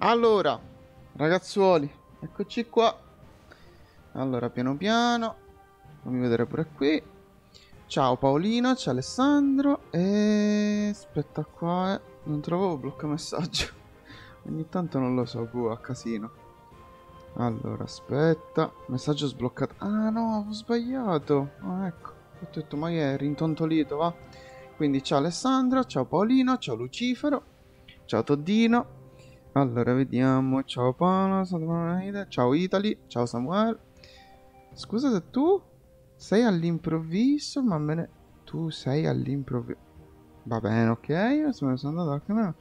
Allora, ragazzuoli, eccoci qua. Allora, piano piano. Fammi vedere pure qui. Ciao Paolino, ciao Alessandro. E aspetta qua, eh. non trovavo blocca messaggio. Ogni tanto non lo so, boh, a casino. Allora, aspetta. Messaggio sbloccato. Ah no, ho sbagliato. Ah, ecco. Ho detto, ma è rintontolito, va. Quindi ciao Alessandro, ciao Paolino, ciao Lucifero, ciao Toddino. Allora, vediamo. Ciao Paolo, ciao Italy, ciao Samuel. Scusa se tu sei all'improvviso, ma me ne... Tu sei all'improvviso. Va bene, ok. Adesso me ne sono andato a canale.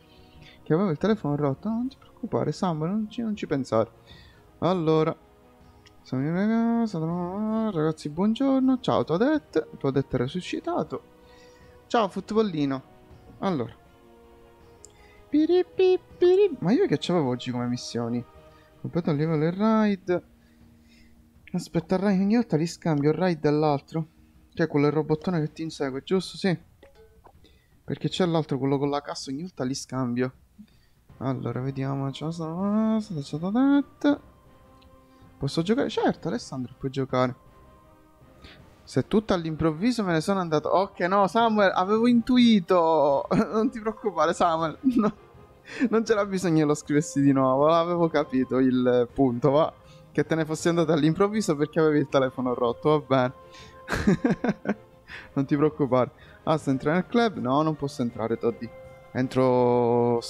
Che avevo il telefono rotto. Non ti preoccupare, Samuel, non ci, non ci pensare. Allora. Ragazzi, buongiorno. Ciao, Toadette. Toadette è resuscitato. Ciao, footballino. Allora. Ma io che c'avevo oggi come missioni? Completo il livello e raid. Aspetta, il raid ogni volta li scambio il raid dall'altro. Che è quello il robottone che ti insegue, giusto? Sì. Perché c'è l'altro, quello con la cassa, ogni volta li scambio. Allora, vediamo. Posso giocare? Certo, Alessandro puoi giocare. Se tutto all'improvviso me ne sono andato. Ok, no, Samuel, avevo intuito. non ti preoccupare, Samuel. No. Non c'era bisogno che lo scrivessi di nuovo. Avevo capito il punto, va. Che te ne fossi andato all'improvviso perché avevi il telefono rotto, va bene. non ti preoccupare. Ah, sto entrare nel club? No, non posso entrare, Toddy. Entro...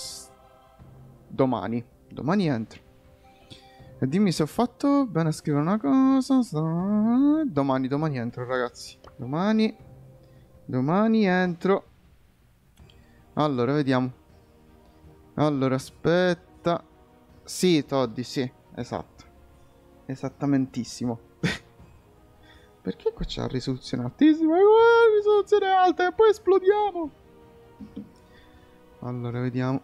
Domani. Domani entro. E dimmi se ho fatto bene a scrivere una cosa. Domani, domani entro, ragazzi. Domani. Domani entro. Allora, vediamo. Allora, aspetta. Sì, Toddy, sì, esatto. Esattamentissimo. Perché qua c'è la risoluzione altissima? Uh, risoluzione alta e poi esplodiamo. Allora, vediamo.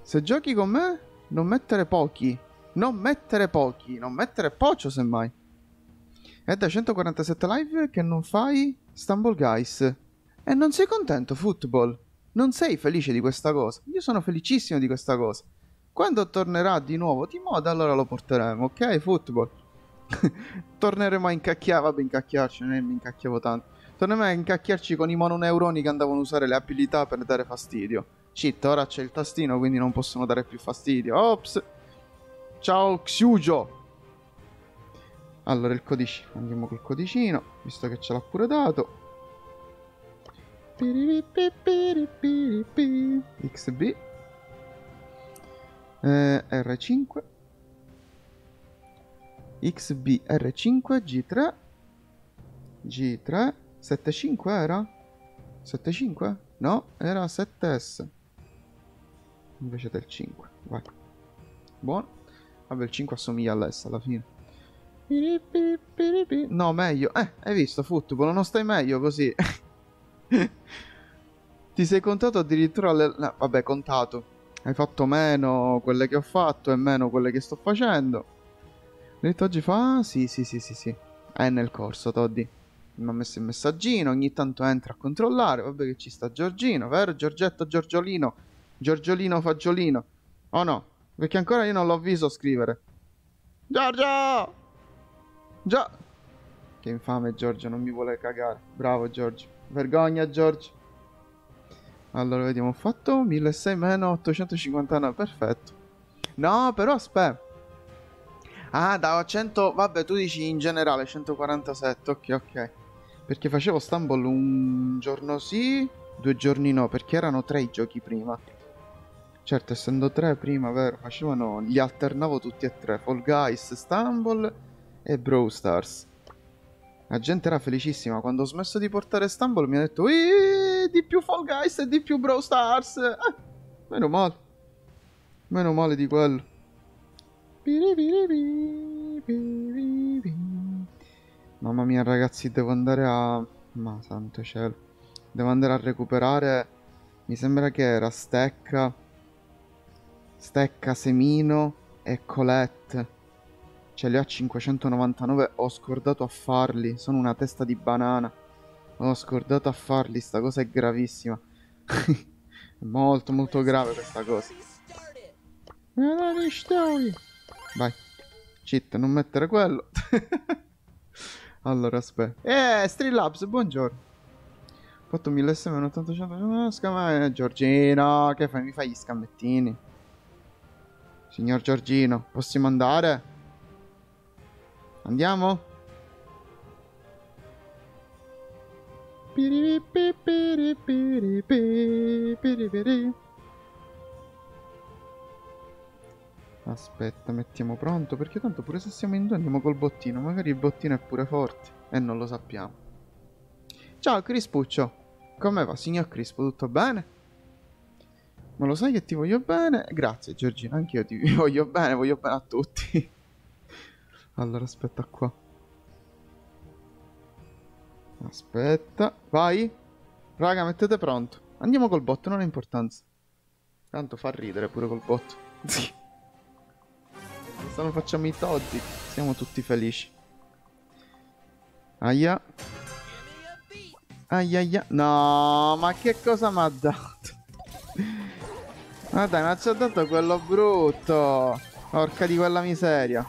Se giochi con me, non mettere pochi. Non mettere pochi. Non mettere pocio, semmai. È da 147 live che non fai Stumble Guys. E non sei contento, football? Non sei felice di questa cosa? Io sono felicissimo di questa cosa. Quando tornerà di nuovo T-Mod, allora lo porteremo, ok, football? Torneremo a incacchiare, vabbè, incacchiarci, non è mi incacchiavo tanto. Torneremo a incacchiarci con i mononeuroni che andavano a usare le abilità per dare fastidio. Cheat, ora c'è il tastino, quindi non possono dare più fastidio. Ops! Ciao, Xiujo! Allora, il codicino. Andiamo col codicino, visto che ce l'ha pure dato. XB eh, R5 XBR5 G3 G3 75 era? 75? No, era 7S invece del 5 vai. Buono. Vabbè il 5 assomiglia all'S alla fine. No meglio. Eh hai visto football non stai meglio così ti sei contato addirittura le... no, vabbè contato hai fatto meno quelle che ho fatto e meno quelle che sto facendo hai detto oggi fa sì sì sì sì sì è nel corso Toddy mi ha messo il messaggino ogni tanto entra a controllare vabbè che ci sta Giorgino vero Giorgetto Giorgiolino Giorgiolino Fagiolino. Oh no, perché ancora io non l'ho visto scrivere. Giorgio! Già! Che infame Giorgio, non mi vuole cagare. Bravo Giorgio. Vergogna Giorgio. Allora vediamo, ho fatto 1600 meno 859, perfetto. No, però aspetta. Ah, da 100, vabbè, tu dici in generale 147, ok, ok. Perché facevo Stumble un giorno sì, due giorni no, perché erano tre i giochi prima. Certo, essendo tre prima, vero, facevano, li alternavo tutti e tre, Fall Guys, Stumble e Brawl Stars. La gente era felicissima, quando ho smesso di portare Stumble mi ha detto di più Fall Guys e di più Brawl Stars. Eh, meno male. Meno male di quello. Mamma mia ragazzi, devo andare a... Ma santo cielo. Devo andare a recuperare... Mi sembra che era Stecca Stecca, Semino e Colette. Ce li ho a 599. Ho scordato a farli. Sono una testa di banana. Ho scordato a farli. Sta cosa è gravissima. È molto molto grave questa cosa. Vai. Cheat, non mettere quello. allora, aspetta. Eh, Streamlabs, buongiorno. Ho fatto 1000 SM 800 scam... Giorgino, che fai? Mi fai gli scammettini? Signor Giorgino, possiamo andare? Andiamo? Aspetta, mettiamo pronto, perché tanto pure se siamo in due andiamo col bottino, magari il bottino è pure forte e non lo sappiamo. Ciao Crispuccio, come va signor Crispo, tutto bene? Ma lo sai che ti voglio bene? Grazie Giorgina, anch'io ti voglio bene, voglio bene a tutti. Allora aspetta qua. Aspetta, vai. Raga, mettete pronto. Andiamo col bot, non ha importanza. Tanto fa ridere pure col bot. Non facciamo i toddi, siamo tutti felici. Aia. Aia aia. No, ma che cosa mi ha dato? Ma dai, ma ci ha dato quello brutto. Porca di quella miseria.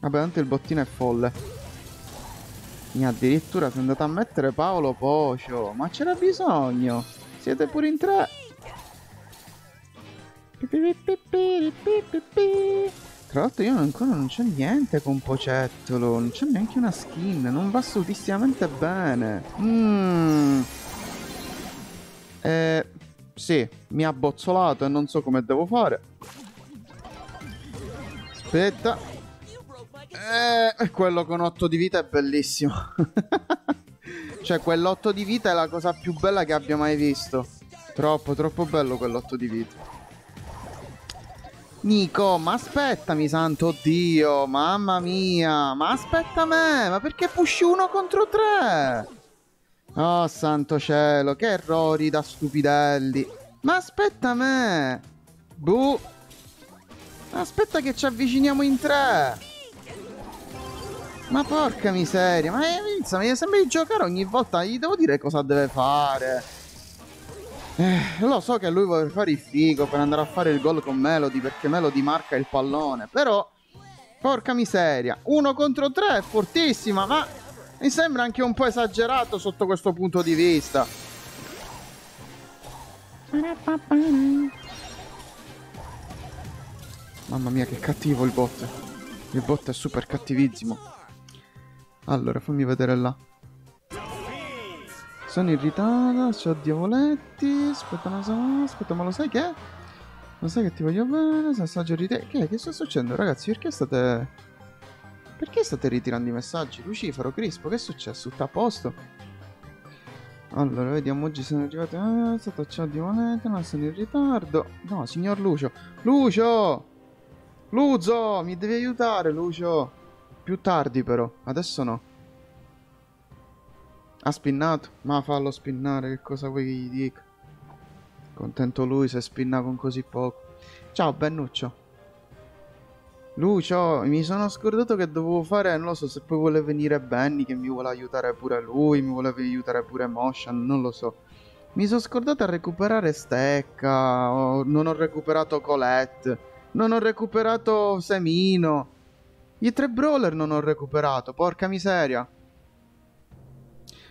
Vabbè, tanto il bottino è folle. E addirittura sei andato a mettere Paolo Pocio. Ma c'era bisogno. Siete pure in tre. Tra l'altro io ancora non c'è niente con Pocettolo, non c'è neanche una skin, non va assolutissimamente bene. Mmm. Eh, sì, mi ha bozzolato e non so come devo fare. Aspetta. Eh, quello con 8 di vita è bellissimo. cioè, quell'8 di vita è la cosa più bella che abbia mai visto. Troppo, troppo bello quell'8 di vita. Nico, ma aspettami, santo Dio, mamma mia, ma aspetta me, ma perché pushi uno contro tre? Oh, santo cielo, che errori da stupidelli. Ma aspetta me. Buh. Aspetta che ci avviciniamo in tre. Ma porca miseria, ma insomma, mi sembra di giocare ogni volta, gli devo dire cosa deve fare. Eh, lo so che lui vuole fare il figo per andare a fare il gol con Melody perché Melody marca il pallone. Però, porca miseria, uno contro tre è fortissima, ma mi sembra anche un po' esagerato sotto questo punto di vista. Mamma mia, che cattivo il bot. Il bot è super cattivissimo. Allora, fammi vedere là. Sono irritata, c'ho diavoletti. Aspetta, ma so, aspetta, ma lo sai che? Lo sai che ti voglio bene, messaggio rite... Che, che sta succedendo, ragazzi? Perché state... Perché state ritirando i messaggi? Lucifero, Crispo, che è successo? Tutto a posto? Allora, vediamo, oggi sono arrivati... Ah, è stato ciò di moneta, non sono in ritardo. No, signor Lucio. Lucio! Luzo, mi devi aiutare, Lucio. Più tardi, però. Adesso no. Ha spinnato? Ma fallo spinnare, che cosa vuoi che gli dica? Contento lui se spinna con così poco. Ciao, Bennuccio. Lucio, mi sono scordato che dovevo fare, non lo so, se poi vuole venire Benny che mi vuole aiutare pure lui, mi vuole aiutare pure Motion, non lo so. Mi sono scordato a recuperare Stecca, o non ho recuperato Colette, non ho recuperato Semino. I tre brawler non ho recuperato, porca miseria.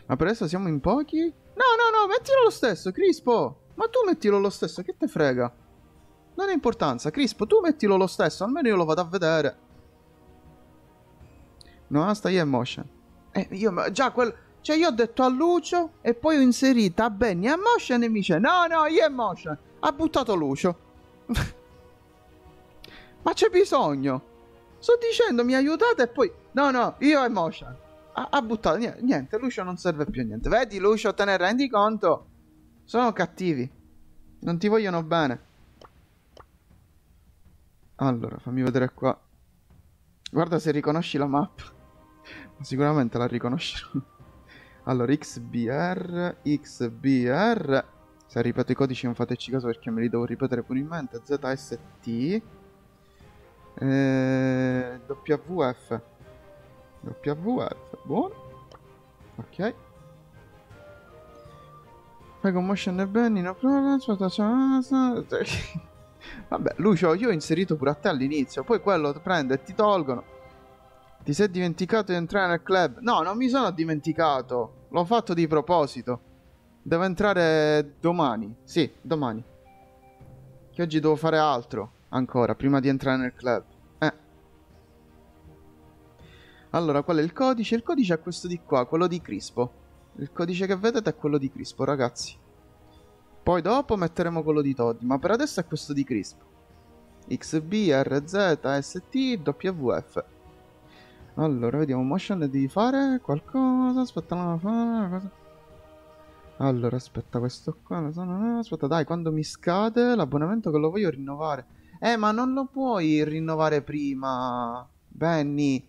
Ma per adesso siamo in pochi? No, no, no, mettilo lo stesso, Crispo. Ma tu mettilo lo stesso, che te frega? Non ha importanza, Crispo, tu mettilo lo stesso, almeno io lo vado a vedere. No, sta io in motion. Eh, io, già quel... Cioè, io ho detto a Lucio e poi ho inserito a Benny a motion e mi dice, no, no, io in motion. Ha buttato Lucio. Ma c'è bisogno. Sto dicendo, mi aiutate e poi... No, no, io in motion ha, ha buttato niente, niente, Lucio non serve più a niente. Vedi, Lucio, te ne rendi conto? Sono cattivi. Non ti vogliono bene. Allora, fammi vedere qua. Guarda se riconosci la mappa. Sicuramente la riconoscerò. Allora, XBR, XBR. Se ripeto i codici non fateci caso perché me li devo ripetere pure in mente. ZST. Eh, WF. WF, buono. Ok. Fai commotion e Benny, no Vabbè, Lucio, io ho inserito pure a te all'inizio, poi quello prende e ti tolgono. Ti sei dimenticato di entrare nel club? No, non mi sono dimenticato. L'ho fatto di proposito. Devo entrare domani. Sì, domani. Che oggi devo fare altro ancora prima di entrare nel club. Eh. Allora, qual è il codice? Il codice è questo di qua, quello di Crispo. Il codice che vedete è quello di Crispo, ragazzi. Poi dopo metteremo quello di Toddy, ma per adesso è questo di Crispo. XB, RZ, ST, WF. Allora, vediamo, motion devi fare qualcosa, aspetta, no, cosa. Allora, aspetta, questo qua, aspetta, dai, quando mi scade l'abbonamento che lo voglio rinnovare. Eh, ma non lo puoi rinnovare prima, Benny.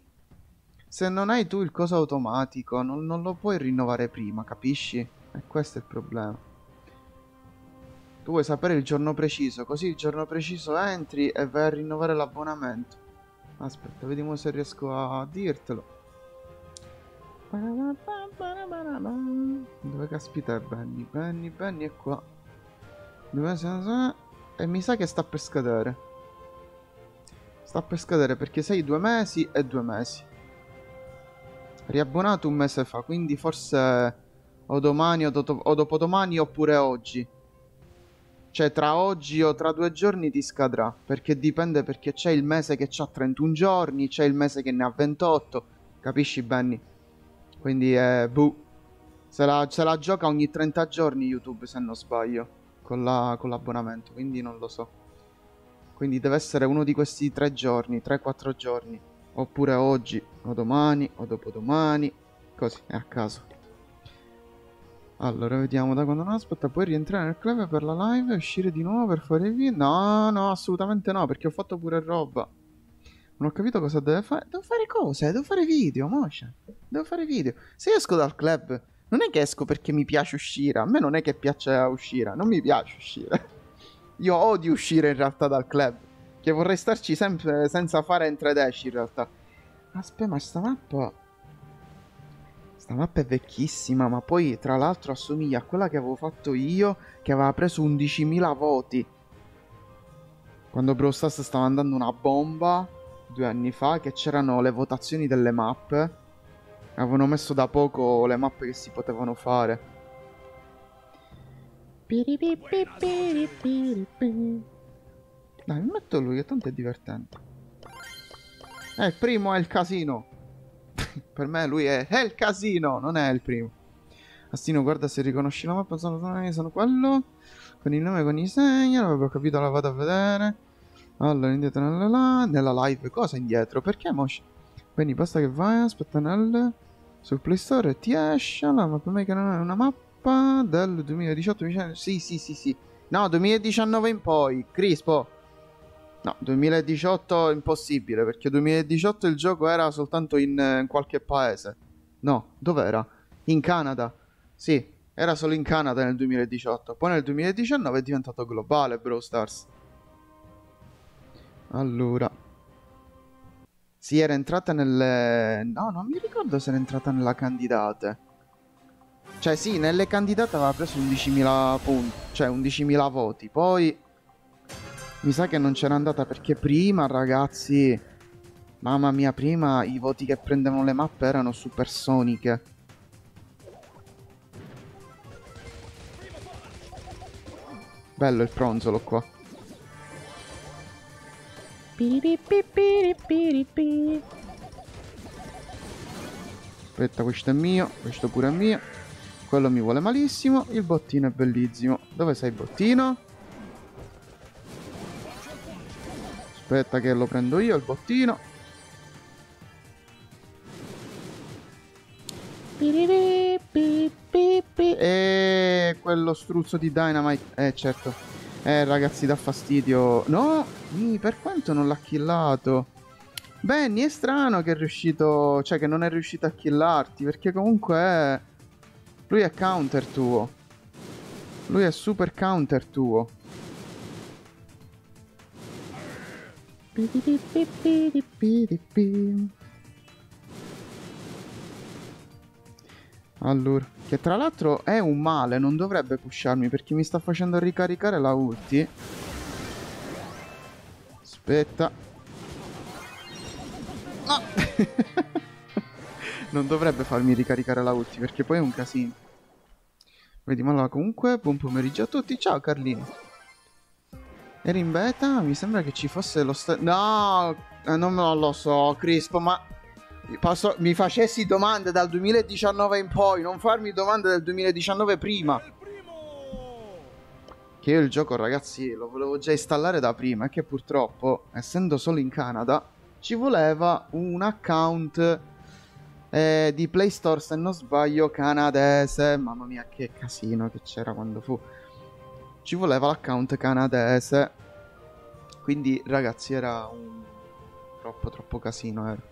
Se non hai tu il coso automatico, non, non lo puoi rinnovare prima, capisci? E questo è il problema. Tu vuoi sapere il giorno preciso, così il giorno preciso entri e vai a rinnovare l'abbonamento. Aspetta, vediamo se riesco a dirtelo. Dove caspita è Benny? Benny, Benny è qua. E mi sa che sta per scadere. Sta per scadere perché sei due mesi e due mesi. Riabbonato un mese fa, quindi forse o domani o, do o dopodomani oppure oggi. Cioè tra oggi o tra due giorni ti scadrà, perché dipende perché c'è il mese che ha 31 giorni, c'è il mese che ne ha 28, capisci Benny? Quindi è eh, buh. Se la, se la, gioca ogni 30 giorni YouTube se non sbaglio, con, la, con l'abbonamento, quindi non lo so. Quindi deve essere uno di questi tre giorni, 3-4 giorni. Oppure oggi, o domani, o dopodomani, così, è a caso. Allora, vediamo da quando non aspetta. Puoi rientrare nel club per la live e uscire di nuovo per fare il video? No, no, assolutamente no, perché ho fatto pure roba. Non ho capito cosa deve fare. Devo fare cose, devo fare video, Mosha. Devo fare video. Se esco dal club, non è che esco perché mi piace uscire. A me non è che piace uscire, non mi piace uscire. Io odio uscire in realtà dal club. Che vorrei starci sempre senza fare entra ed esci in realtà. Aspetta, ma sta mappa sta mappa è vecchissima, ma poi tra l'altro assomiglia a quella che avevo fatto io, che aveva preso 11.000 voti. Quando Brawl stava andando una bomba, due anni fa, che c'erano le votazioni delle mappe. Avevano messo da poco le mappe che si potevano fare. Dai, mi metto lui, che tanto è divertente. Eh, il primo è il casino. Per me lui è, è, il casino, non è il primo. Astino, guarda se riconosci la mappa, sono, sono, sono quello. Con il nome, con i segni, avevo capito, la vado a vedere. Allora, indietro nella, nella live. Cosa indietro? Perché Mosh? Quindi basta che vai, aspetta nel... Sul Play Store e ti esce la mappa maker non è una mappa del 2018. Sì, sì, sì, sì. No, 2019 in poi. Crispo. No, 2018 impossibile, perché 2018 il gioco era soltanto in, in qualche paese. No, dov'era? In Canada. Sì, era solo in Canada nel 2018. Poi nel 2019 è diventato globale Brawl Stars. Allora. Sì, era entrata nelle... No, non mi ricordo se era entrata nella candidate. Cioè sì, nelle candidate aveva preso 11.000 punti, cioè 11.000 voti. Poi mi sa che non c'era andata perché prima, ragazzi... Mamma mia, prima i voti che prendevano le mappe erano supersoniche. Bello il pronzolo qua. Aspetta, questo è mio, questo pure è mio. Quello mi vuole malissimo, il bottino è bellissimo. Dove sei bottino? Aspetta che lo prendo io il bottino. E quello struzzo di Dynamite. Eh, certo. Eh, ragazzi, dà fastidio. No, per quanto non l'ha killato. Benny, è strano che è riuscito... Cioè, che non è riuscito a killarti. Perché comunque è... Lui è counter tuo. Lui è super counter tuo. Allora, che tra l'altro è un male, non dovrebbe pusharmi perché mi sta facendo ricaricare la ulti. Aspetta. No! non dovrebbe farmi ricaricare la ulti perché poi è un casino. Vediamo allora comunque, buon pomeriggio a tutti. Ciao Carlino. Eri in beta? Mi sembra che ci fosse lo stesso... No! Eh, non lo so, Crispo, ma... Posso... mi facessi domande dal 2019 in poi, non farmi domande del 2019 prima. Che io il gioco, ragazzi, lo volevo già installare da prima. E che purtroppo, essendo solo in Canada, ci voleva un account eh, di Play Store, se non sbaglio, canadese. Mamma mia, che casino che c'era quando fu. Ci voleva l'account canadese. Quindi, ragazzi, era un troppo, troppo casino. Era.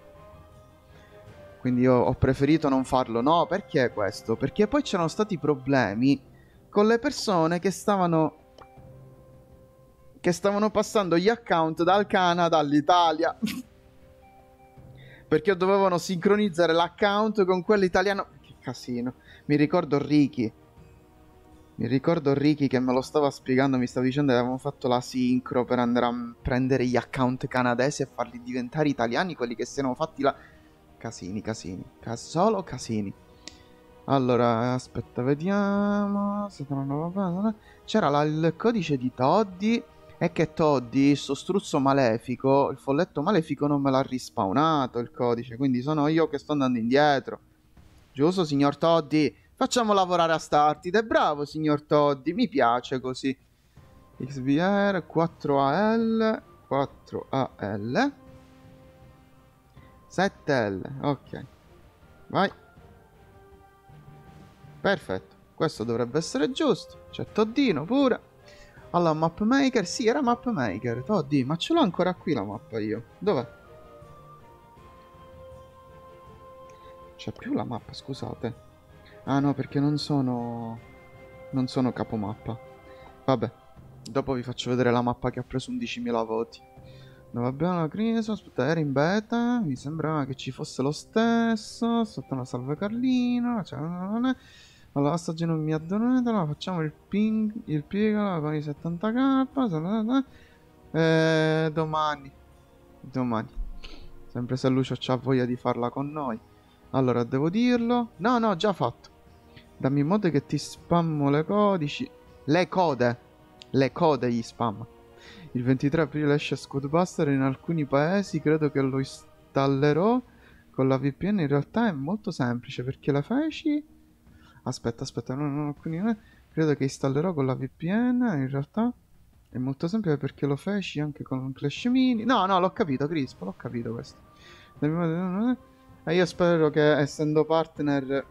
Quindi io ho preferito non farlo. No, perché questo? Perché poi c'erano stati problemi con le persone che stavano che stavano passando gli account dal Canada all'Italia. Perché dovevano sincronizzare l'account con quello italiano. Che casino. Mi ricordo Ricky. Mi ricordo Ricky che me lo stava spiegando, mi stava dicendo che avevamo fatto la sincro per andare a prendere gli account canadesi e farli diventare italiani, quelli che si erano fatti la... Casini, casini. Cas solo casini. Allora, aspetta, vediamo. C'era il codice di Toddy è che Toddy, sto struzzo malefico, il folletto malefico non me l'ha rispawnato il codice, quindi sono io che sto andando indietro. Giusto, signor Toddy? Facciamo lavorare a Started. È bravo, signor Toddy, mi piace così. XBR 4AL 4AL 7L, ok. Vai. Perfetto, questo dovrebbe essere giusto. C'è Toddino pure. Allora, map maker, sì, era map maker. Toddy, ma ce l'ho ancora qui la mappa io. Dov'è? C'è più la mappa, scusate. Ah no, perché non sono... Non sono capomappa. Vabbè, dopo vi faccio vedere la mappa che ha preso 11.000 voti. Dove abbiamo la crisi? Aspetta, era in beta. Mi sembrava che ci fosse lo stesso. Sotto una salve Carlino. Cioè. Allora, assaggio non mi addonate, allora facciamo il ping, il piccolo con i 70k. Eh, domani. Domani. Sempre se Lucio ha voglia di farla con noi. Allora, devo dirlo. No, no, già fatto. Dammi in modo che ti spammo le codici. Le code. Le code gli spam. Il 23 aprile esce Squadbuster in alcuni paesi. Credo che lo installerò con la VPN. In realtà è molto semplice perché la feci Aspetta, aspetta, non è... credo che installerò con la VPN, in realtà è molto semplice perché lo feci anche con Clash Mini. No, no, l'ho capito, Crispo, l'ho capito questo. E io spero che essendo partner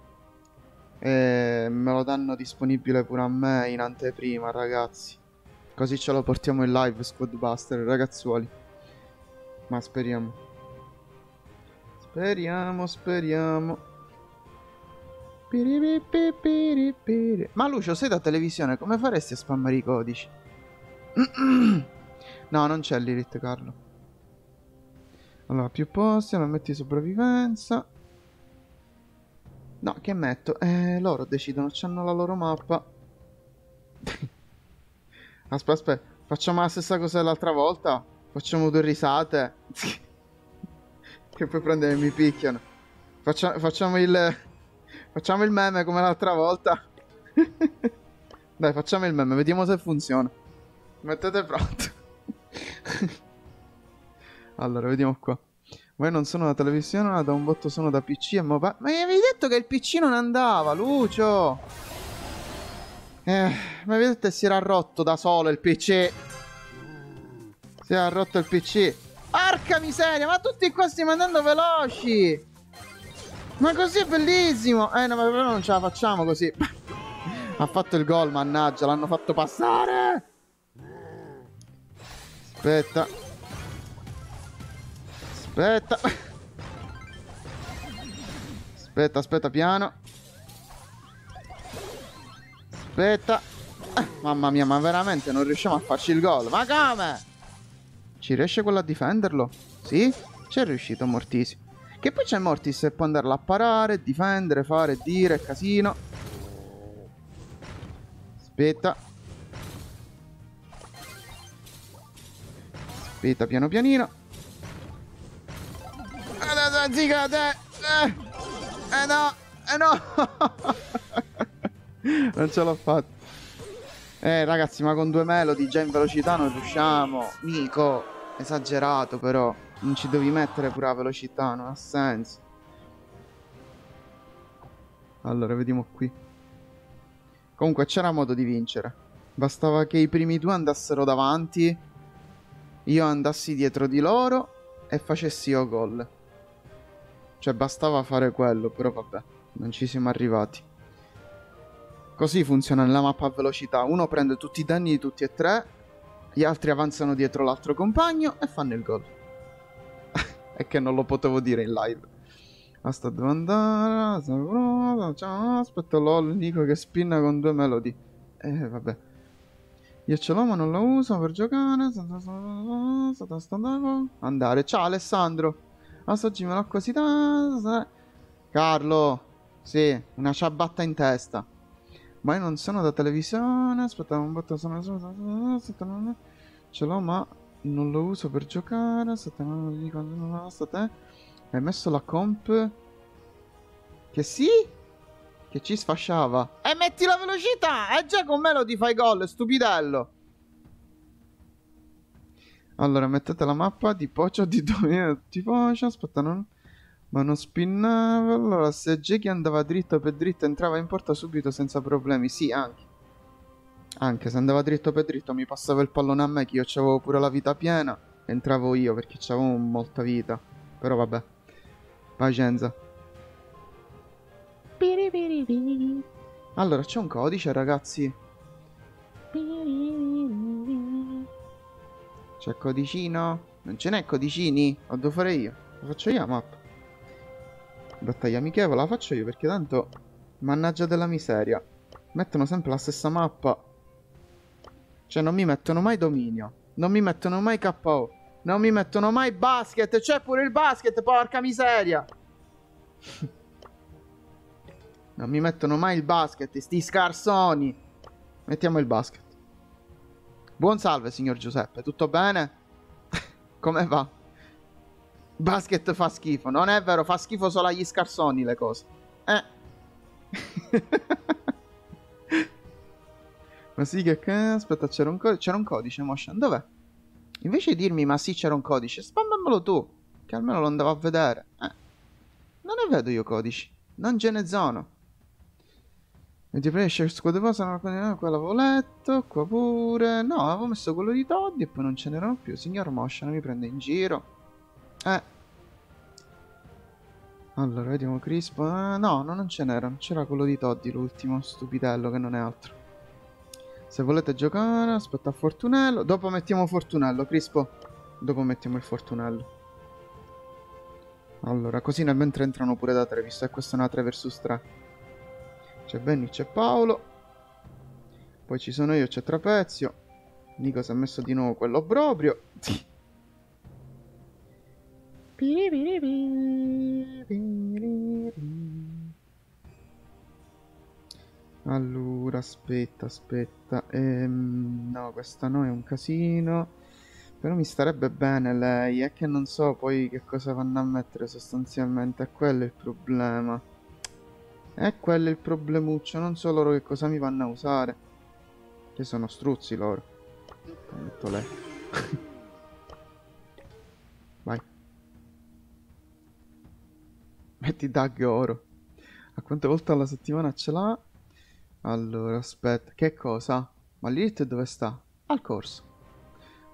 eh, me lo danno disponibile pure a me in anteprima, ragazzi. Così ce lo portiamo in live, Squadbuster, ragazzuoli. Ma speriamo. Speriamo, speriamo. Ma Lucio, sei da televisione, come faresti a spammare i codici? no, non c'è l'elite, Carlo. Allora, più posti, allora metti sopravvivenza. No, che metto? Eh, loro decidono, hanno la loro mappa. aspetta, aspetta, facciamo la stessa cosa dell'altra volta? Facciamo due risate? che poi prendere e mi picchiano. Faccia, facciamo il... Facciamo il meme come l'altra volta. Dai, facciamo il meme, vediamo se funziona. Mettete pronto. allora, vediamo qua. Ma io non sono da televisione, ma da un botto sono da PC e mobile. Ma mi avevi detto che il PC non andava, Lucio! Eh, mi avevi detto che si era rotto da solo il PC. Si era rotto il PC. Porca miseria, ma tutti qua stiamo andando veloci! Ma così è bellissimo! Eh, no, ma però non ce la facciamo così. ha fatto il gol, mannaggia, l'hanno fatto passare! Aspetta. Aspetta. Aspetta, aspetta, piano. Aspetta. mamma mia, ma veramente non riusciamo a farci il gol. Ma come? Ci riesce quello a difenderlo? Sì? Ci è riuscito, mortissimo. Che poi c'è Mortis e può andarla a parare, difendere, fare, dire, casino. Aspetta. Aspetta piano pianino. Zica, te. Eh, eh no, eh no. non ce l'ho fatta. Eh ragazzi, ma con due melodi già in velocità non riusciamo. Mico, esagerato però. Non ci devi mettere pure la velocità, non ha senso. Allora, vediamo qui. Comunque c'era modo di vincere. Bastava che i primi due andassero davanti, io andassi dietro di loro e facessi io gol. Cioè bastava fare quello, però vabbè, non ci siamo arrivati. Così funziona nella mappa a velocità. Uno prende tutti i danni di tutti e tre, gli altri avanzano dietro l'altro compagno e fanno il gol. e che non lo potevo dire in live. Basta devo andare. Aspetta LOL, Nico che spinna con due melodi. Eh vabbè. Io ce l'ho ma non lo uso per giocare. Andare. Ciao Alessandro. Assaggi me l'ho quasi da... Carlo, sì, una ciabatta in testa. Ma io non sono da televisione. Aspetta un botto, sono... Ce l'ho ma non lo uso per giocare. Aspetta, non lo dico, non. Hai messo la comp? Che sì? Che ci sfasciava. E metti la velocità! E già con me lo ti fai gol, stupidello. Allora, mettete la mappa di Pocio di dominio di Pocio. Aspetta, non... Ma non spinnava. Allora, se Jackie andava dritto per dritto, entrava in porta subito senza problemi. Sì, anche. Anche se andava dritto per dritto, mi passava il pallone a me, che io avevo pure la vita piena. Entravo io perché avevo molta vita. Però vabbè. Pazienza. Allora, c'è un codice, ragazzi. C'è codicino? Non ce n'è codicini? Lo devo fare io. Lo faccio io la mappa. Battaglia amichevole la faccio io perché tanto... Mannaggia della miseria. Mettono sempre la stessa mappa. Cioè non mi mettono mai dominio. Non mi mettono mai KO. Non mi mettono mai basket. C'è pure il basket, porca miseria. non mi mettono mai il basket, sti scarsoni. Mettiamo il basket. Buon salve, signor Giuseppe, tutto bene? Come va? Basket fa schifo, non è vero, fa schifo solo agli scarsoni le cose. Eh. ma sì che... Aspetta, c'era un, co un, codice, Motion, dov'è? Invece di dirmi, ma sì c'era un codice, spammamelo tu, che almeno lo andavo a vedere. Eh. Non ne vedo io codici, non ce ne sono. Multiplayer squad posano qua l'avevo letto, qua pure. No, avevo messo quello di Toddy e poi non ce n'erano più. Signor Motion mi prende in giro. Eh. Allora, vediamo Crisp. Eh, no, no, non ce n'era. C'era quello di Toddy, l'ultimo stupidello che non è altro. Se volete giocare, aspetta Fortunello. Dopo mettiamo Fortunello, Crispo. Dopo mettiamo il Fortunello. Allora, così nel mentre entrano pure da 3, visto che questa è una 3 vs 3. C'è Benny, c'è Paolo. Poi ci sono io, c'è Trapezio. Nico si è messo di nuovo quello proprio. Allora, aspetta, aspetta. Ehm, no, questa no, è un casino. Però mi starebbe bene lei. È che non so poi che cosa vanno a mettere sostanzialmente. È quello il problema. E quello è il problemuccio, non so loro che cosa mi vanno a usare. Che sono struzzi loro. Metto lei. Vai. Metti Doug oro. A quante volte alla settimana ce l'ha? Allora, aspetta. Che cosa? Ma l'elite dove sta? Al corso.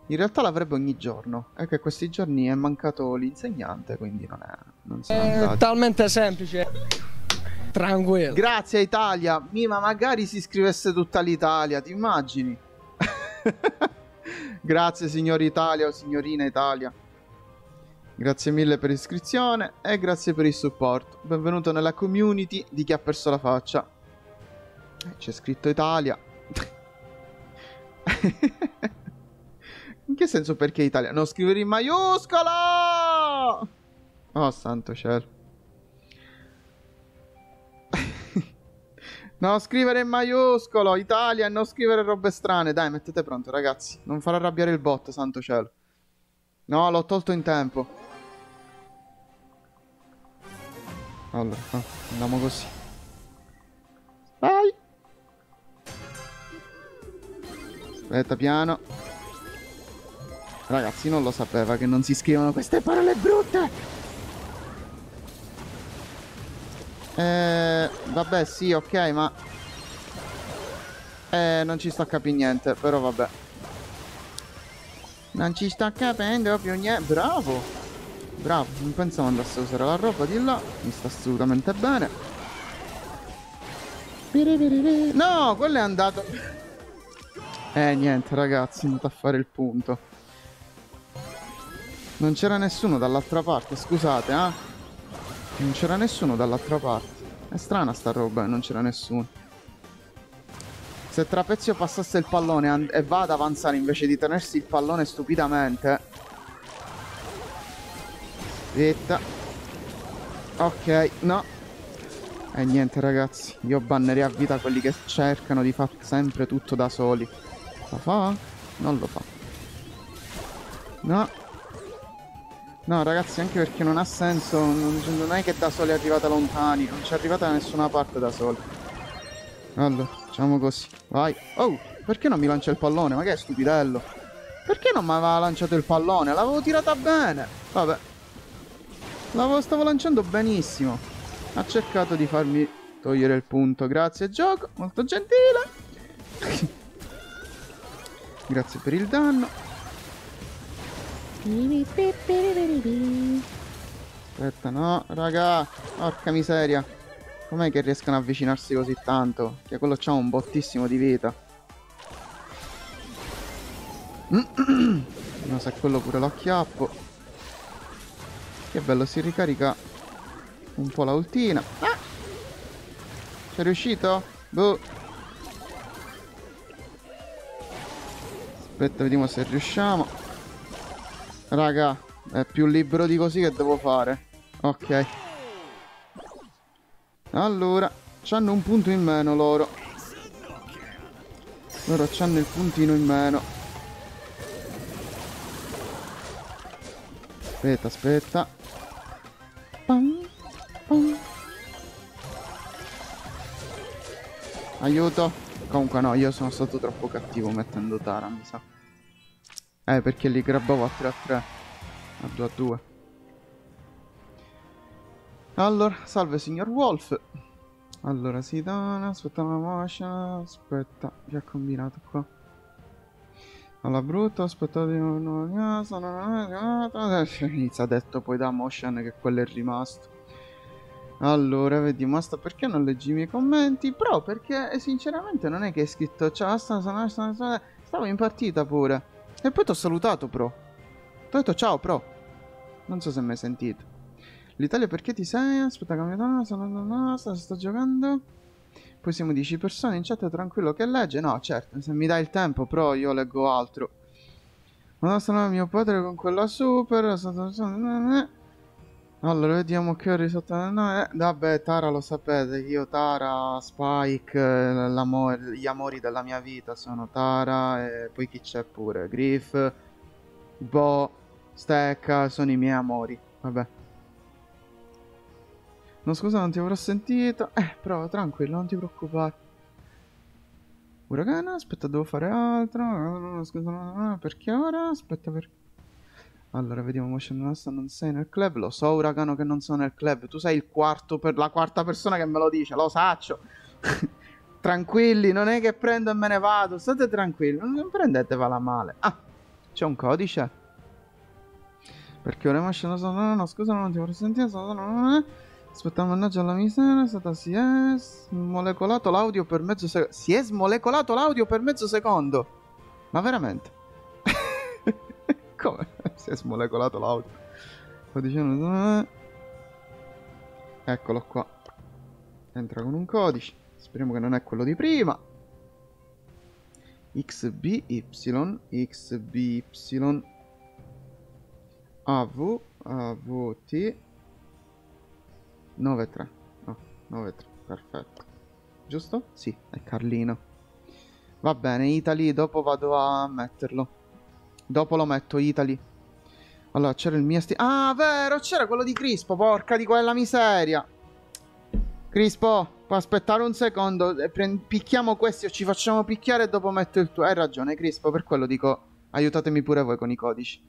In realtà l'avrebbe ogni giorno. È che questi giorni è mancato l'insegnante, quindi non è... Non è talmente semplice. Tranquillo. Grazie Italia. Mima, magari si iscrivesse tutta l'Italia, ti immagini? grazie signor Italia o signorina Italia. Grazie mille per l'iscrizione e grazie per il supporto. Benvenuto nella community di chi ha perso la faccia. Eh, c'è scritto Italia. in che senso perché Italia? Non scrivere in maiuscolo! Oh, santo cielo. No, scrivere in maiuscolo, Italia, non scrivere robe strane. Dai, mettete pronto, ragazzi. Non farò arrabbiare il bot, santo cielo. No, l'ho tolto in tempo. Allora, ah, andiamo così. Vai. Aspetta, piano. Ragazzi, non lo sapeva che non si scrivono queste parole brutte. Eh, vabbè, sì, ok, ma... Eh, non ci sto a capire niente, però vabbè. Non ci sto capendo più niente. Bravo. Bravo, non pensavo andasse a usare la roba di là. Mi sta assolutamente bene. No, quello è andato... Eh, niente, ragazzi, è andato a fare il punto. Non c'era nessuno dall'altra parte, scusate, eh. Non c'era nessuno dall'altra parte. È strana sta roba, non c'era nessuno. Se Trapezio passasse il pallone e va ad avanzare invece di tenersi il pallone stupidamente. Zitta. Ok, no. E niente ragazzi, io bannerei a vita quelli che cercano di fare sempre tutto da soli. La fa? Non lo fa. No. No, ragazzi, anche perché non ha senso. Non, non è che da soli è arrivata lontani. Non ci è arrivata da nessuna parte da soli. Allora, facciamo così. Vai. Oh, perché non mi lancia il pallone? Ma che è stupidello. Perché non mi aveva lanciato il pallone? L'avevo tirata bene. Vabbè. L'avevo stavo lanciando benissimo. Ha cercato di farmi togliere il punto. Grazie, gioco. Molto gentile. Grazie per il danno. Aspetta, no, raga. Porca miseria. Com'è che riescono a avvicinarsi così tanto? Che quello c'ha un bottissimo di vita. Non so quello pure lo acchiappo. Che bello, si ricarica un po' la ultina. Ah! C'è riuscito? Boh. Aspetta, vediamo se riusciamo. Raga, è più libero di così che devo fare. Ok. Allora, c'hanno un punto in meno loro. Loro c'hanno il puntino in meno. Aspetta, aspetta. Pam, pam. Aiuto. Comunque no, io sono stato troppo cattivo mettendo Tara, mi sa. Eh, perché li grabbavo a 3 a 3. A 2 a 2. Allora, salve signor Wolf. Allora, si dona, aspetta una motion, aspetta, che ha combinato qua? Alla brutta, aspettate una casa, inizia detto poi da motion che quello è rimasto. Allora, vediamo, sta perché non leggi i miei commenti? Però perché sinceramente non è che hai scritto ciao, stavo in partita pure. E poi ti ho salutato, pro. Ti ho detto ciao, pro. Non so se mi hai sentito. L'Italia perché ti sei? Aspetta, capitano, sono sto, sto giocando. Poi siamo 10 persone in chat, tranquillo che legge? No, certo, se mi dai il tempo, pro, io leggo altro. Ma sono mio padre con quella super. Allora, vediamo che ho risolto. No, eh, vabbè, Tara lo sapete, io Tara, Spike, eh, gli amori della mia vita sono Tara e poi chi c'è pure? Griff, Bo, Stecca, sono i miei amori. Vabbè. No, scusa, non ti avrò sentito. Eh, però, tranquillo, non ti preoccupare. Uragana, aspetta, devo fare altro. Scusa, perché ora? Aspetta, perché... Allora, vediamo, Motion Master non sei nel club. Lo so, Uragano, che non sono nel club. Tu sei il quarto per la quarta persona che me lo dice, lo saccio. Tranquilli, non è che prendo e me ne vado. State tranquilli, non prendetevela male. Ah, c'è un codice. Perché ora Motion no, no, no, scusa, non ti vorrei sentire. Aspetta, mannaggia la miseria. Stata si è smolecolato l'audio per mezzo secondo. Si è smolecolato l'audio per mezzo secondo. Ma veramente? Come? si è smolecolato l'audio. Sto dicendo... Eccolo qua. Entra con un codice. Speriamo che non è quello di prima. XBY, XBY, AV, AVT, 9-3. No, 9-3, perfetto. Giusto? Sì, è Carlino. Va bene, Italy, dopo vado a metterlo. Dopo lo metto, Italy. Allora, c'era il mio sti... Ah, vero, c'era quello di Crispo, porca di quella miseria. Crispo, puoi aspettare un secondo, picchiamo questi o ci facciamo picchiare e dopo metto il tuo... Hai ragione, Crispo, per quello dico, aiutatemi pure voi con i codici.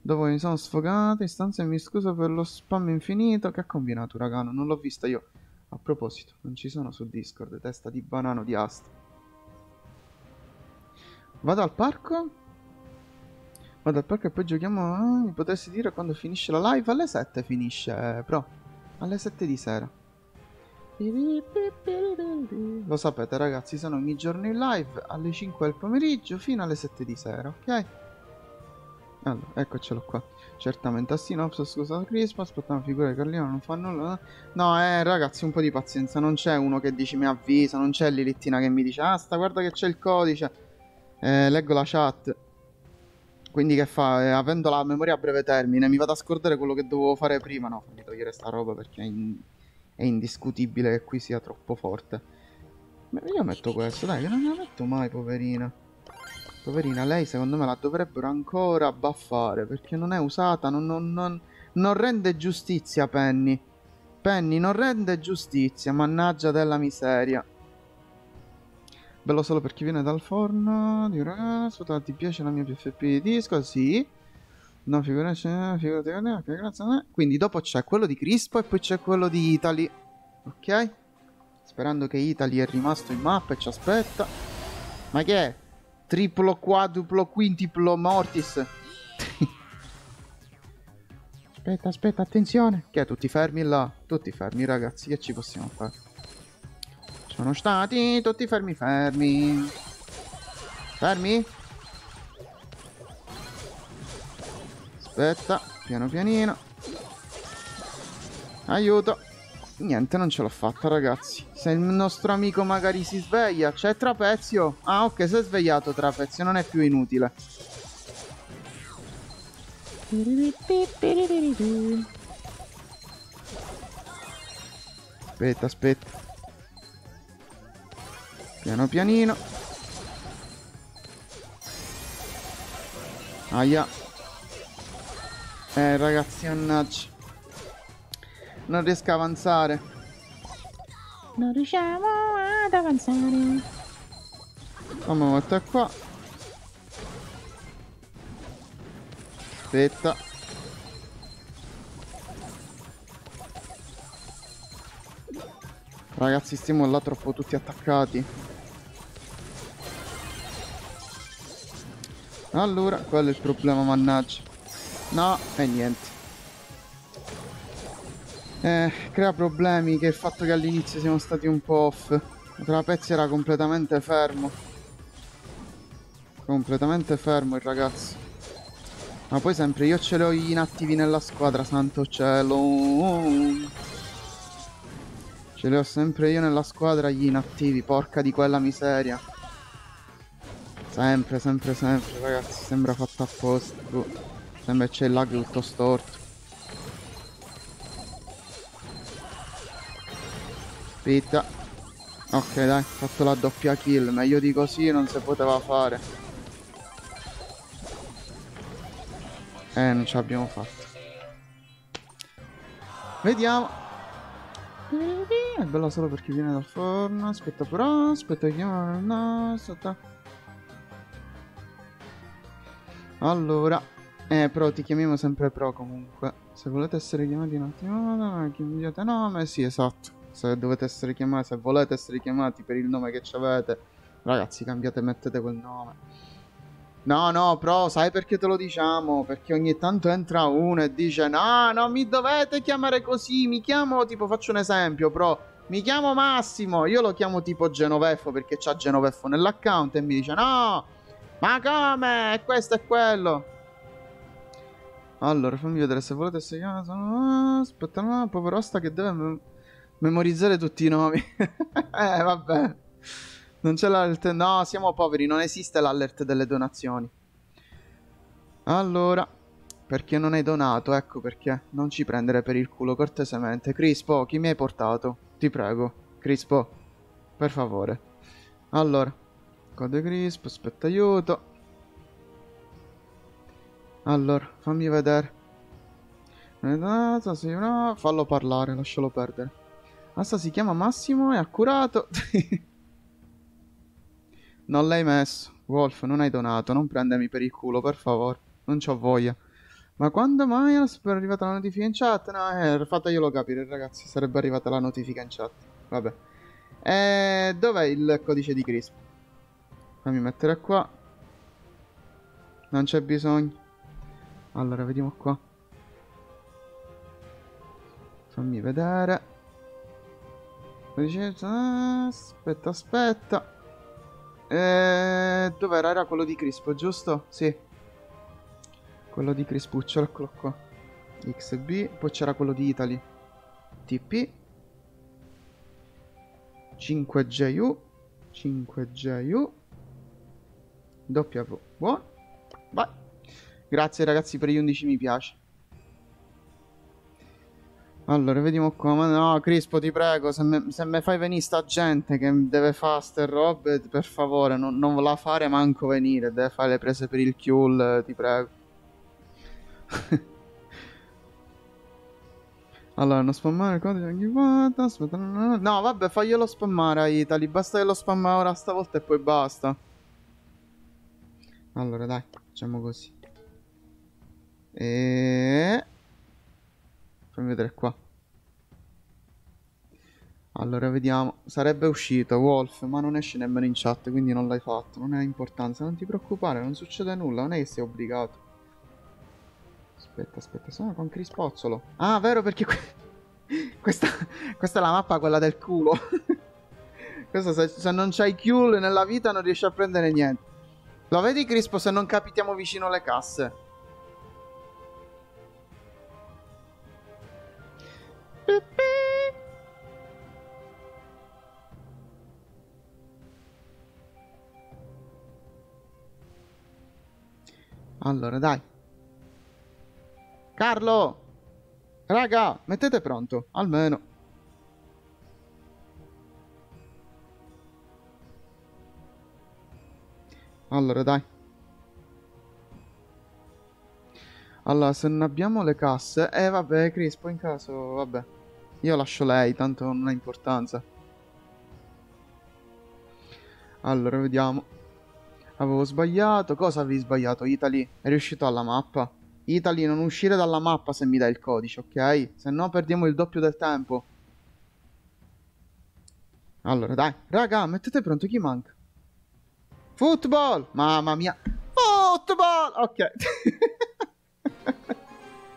Dopo mi sono sfogato, istanza e mi scuso per lo spam infinito. Che ha combinato, ragano? Non l'ho vista io. A proposito, non ci sono su Discord, testa di banano di asta. Vado al parco? Vado al parco e poi giochiamo... Ah, mi potresti dire quando finisce la live? Alle 7 finisce, però. Alle 7 di sera. Lo sapete ragazzi, sono ogni giorno in live alle 5 del pomeriggio fino alle 7 di sera, ok? Allora, eccocelo qua. Certamente a Sinops, scusa Crispa, aspetta una figura di Carlino, non fa nulla. No, eh, ragazzi, un po' di pazienza. Non c'è uno che dice mi avvisa, non c'è Lilittina che mi dice, ah, sta, guarda che c'è il codice. Eh, leggo la chat. Quindi che fa? Eh, avendo la memoria a breve termine, mi vado a scordare quello che dovevo fare prima. No, fammi togliere sta roba perché è, in... è indiscutibile che qui sia troppo forte. Beh, io metto questo, dai, che non la metto mai, poverina. Poverina, lei secondo me la dovrebbero ancora baffare perché non è usata, non, non, non, non rende giustizia Penny. Penny non rende giustizia, mannaggia della miseria. Bello solo per chi viene dal forno. Di ragazzo, ti piace la mia PFP di disco? Sì. No, figurati, figurati, ok, grazie. Quindi dopo c'è quello di Crispo e poi c'è quello di Italy. Ok? Sperando che Italy è rimasto in mappa e ci aspetta. Ma che è? Triplo, quadruplo, quintiplo, mortis. aspetta, aspetta, attenzione. Che è? Tutti fermi là? Tutti fermi, ragazzi. Che ci possiamo fare? Sono stati tutti fermi fermi. Fermi? Aspetta, piano pianino. Aiuto. Niente, non ce l'ho fatta, ragazzi. Se il nostro amico magari si sveglia, c'è Trapezio. Ah, ok, si è svegliato Trapezio, non è più inutile. Aspetta, aspetta. Piano pianino. Aia. Eh ragazzi, mannaggia. Non riesco a avanzare. Non riusciamo ad avanzare. Come volta qua. Aspetta. Ragazzi stiamo là troppo tutti attaccati Allora, quello è il problema, mannaggia. No, e niente. Eh, crea problemi che il fatto che all'inizio siamo stati un po' off. Trapezzi era completamente fermo. Completamente fermo il ragazzo. Ma poi sempre io ce li ho inattivi nella squadra, santo cielo. Ce li ho sempre io nella squadra gli inattivi, porca di quella miseria. Sempre, sempre, sempre, ragazzi. Sembra fatto apposta. Boh. Sembra c'è il lag tutto storto. Aspetta. Ok, dai, fatto la doppia kill. Meglio di così non si poteva fare. Eh, non ce l'abbiamo fatto. Vediamo. È bello solo per chi viene dal forno. Aspetta però, aspetta che. No, aspetta. Allora, eh, però ti chiamiamo sempre pro comunque. Se volete essere chiamati un attimo, cambiate nome. Sì, esatto. Se dovete essere chiamati, se volete essere chiamati per il nome che avete, ragazzi, cambiate e mettete quel nome. No, no, pro, sai perché te lo diciamo? Perché ogni tanto entra uno e dice: No, non mi dovete chiamare così. Mi chiamo, tipo, faccio un esempio, pro. Mi chiamo Massimo. Io lo chiamo tipo Genoveffo perché c'ha Genoveffo nell'account e mi dice: No ma come? Questo è quello. Allora, fammi vedere se volete se chiama. Aspetta, no, poverosta che deve mem memorizzare tutti i nomi. eh, vabbè. Non c'è l'alert. No, siamo poveri, non esiste l'alert delle donazioni. Allora, Perché non hai donato, ecco perché. Non ci prendere per il culo, cortesemente. Crispo, chi mi hai portato? Ti prego. Crispo, per favore. Allora, code Crispo, aspetta aiuto. Allora, fammi vedere. Eh, sì, no, Fallo parlare, lascialo perdere. Asta si chiama Massimo, è accurato. non l'hai messo. Wolf, non hai donato, non prendermi per il culo, per favore. Non c'ho voglia. Ma quando mai è arrivata la notifica in chat? No, eh, fatelo capire, ragazzi. Sarebbe arrivata la notifica in chat. Vabbè. E dov'è il codice di Crisp? Fammi mettere qua. Non c'è bisogno. Allora, vediamo qua. Fammi vedere. Aspetta, aspetta. E... Dov'era? Era quello di Crispo, giusto? Sì. Quello di Crispuccio, eccolo qua. XB, poi c'era quello di Italy. TP. 5JU. 5JU. W. Buono. Vai. Grazie ragazzi per gli 11 mi piace. Allora, vediamo qua. No, Crispo, ti prego, se mi fai venire sta gente che deve fare ste robe, per favore, non, non la fare manco venire. Deve fare le prese per il kill, ti prego. allora, non spammare il codice ogni volta. No, vabbè, faglielo spammare a Italy. Basta che lo spamma ora stavolta e poi basta. Allora, dai, facciamo così. E... Fammi vedere qua. Allora, vediamo. Sarebbe uscito Wolf, ma non esce nemmeno in chat, quindi non l'hai fatto. Non ha importanza, non ti preoccupare, non succede nulla, non è che sei obbligato. Aspetta, aspetta, sono con Chris Pozzolo. Ah, vero, perché que questa, questa, è la mappa, quella del culo. Questo se, se non c'hai Kill nella vita non riesci a prendere niente. Lo vedi Crispo se non capitiamo vicino alle casse? Allora, dai. Carlo! Raga, mettete pronto, almeno. Allora, dai. Allora, se non abbiamo le casse... Eh, vabbè, Crispo, in caso, vabbè. Io lascio lei, tanto non ha importanza. Allora, vediamo. Avevo sbagliato. Cosa avevi sbagliato, Italy? È riuscito alla mappa? Italy, non uscire dalla mappa se mi dai il codice, ok? Se no perdiamo il doppio del tempo. Allora, dai. Raga, mettete pronto, chi manca? Football! Mamma mia. Football! Ok.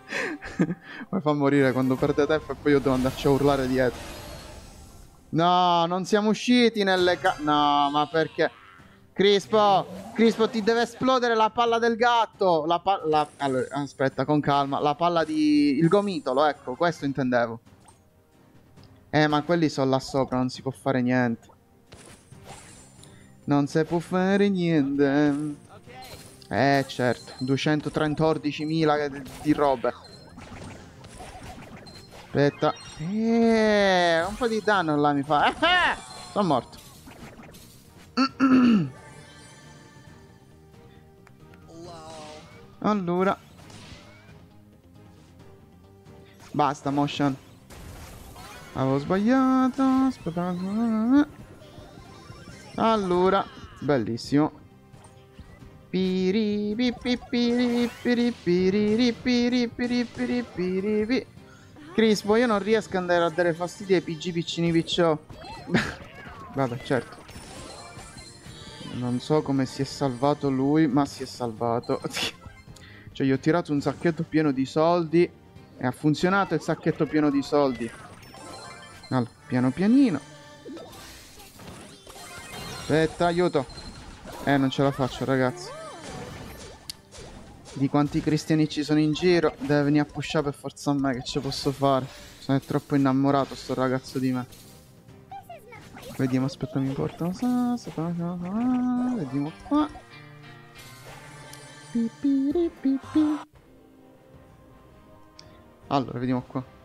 Mi fa morire quando perde tempo e poi io devo andarci a urlare dietro. No, non siamo usciti nelle ca... No, ma perché... Crispo, Crispo, ti deve esplodere la palla del gatto. La palla... Allora, aspetta, con calma. La palla di... Il gomitolo, ecco, questo intendevo. Eh, ma quelli sono là sopra, non si può fare niente. Non si può fare niente. Eh, certo. 214.000 di, robe. Aspetta. Eh, un po' di danno là mi fa. Eh, sono morto. Allora. Basta, motion. Avevo sbagliato. Aspetta. Allora, bellissimo. Crispo, io non riesco ad andare a dare fastidio ai PG piccini picciò. Vabbè, certo. Non so come si è salvato lui, ma si è salvato. cioè, gli ho tirato un sacchetto pieno di soldi e ha funzionato il sacchetto pieno di soldi. Allora, piano pianino. Aspetta, aiuto. Eh, non ce la faccio, ragazzi. Di quanti cristiani ci sono in giro, deve venire a pushare per forza a me, che ci posso fare? Sono troppo innamorato sto ragazzo di me. Vediamo, aspetta, mi porta. Vediamo qua. Allora, vediamo qua.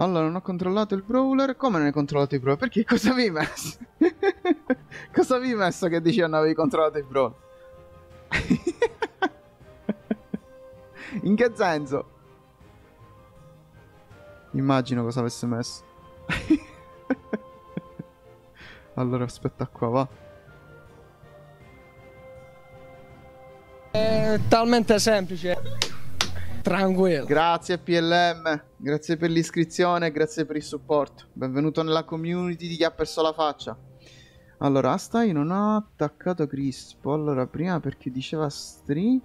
Allora, non ho controllato il brawler. Come non hai controllato il brawler? Perché cosa avevi messo? cosa avevi messo che dici non avevi controllato il brawler? In che senso? Immagino cosa avesse messo. allora, aspetta qua, va. È talmente semplice. Tranquillo. Grazie PLM, grazie per l'iscrizione, grazie per il supporto. Benvenuto nella community di chi ha perso la faccia. Allora, Asta io non ho attaccato Crispo. Allora, prima perché diceva Stri...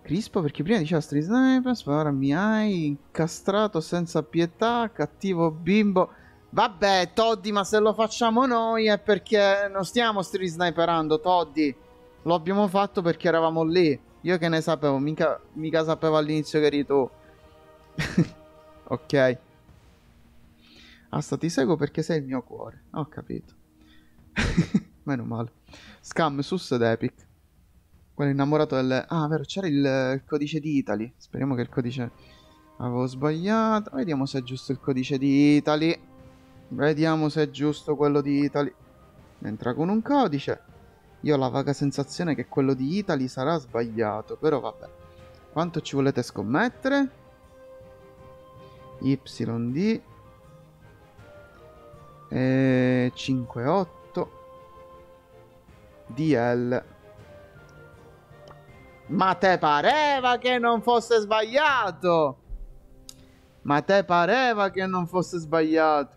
Crispo perché prima diceva Stri Sniper, ora mi hai incastrato senza pietà, cattivo bimbo. Vabbè, Toddy, ma se lo facciamo noi è perché non stiamo Stri Sniperando, Toddy. Lo abbiamo fatto perché eravamo lì. Io che ne sapevo, mica, mica sapevo all'inizio che eri tu. ok. Asta, ti seguo perché sei il mio cuore. Ho capito. Meno male. Scam, sus ed Epic. Quello innamorato del... Ah, vero, c'era il, il codice di Italy. Speriamo che il codice... Avevo sbagliato. Vediamo se è giusto il codice di Italy. Vediamo se è giusto quello di Italy. Entra con un codice. Io ho la vaga sensazione che quello di Italy sarà sbagliato, però vabbè. Quanto ci volete scommettere? YD e 58 DL Ma te pareva che non fosse sbagliato? Ma te pareva che non fosse sbagliato?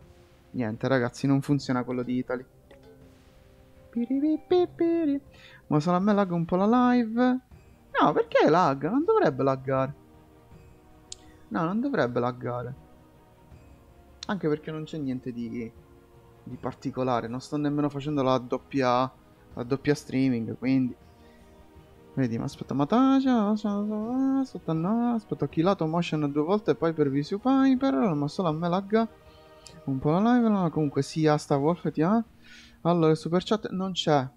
Niente ragazzi, non funziona quello di Italy. Ma solo a me lag un po' la live. No, perché lag? Non dovrebbe laggare. No, non dovrebbe laggare. Anche perché non c'è niente di, di particolare. Non sto nemmeno facendo la doppia, la doppia streaming, quindi... Vedi, ma aspetta, Matacia, aspetta, no, aspetta, ho killato motion due volte e poi per Visio Piper, ma solo a me lagga un po' la live, no, comunque sia, sta Wolf ti ha... Allora, il super chat non c'è.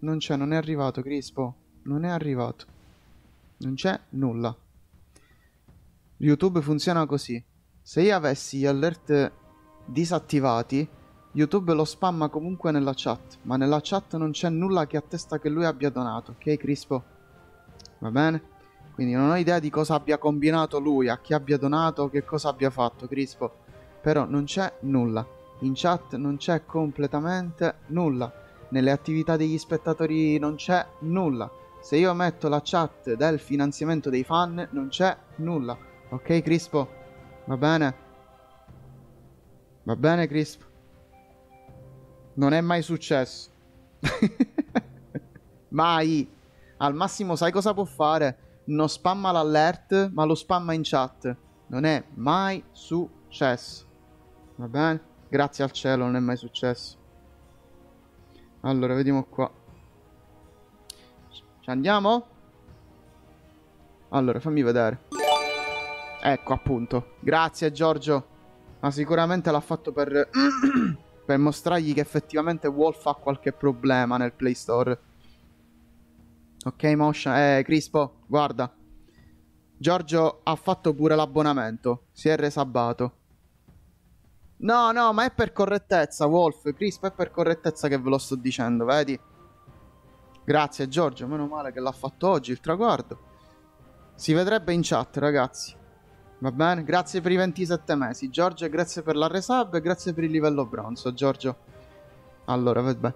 Non c'è, non è arrivato, Crispo. Non è arrivato. Non c'è nulla. YouTube funziona così. Se io avessi gli alert disattivati, YouTube lo spamma comunque nella chat. Ma nella chat non c'è nulla che attesta che lui abbia donato. Ok, Crispo? Va bene? Quindi non ho idea di cosa abbia combinato lui, a chi abbia donato, che cosa abbia fatto, Crispo. Però non c'è nulla. In chat non c'è completamente nulla. Nelle attività degli spettatori non c'è nulla. Se io metto la chat del finanziamento dei fan non c'è nulla. Ok Crispo? Va bene? Va bene Crispo? Non è mai successo. mai. Al massimo sai cosa può fare? Non spamma l'alert ma lo spamma in chat. Non è mai successo. Va bene? Grazie al cielo non è mai successo. Allora, vediamo qua. Ci andiamo? Allora, fammi vedere. Ecco, appunto. Grazie, Giorgio. Ma sicuramente l'ha fatto per... per mostrargli che effettivamente Wolf ha qualche problema nel Play Store. Ok, Motion. Eh, Crispo, guarda. Giorgio ha fatto pure l'abbonamento. Si è resabato. No, no, ma è per correttezza, Wolf. Crisp, è per correttezza che ve lo sto dicendo, vedi? Grazie, Giorgio. Meno male che l'ha fatto oggi il traguardo. Si vedrebbe in chat, ragazzi. Va bene? Grazie per i 27 mesi, Giorgio. Grazie per la resub e grazie per il livello bronzo, Giorgio. Allora, vabbè.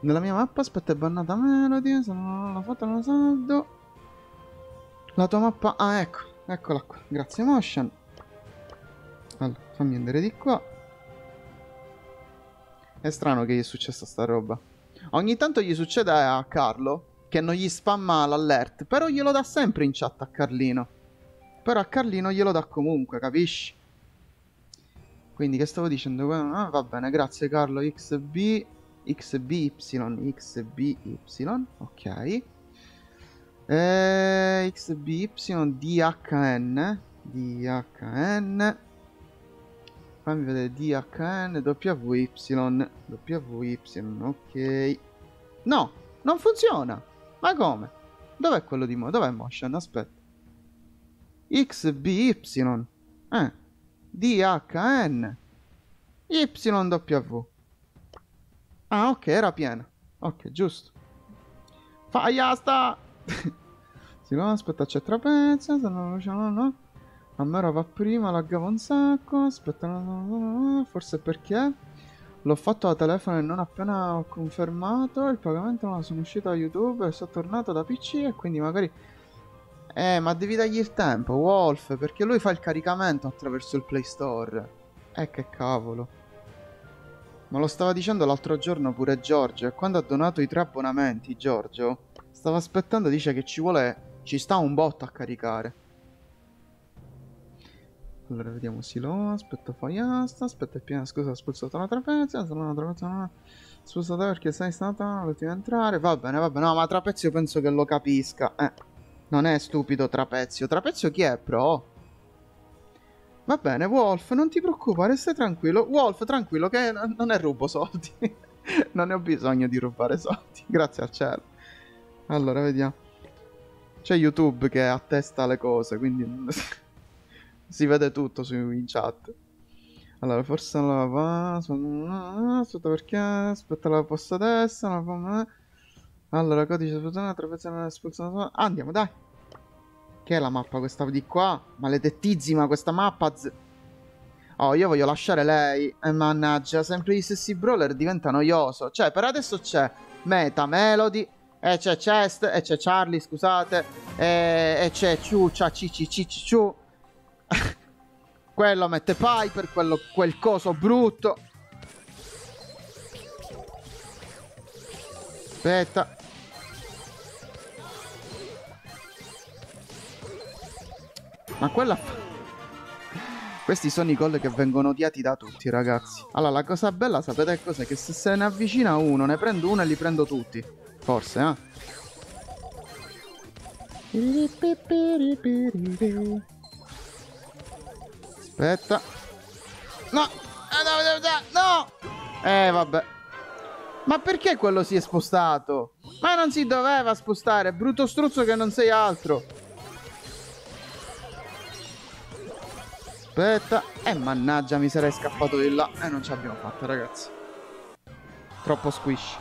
Nella mia mappa, aspetta, è bannata Melody. Se non l'ho fatta, non lo saldo. La tua mappa... Ah, ecco. Eccola qua. Grazie, Motion. Allora, fammi andare di qua. È strano che gli è successa sta roba. Ogni tanto gli succede a Carlo che non gli spamma l'alert, però glielo dà sempre in chat a Carlino. Però a Carlino glielo dà comunque, capisci? Quindi che stavo dicendo? Ah, va bene, grazie Carlo XB XBY XBY ok eh, XBY DHN DHN fammi vedere DHN WY WY ok no non funziona ma come dov'è quello di mo dov'è motion aspetta XBY. Eh. DHN. YW. Ah, ok, era piena. Ok, giusto. Faglia sta! si va, aspetta, c'è trapezio. Se no, no, no. A me ora va prima, laggava un sacco. Aspetta, forse perché? L'ho fatto da telefono e non appena ho confermato il pagamento, ma sono uscito da YouTube e sono tornato da PC e quindi magari... Eh, ma devi dargli il tempo, Wolf, perché lui fa il caricamento attraverso il Play Store. Eh, che cavolo. Ma lo stava dicendo l'altro giorno pure Giorgio, e quando ha donato i tre abbonamenti, Giorgio, stava aspettando, dice che ci vuole... ci sta un botto a caricare. Allora vediamo Silo, aspetta Faiasta, aspetta piena, scusa ho spulsato la trapezia, una trapezia, non spulsata perché sei stata l'ultima a entrare, va bene, va bene, no ma trapezio penso che lo capisca, eh, non è stupido trapezio, trapezio chi è pro? Va bene Wolf, non ti preoccupare, stai tranquillo, Wolf tranquillo che non è rubo soldi, non ne ho bisogno di rubare soldi, grazie al cielo. Allora vediamo, c'è YouTube che attesta le cose, quindi... si vede tutto su, in chat. Allora, forse la va. Aspetta perché. Aspetta la posta destra. La allora, codice sputtana, trapezione espulsione. Andiamo, dai. Che è la mappa questa di qua? Maledettissima questa mappa. Oh, io voglio lasciare lei. E eh, mannaggia, sempre gli stessi brawler diventa noioso. Cioè, per adesso c'è Meta, Melody. E c'è Chest. E c'è Charlie, scusate. E, e c'è Ciu, Cia, Cici, Cici, Ciu. quello mette Piper, quello, quel coso brutto. Aspetta. Ma quella... Questi sono i gol che vengono odiati da tutti, ragazzi. Allora, la cosa bella, sapete cos'è? Che se se ne avvicina uno, ne prendo uno e li prendo tutti. Forse, eh? Aspetta. No! No! Eh, vabbè. Ma perché quello si è spostato? Ma non si doveva spostare, brutto struzzo che non sei altro. Aspetta. Eh, mannaggia, mi sarei scappato di là. E eh, non ce l'abbiamo fatta, ragazzi. Troppo squish.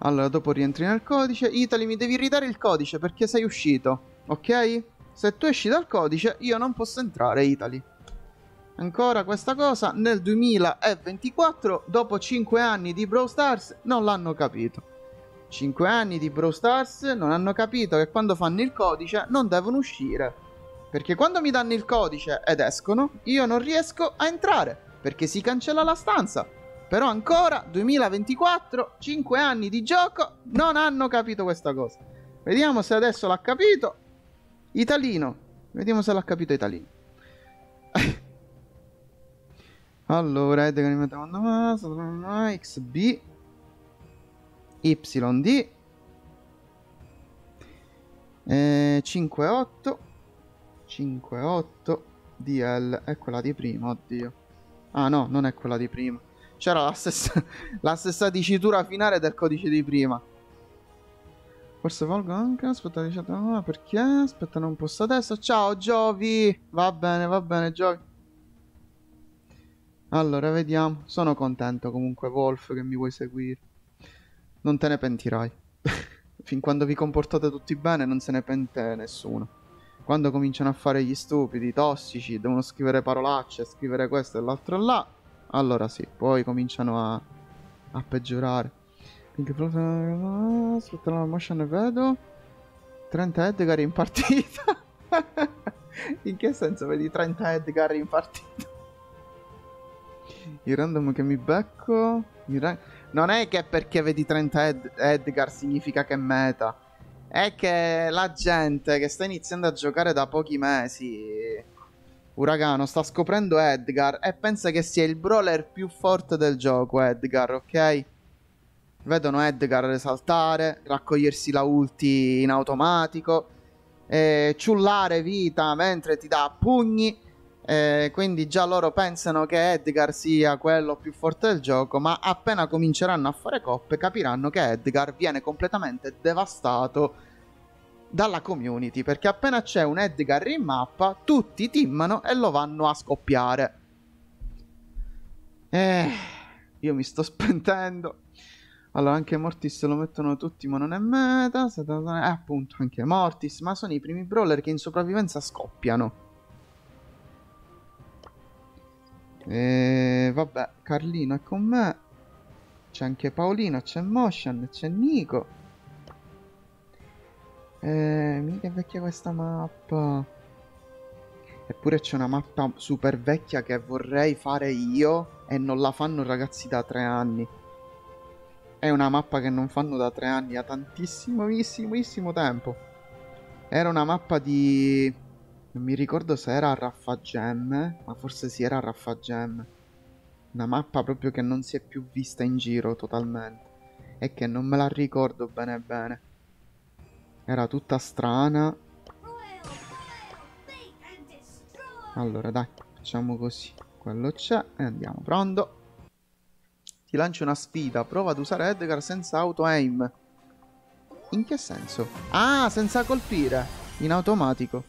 Allora, dopo rientri nel codice. Italy, mi devi ridare il codice perché sei uscito. Ok? Se tu esci dal codice, io non posso entrare Italy. Ancora questa cosa, nel 2024, dopo 5 anni di Brawl Stars, non l'hanno capito. 5 anni di Brawl Stars non hanno capito che quando fanno il codice non devono uscire. Perché quando mi danno il codice ed escono, io non riesco a entrare, perché si cancella la stanza. Però ancora, 2024, 5 anni di gioco, non hanno capito questa cosa. Vediamo se adesso l'ha capito Italino. Vediamo se l'ha capito Italino. allora, Edgar mi mette XB YD eh, 58 58 DL è quella di prima, oddio. Ah no, non è quella di prima. C'era la stessa, la stessa dicitura finale del codice di prima. Forse valgo anche. Aspetta, diciamo. No, perché? Aspetta, non posso adesso. Ciao, Giovi. Va bene, va bene, Giovi. Allora, vediamo. Sono contento comunque, Wolf, che mi vuoi seguire. Non te ne pentirai. fin quando vi comportate tutti bene, non se ne pente nessuno. Quando cominciano a fare gli stupidi, tossici, devono scrivere parolacce, scrivere questo e l'altro là, allora sì, poi cominciano a, a peggiorare. Aspetta la motion ne vedo. 30 Edgar in partita. in che senso vedi 30 Edgar in partita? Il random che mi becco... Ra... Non è che perché vedi 30 Ed Edgar significa che è meta. È che la gente che sta iniziando a giocare da pochi mesi... Uragano sta scoprendo Edgar e pensa che sia il brawler più forte del gioco, Edgar, ok? Vedono Edgar saltare, raccogliersi la ulti in automatico, eh, ciullare vita mentre ti dà pugni. Eh, quindi già loro pensano che Edgar sia quello più forte del gioco, ma appena cominceranno a fare coppe capiranno che Edgar viene completamente devastato dalla community, perché appena c'è un Edgar in mappa, tutti timmano e lo vanno a scoppiare. Eh, io mi sto spentendo. Allora, anche Mortis lo mettono tutti, ma non è meta. Eh, appunto, anche Mortis. Ma sono i primi brawler che in sopravvivenza scoppiano. E vabbè, Carlino è con me. C'è anche Paolino, c'è Motion, c'è Nico. Mica è vecchia questa mappa. Eppure c'è una mappa super vecchia che vorrei fare io e non la fanno ragazzi da tre anni. È una mappa che non fanno da tre anni, da tantissimissimo tempo. Era una mappa di... Non mi ricordo se era a Raffagem, ma forse sì era a Raffagem. Una mappa proprio che non si è più vista in giro totalmente. E che non me la ricordo bene bene. Era tutta strana. Allora dai, facciamo così. Quello c'è e andiamo. Pronto? Ti lancio una sfida. Prova ad usare Edgar senza auto-aim. In che senso? Ah, senza colpire. In automatico.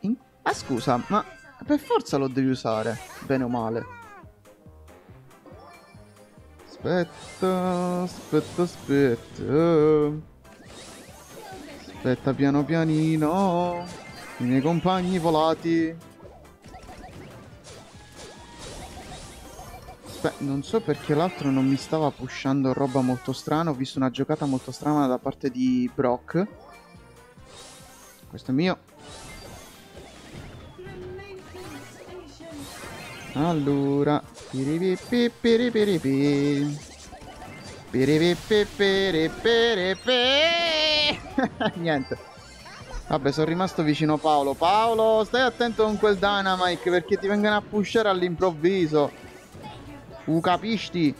In... Ah, scusa, ma per forza lo devi usare. Bene o male. Aspetta, aspetta, aspetta. Aspetta piano pianino. I miei compagni volati. Beh, non so perché l'altro non mi stava pushando roba molto strana. Ho visto una giocata molto strana da parte di Brock. Questo è mio. Allora. Niente. Vabbè, sono rimasto vicino a Paolo. Paolo, stai attento con quel Dynamite perché ti vengono a pushare all'improvviso. Tu capisci?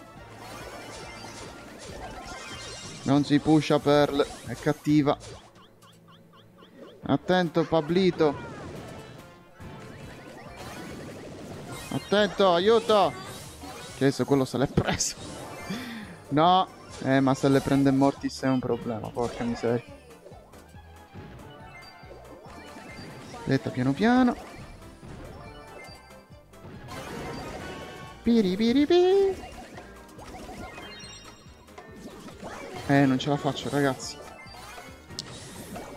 Non si pusha Pearl, è cattiva. Attento, Pablito. Attento, aiuto! Che adesso quello se l'è preso. no, eh, ma se le prende Mortis è un problema, porca miseria. Aspetta piano piano. Piri piri piri. Eh, non ce la faccio, ragazzi.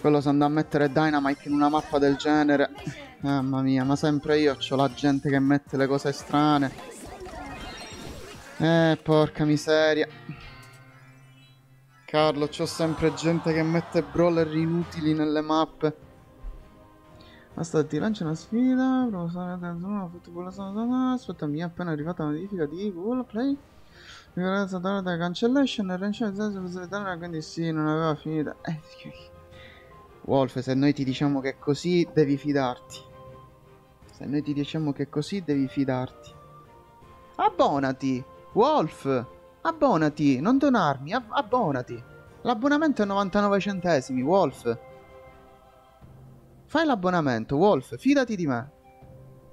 Quello se andò a mettere Dynamite in una mappa del genere. Mamma mia, ma sempre io ho la gente che mette le cose strane. Eh, porca miseria. Carlo, c'ho sempre gente che mette brawler inutili nelle mappe. Basta, ti lancia una sfida. Aspetta, mi è appena arrivata la notifica di Google Play. Riguarda da cancellation e quindi sì, non aveva finita. Eh, Wolf, se noi ti diciamo che è così, devi fidarti. Se noi ti diciamo che è così, devi fidarti. Abbonati! Wolf! Abbonati! Non donarmi, ab abbonati! L'abbonamento è 99 centesimi, Wolf! Fai l'abbonamento, Wolf, fidati di me.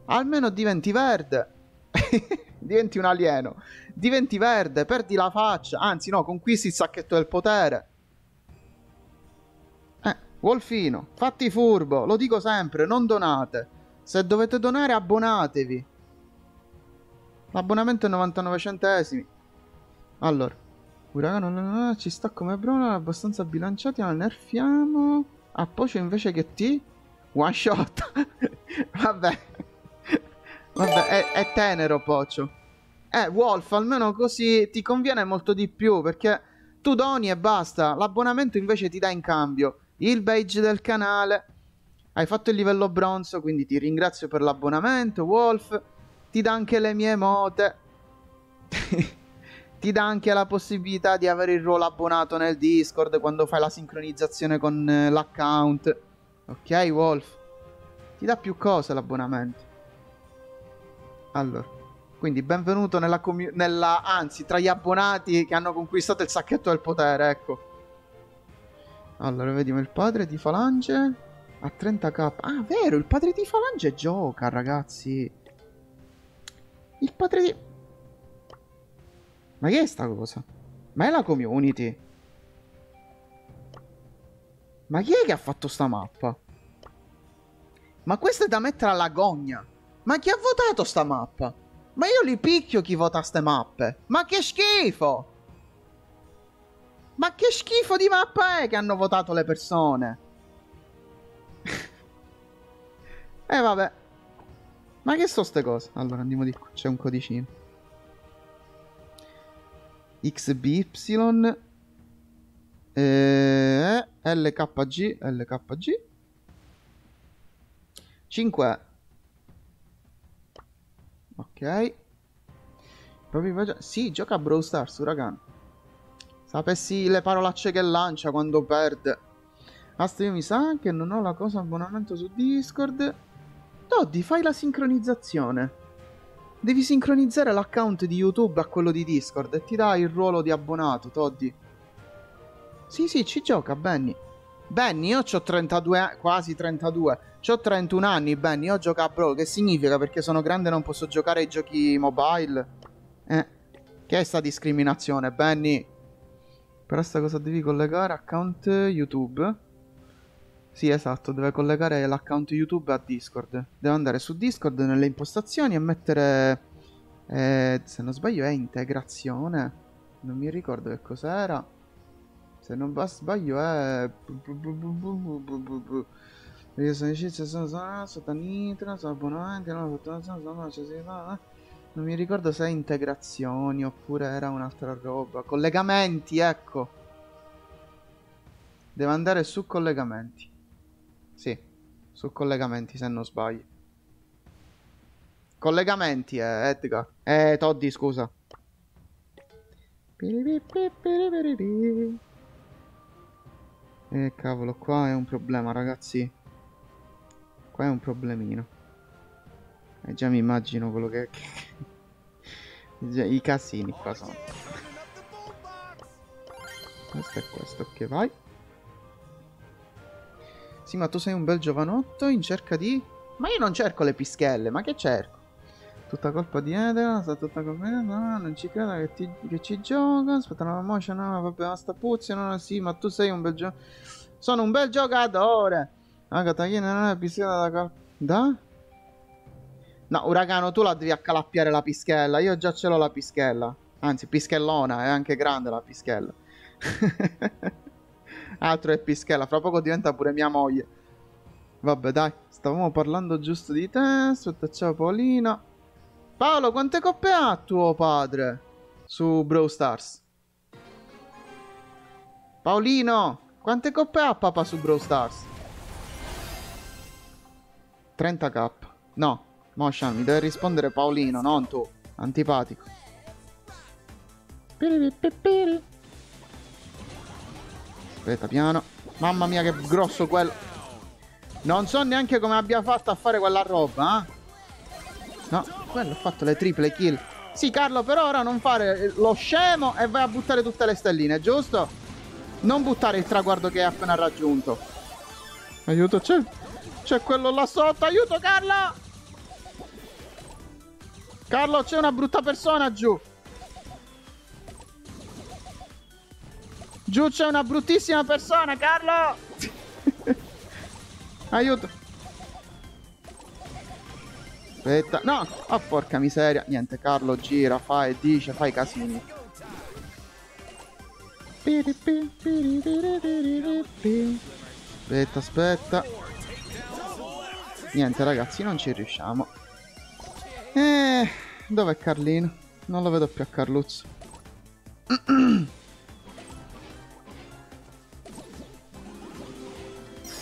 Almeno diventi verde. diventi un alieno. Diventi verde, perdi la faccia. Anzi, no, conquisti il sacchetto del potere. Eh, Wolfino, fatti furbo. Lo dico sempre, non donate. Se dovete donare, abbonatevi. L'abbonamento è 99 centesimi. Allora, Uragano ci sta come Bruno, abbastanza bilanciati, la nerfiamo. A Pocio invece che ti... One shot. Vabbè. Vabbè, è, è, tenero Pocio. Eh, Wolf, almeno così ti conviene molto di più, perché tu doni e basta. L'abbonamento invece ti dà in cambio il badge del canale. Hai fatto il livello bronzo, quindi ti ringrazio per l'abbonamento, Wolf. Ti dà anche le mie mote. ti dà anche la possibilità di avere il ruolo abbonato nel Discord quando fai la sincronizzazione con eh, l'account. Ok, Wolf. Ti dà più cose l'abbonamento. Allora, quindi benvenuto nella, nella anzi, tra gli abbonati che hanno conquistato il sacchetto del potere, ecco. Allora, vediamo il padre di Falange a 30k. Ah, vero, il padre di Falange gioca, ragazzi. Il padre di... Ma che è sta cosa? Ma è la community? Ma chi è che ha fatto sta mappa? Ma questa è da mettere alla gogna. Ma chi ha votato sta mappa? Ma io li picchio chi vota ste mappe. Ma che schifo! Ma che schifo di mappa è che hanno votato le persone? eh vabbè. Ma che sono ste cose? Allora andiamo di qua, c'è un codicino. XBY eh, LKG LKG 5 Ok. Proprio Sì, gioca a Brawl Stars, uragano Sapessi le parolacce che lancia quando perde. Asta io mi sa che non ho la cosa abbonamento su Discord. Toddy, fai la sincronizzazione. Devi sincronizzare l'account di YouTube a quello di Discord e ti dà il ruolo di abbonato, Toddy. Sì, sì, ci gioca Benny. Benny, io ho 32, a- quasi 32. Ho 31 anni, Benny, io gioco a Brawl. Che significa? Perché sono grande e non posso giocare ai giochi mobile? Eh, che è sta discriminazione, Benny? Per sta cosa devi collegare account YouTube? Sì, esatto, deve collegare l'account YouTube a Discord. Deve andare su Discord nelle impostazioni e mettere... eh, se non sbaglio è integrazione. Non mi ricordo che cos'era. Se non sbaglio è... Io sono amicizia, sono sono sotto nitro, sono abbonamenti, no, sono sono sono necessità, eh. Non mi ricordo se è integrazioni oppure era un'altra roba. Collegamenti, ecco. Deve andare su collegamenti. Sì, su collegamenti se non sbaglio. Collegamenti, eh, Edgar. Eh, Toddy, scusa. Piripipipiripiripi. Eh, cavolo, qua è un problema, ragazzi. Qua è un problemino. E già mi immagino quello che... I casini qua sono. Questo è questo, ok, vai. Sì, ma tu sei un bel giovanotto in cerca di... Ma io non cerco le pischelle, ma che cerco? Tutta colpa di Eden, sta tutta colpa di Eden, no, non ci credo che, ti- che ci gioca, aspetta una motion, no, vabbè, basta puzzi, no, no, sì, ma tu sei un bel gio... Sono un bel giocatore! Agata, io non è pischella da cal... Da? No, uragano, tu la devi accalappiare la pischella, io già ce l'ho la pischella. Anzi, pischellona, è anche grande la pischella. Altro è pischella, fra poco diventa pure mia moglie. Vabbè, dai, stavamo parlando giusto di te. Aspetta, ciao Paolina. Paolo, quante coppe ha tuo padre su Brawl Stars? Paolino, quante coppe ha papà su Brawl Stars? 30k. No, Motion, mi deve rispondere Paolino, non tu. Antipatico. Aspetta, piano. Mamma mia, che grosso quello. Non so neanche come abbia fatto a fare quella roba, eh? No, quello ha fatto le triple kill. Sì, Carlo, per ora non fare lo scemo e vai a buttare tutte le stelline, giusto? Non buttare il traguardo che hai appena raggiunto. Aiuto, c'è... C'è quello là sotto, aiuto Carlo! Carlo, c'è una brutta persona giù. Giù c'è una bruttissima persona, Carlo! Aiuto! Aspetta, no! Oh, porca miseria. Niente, Carlo gira, fa e dice, fa i casini. Aspetta, aspetta. Niente, ragazzi, non ci riusciamo. Eh, dov'è Carlino? Non lo vedo più a Carluzzo.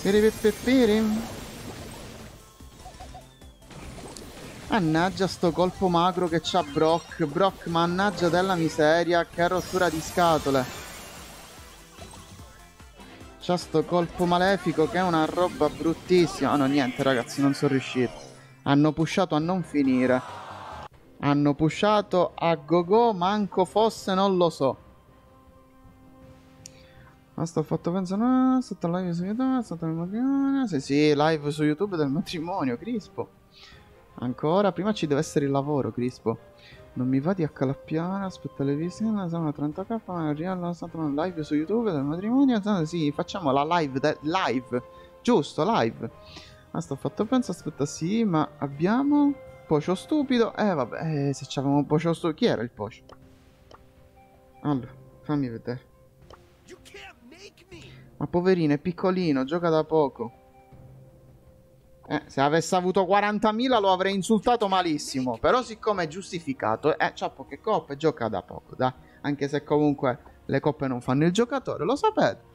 Piripipipirim. Mannaggia sto colpo magro che c'ha Brock. Brock, mannaggia della miseria, che rottura di scatole. C'ha sto colpo malefico che è una roba bruttissima. Oh no, niente ragazzi, non sono riuscito. Hanno pushato a non finire. Hanno pushato a go-go, manco fosse, non lo so. Basta, ho fatto pensare, no, sotto live su YouTube, sotto il matrimonio. Sì, sì, live su YouTube del matrimonio, Crispo. Ancora, prima ci deve essere il lavoro, Crispo. Non mi va di accalappiare, aspetta le visite, sono 30k, ma Real Saturn live su YouTube del matrimonio. Sì, facciamo la live, live, giusto, live. Ah, sto fatto penso, aspetta, sì, ma abbiamo Pocio stupido. Eh, vabbè, eh, se c'avevamo un Pocio stupido, chi era il Pocio? Allora, fammi vedere. Ma poverino, è piccolino, gioca da poco. Eh, se avesse avuto 40.000 lo avrei insultato malissimo. Però siccome è giustificato, eh, c'ha poche coppe, gioca da poco, dai. Anche se comunque le coppe non fanno il giocatore, lo sapete.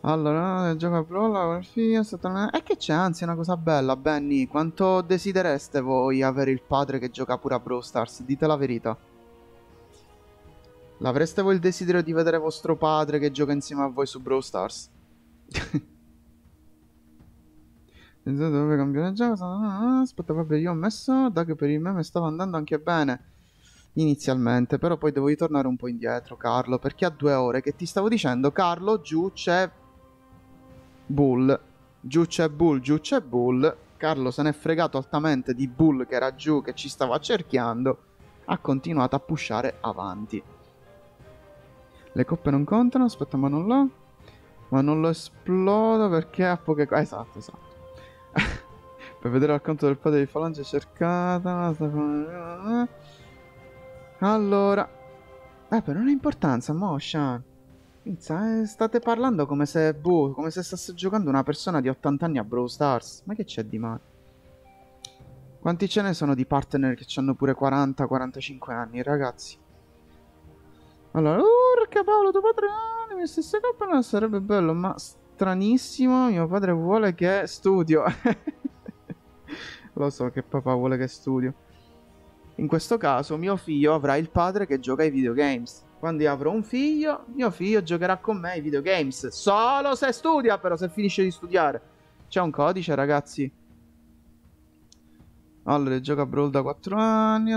Allora, gioca pro, la figlia, E che c'è, anzi, è una cosa bella, Benny. Quanto desidereste voi avere il padre che gioca pure a Brawl Stars? Dite la verità. L'avreste voi il desiderio di vedere vostro padre che gioca insieme a voi su Brawl Stars? dove cambiare gioco? Aspetta, vabbè, io ho messo da che per il meme stava andando anche bene inizialmente, però poi devo ritornare un po' indietro, Carlo, perché a due ore che ti stavo dicendo, Carlo, giù c'è Bull, giù c'è Bull, giù c'è Bull, Carlo se n'è fregato altamente di Bull che era giù, che ci stava cerchiando, ha continuato a pushare avanti. Le coppe non contano, aspetta ma non l'ho, ma non lo esplodo perché ha poche esatto, esatto. per vedere il conto del padre di Falange cercata. Allora. Eh, però non ha importanza, Moshan. Eh, state parlando come se, boh, come se stesse giocando una persona di 80 anni a Brawl Stars. Ma che c'è di male? Quanti ce ne sono di partner che hanno pure 40-45 anni, ragazzi? Allora, urca Paolo, tuo padre ha le mie stesse coppe non sarebbe bello, ma stranissimo, mio padre vuole che studio. Lo so che papà vuole che studio. In questo caso mio figlio avrà il padre che gioca ai videogames. Quando io avrò un figlio, mio figlio giocherà con me ai videogames. Solo se studia, però se finisce di studiare. C'è un codice, ragazzi. Allora, gioca a Brawl da 4 anni.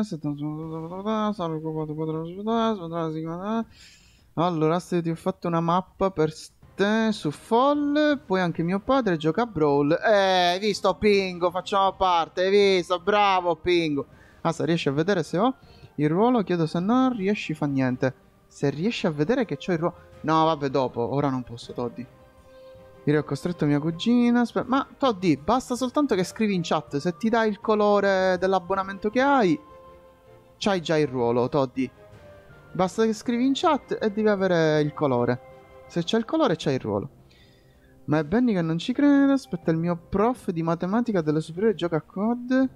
Allora, se ti ho fatto una mappa per te su Fall. Poi anche mio padre gioca a Brawl. Eh, hai visto Pingo? Facciamo parte. Hai visto? Bravo Pingo. Ah, se riesci a vedere se ho il ruolo, chiedo se non riesci fa niente. Se riesci a vedere che c'ho il ruolo... No, vabbè, dopo. Ora non posso, Toddy. Io ho costretto mia cugina. Aspetta. Ma, Toddy, basta soltanto che scrivi in chat. Se ti dai il colore dell'abbonamento che hai, c'hai già il ruolo, Toddy. Basta che scrivi in chat e devi avere il colore. Se c'è il colore, c'è il ruolo. Ma è Benny che non ci crede. Aspetta, il mio prof di matematica delle superiori gioca a COD.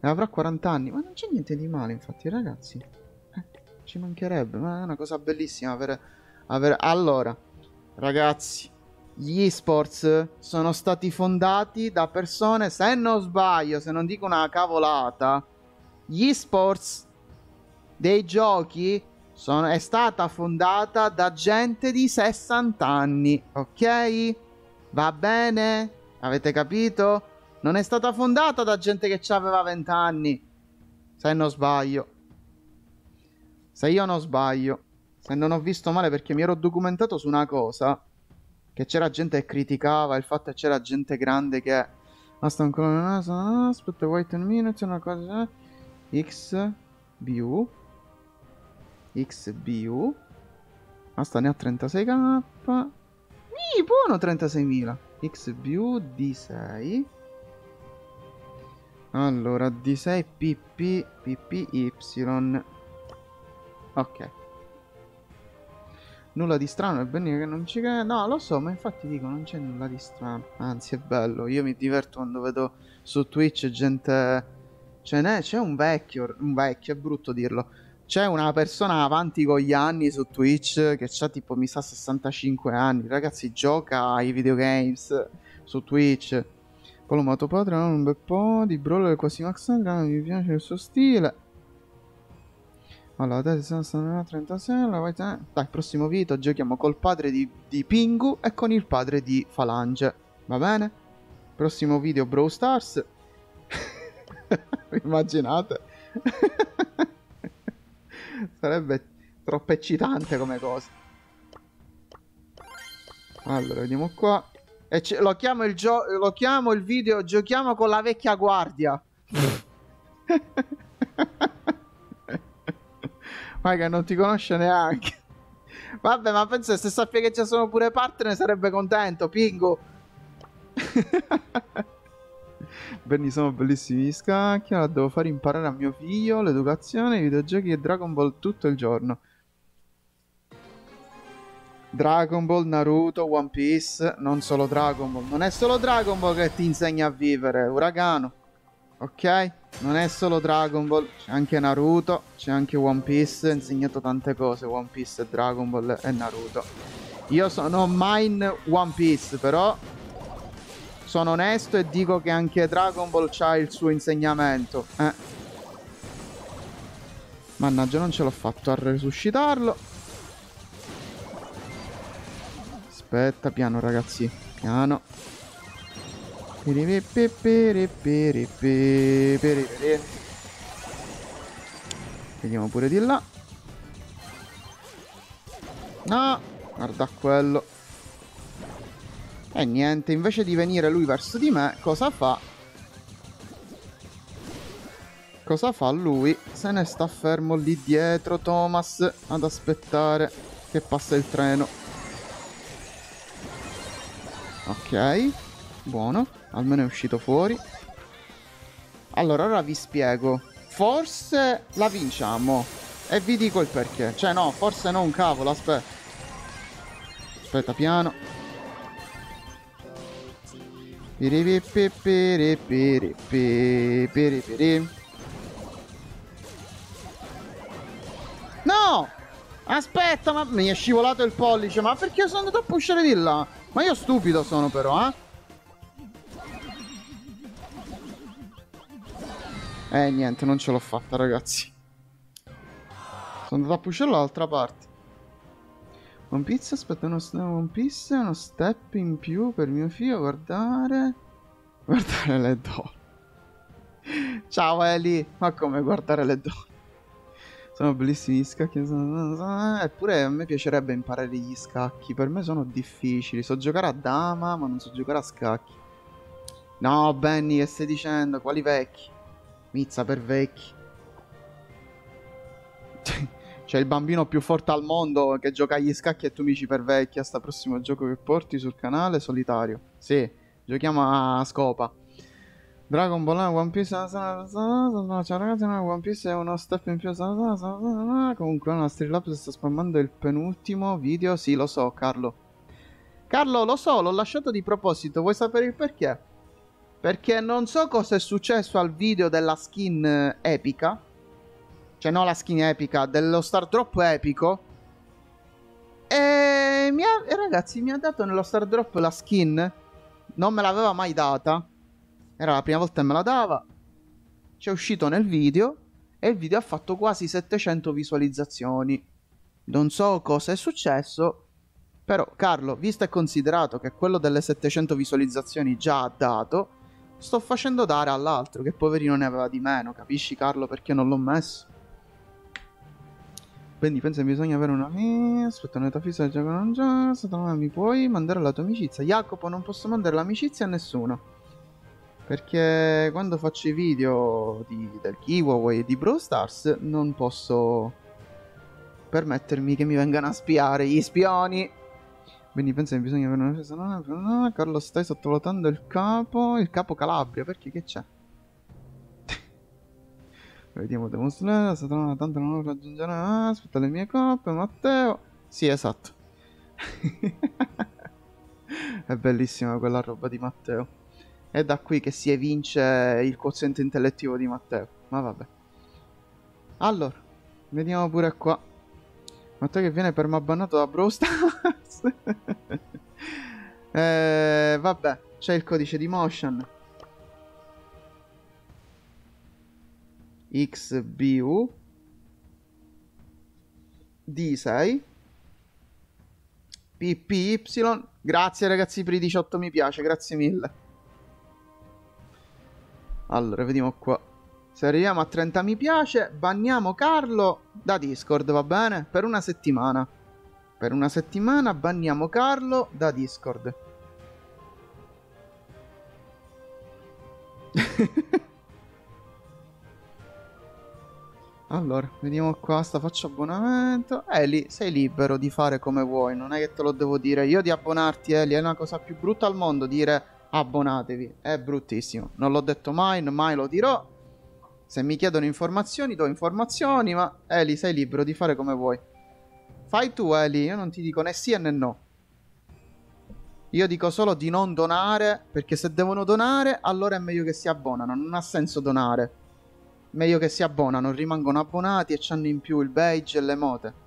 E avrà 40 anni. Ma non c'è niente di male, infatti, ragazzi. Eh, ci mancherebbe. Ma è una cosa bellissima avere, avere... Allora, ragazzi, gli esports sono stati fondati da persone, se non sbaglio, se non dico una cavolata, gli esports dei giochi sono, è stata fondata da gente di 60 anni, ok? Va bene? Avete capito? Non è stata fondata da gente che aveva 20 anni. Se non sbaglio. Se io non sbaglio. Se non ho visto male perché mi ero documentato su una cosa. Che c'era gente che criticava il fatto che c'era gente grande che... Basta ancora. Aspetta, wait a minute, una cosa... X... BU... XBU... Basta, ne ha 36k... Ih, buono 36.000. XBU D6... Allora, D6 PP PPY. Ok. Nulla di strano, è bene che non ci crede. No, lo so, ma infatti dico, non c'è nulla di strano. Anzi, è bello. Io mi diverto quando vedo su Twitch gente... Ce n'è, c'è un vecchio, un vecchio, è brutto dirlo. C'è una persona avanti con gli anni su Twitch che ha tipo, mi sa, 65 anni. Ragazzi, gioca ai videogames su Twitch Paolo Mato Padre ha un bel po' di brawler quasi max mi piace il suo stile. Allora, adesso sono 36, la vai Dai, prossimo video giochiamo col padre di, di Pingu e con il padre di Falange. Va bene? Prossimo video Brawl Stars. Immaginate? Sarebbe troppo eccitante come cosa. Allora, vediamo qua. Lo, chiamo il lo chiamo il video Giochiamo con la vecchia guardia. Ma che non ti conosce neanche. Vabbè, ma penso che se sappia che ci sono pure partner sarebbe contento, Pingu. Benny sono bellissimi gli scacchi. Allora devo fare imparare a mio figlio l'educazione, i videogiochi e Dragon Ball tutto il giorno. Dragon Ball, Naruto, One Piece, non solo Dragon Ball. Non è solo Dragon Ball che ti insegna a vivere, uragano. Ok? Non è solo Dragon Ball, c'è anche Naruto, c'è anche One Piece, ha insegnato tante cose, One Piece, Dragon Ball e Naruto. Io sono mine One Piece, però sono onesto e dico che anche Dragon Ball ha il suo insegnamento. Eh. Mannaggia, non ce l'ho fatto a resuscitarlo. Aspetta, piano ragazzi, piano. Vediamo pure di là. No, guarda quello. E niente, invece di venire lui verso di me, cosa fa? Cosa fa lui? Se ne sta fermo lì dietro Thomas ad aspettare che passa il treno. Ok, buono, almeno è uscito fuori. Allora, ora vi spiego. Forse la vinciamo. E vi dico il perché. Cioè, no, forse no, un cavolo, aspetta. Aspetta, piano. No! Aspetta, ma mi è scivolato il pollice. Ma perché sono andato a pushare di là? Ma io stupido sono però, eh? Eh, niente, non ce l'ho fatta, ragazzi. Sono andato a pushare l'altra parte. One Piece, aspetta, uno One Piece, uno step in più per mio figlio, guardare... Guardare le donne. Ciao Eli, ma come guardare le donne? Sono bellissimi gli scacchi. Eppure a me piacerebbe imparare gli scacchi. Per me sono difficili. So giocare a dama, ma non so giocare a scacchi. No, Benny, che stai dicendo? Quali vecchi? Mizza per vecchi. C'è il bambino più forte al mondo che gioca agli scacchi e tu mi dici per vecchi. A sta prossimo gioco che porti sul canale solitario. Sì, giochiamo a scopa. Dragon Ball One Piece Ciao ragazzi, One Piece è uno step in più Comunque una Street sta spammando il penultimo video Sì, lo so, Carlo Carlo, lo so, l'ho lasciato di proposito Vuoi sapere il perché? Perché non so cosa è successo al video della skin epica Cioè no la skin epica, dello Star Drop epico E, mi ha, e ragazzi mi ha dato nello Star Drop la skin Non me l'aveva mai data era la prima volta che me la dava. C'è uscito nel video e il video ha fatto quasi 700 visualizzazioni. Non so cosa è successo, però Carlo, visto e considerato che quello delle 700 visualizzazioni già ha dato, sto facendo dare all'altro che poverino ne aveva di meno, capisci Carlo perché non l'ho messo? Quindi penso che bisogna avere una... Aspetta, un'età fissa del gioco non già... Mi puoi mandare la tua amicizia? Jacopo, non posso mandare l'amicizia a nessuno. Perché quando faccio i video di, del giveaway di Brawl Stars non posso permettermi che mi vengano a spiare gli spioni. Quindi penso che bisogna avere una difesa. No, no, Carlo, stai sottovalutando il capo. Il capo Calabria, perché che c'è? Vediamo, devo mostrare. Satana, tanto non. Ah, aspetta le mie coppe. Matteo. Sì, esatto. È bellissima quella roba di Matteo. È da qui che si evince il quoziente intellettivo di Matteo. Ma vabbè. Allora, vediamo pure qua. Matteo che viene permabannato da Brawl Stars. eh, vabbè, c'è il codice di motion. XBU D6 PPY Grazie ragazzi per i 18 mi piace, grazie mille. Allora, vediamo qua. Se arriviamo a 30 mi piace, banniamo Carlo da Discord, va bene? Per una settimana. Per una settimana banniamo Carlo da Discord. Allora, vediamo qua, sta faccio abbonamento. Eli, sei libero di fare come vuoi, non è che te lo devo dire io di abbonarti, Eli, è una cosa più brutta al mondo dire abbonatevi, è bruttissimo. Non l'ho detto mai, mai lo dirò. Se mi chiedono informazioni, do informazioni, ma Eli, sei libero di fare come vuoi. Fai tu, Eli, io non ti dico né sì né no. Io dico solo di non donare, perché se devono donare, allora è meglio che si abbonano, non ha senso donare. Meglio che si abbonano, rimangono abbonati e hanno in più il badge e le mote.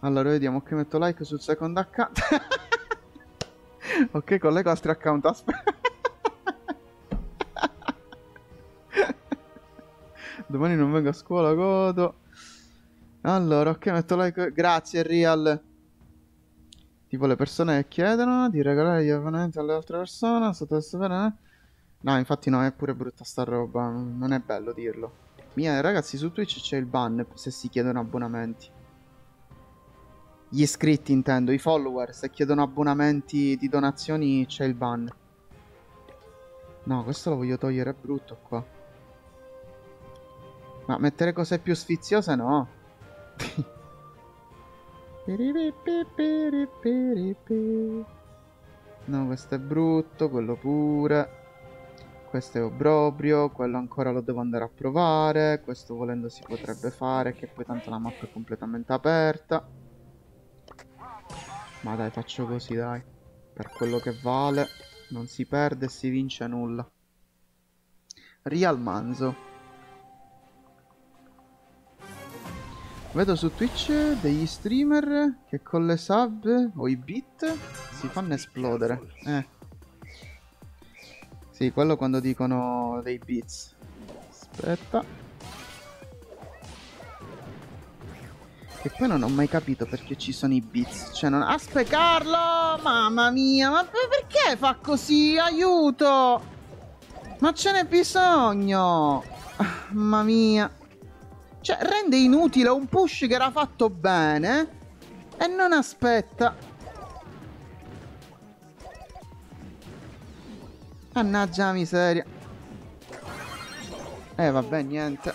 Allora, vediamo che metto like sul secondo account. ok, collego altri account, aspetta. Domani non vengo a scuola, godo. Allora, ok, metto like. Grazie, Real. Tipo le persone che chiedono di regalare gli abbonamenti alle altre persone. Sotto bene. No, infatti no, è pure brutta sta roba. Non è bello dirlo. Mia, ragazzi, su Twitch c'è il ban se si chiedono abbonamenti. Gli iscritti intendo, i follower, se chiedono abbonamenti di donazioni c'è il ban. No, questo lo voglio togliere, è brutto qua. Ma mettere cose più sfiziose no. no, questo è brutto, quello pure. Questo è obbrobrio, quello ancora lo devo andare a provare, questo volendo si potrebbe fare, che poi tanto la mappa è completamente aperta. Ma dai, faccio così, dai. Per quello che vale, non si perde e si vince nulla. Real Manzo. Vedo su Twitch degli streamer che con le sub o i bit si fanno esplodere. Eh. Sì, quello quando dicono dei beats. Aspetta. E poi non ho mai capito perché ci sono i beats. Cioè, non... Aspetta, Carlo! Mamma mia, ma perché fa così? Aiuto! Ma ce n'è bisogno! Ah, mamma mia. Cioè, rende inutile un push che era fatto bene e non aspetta. Mannaggia la miseria. Eh, vabbè, niente.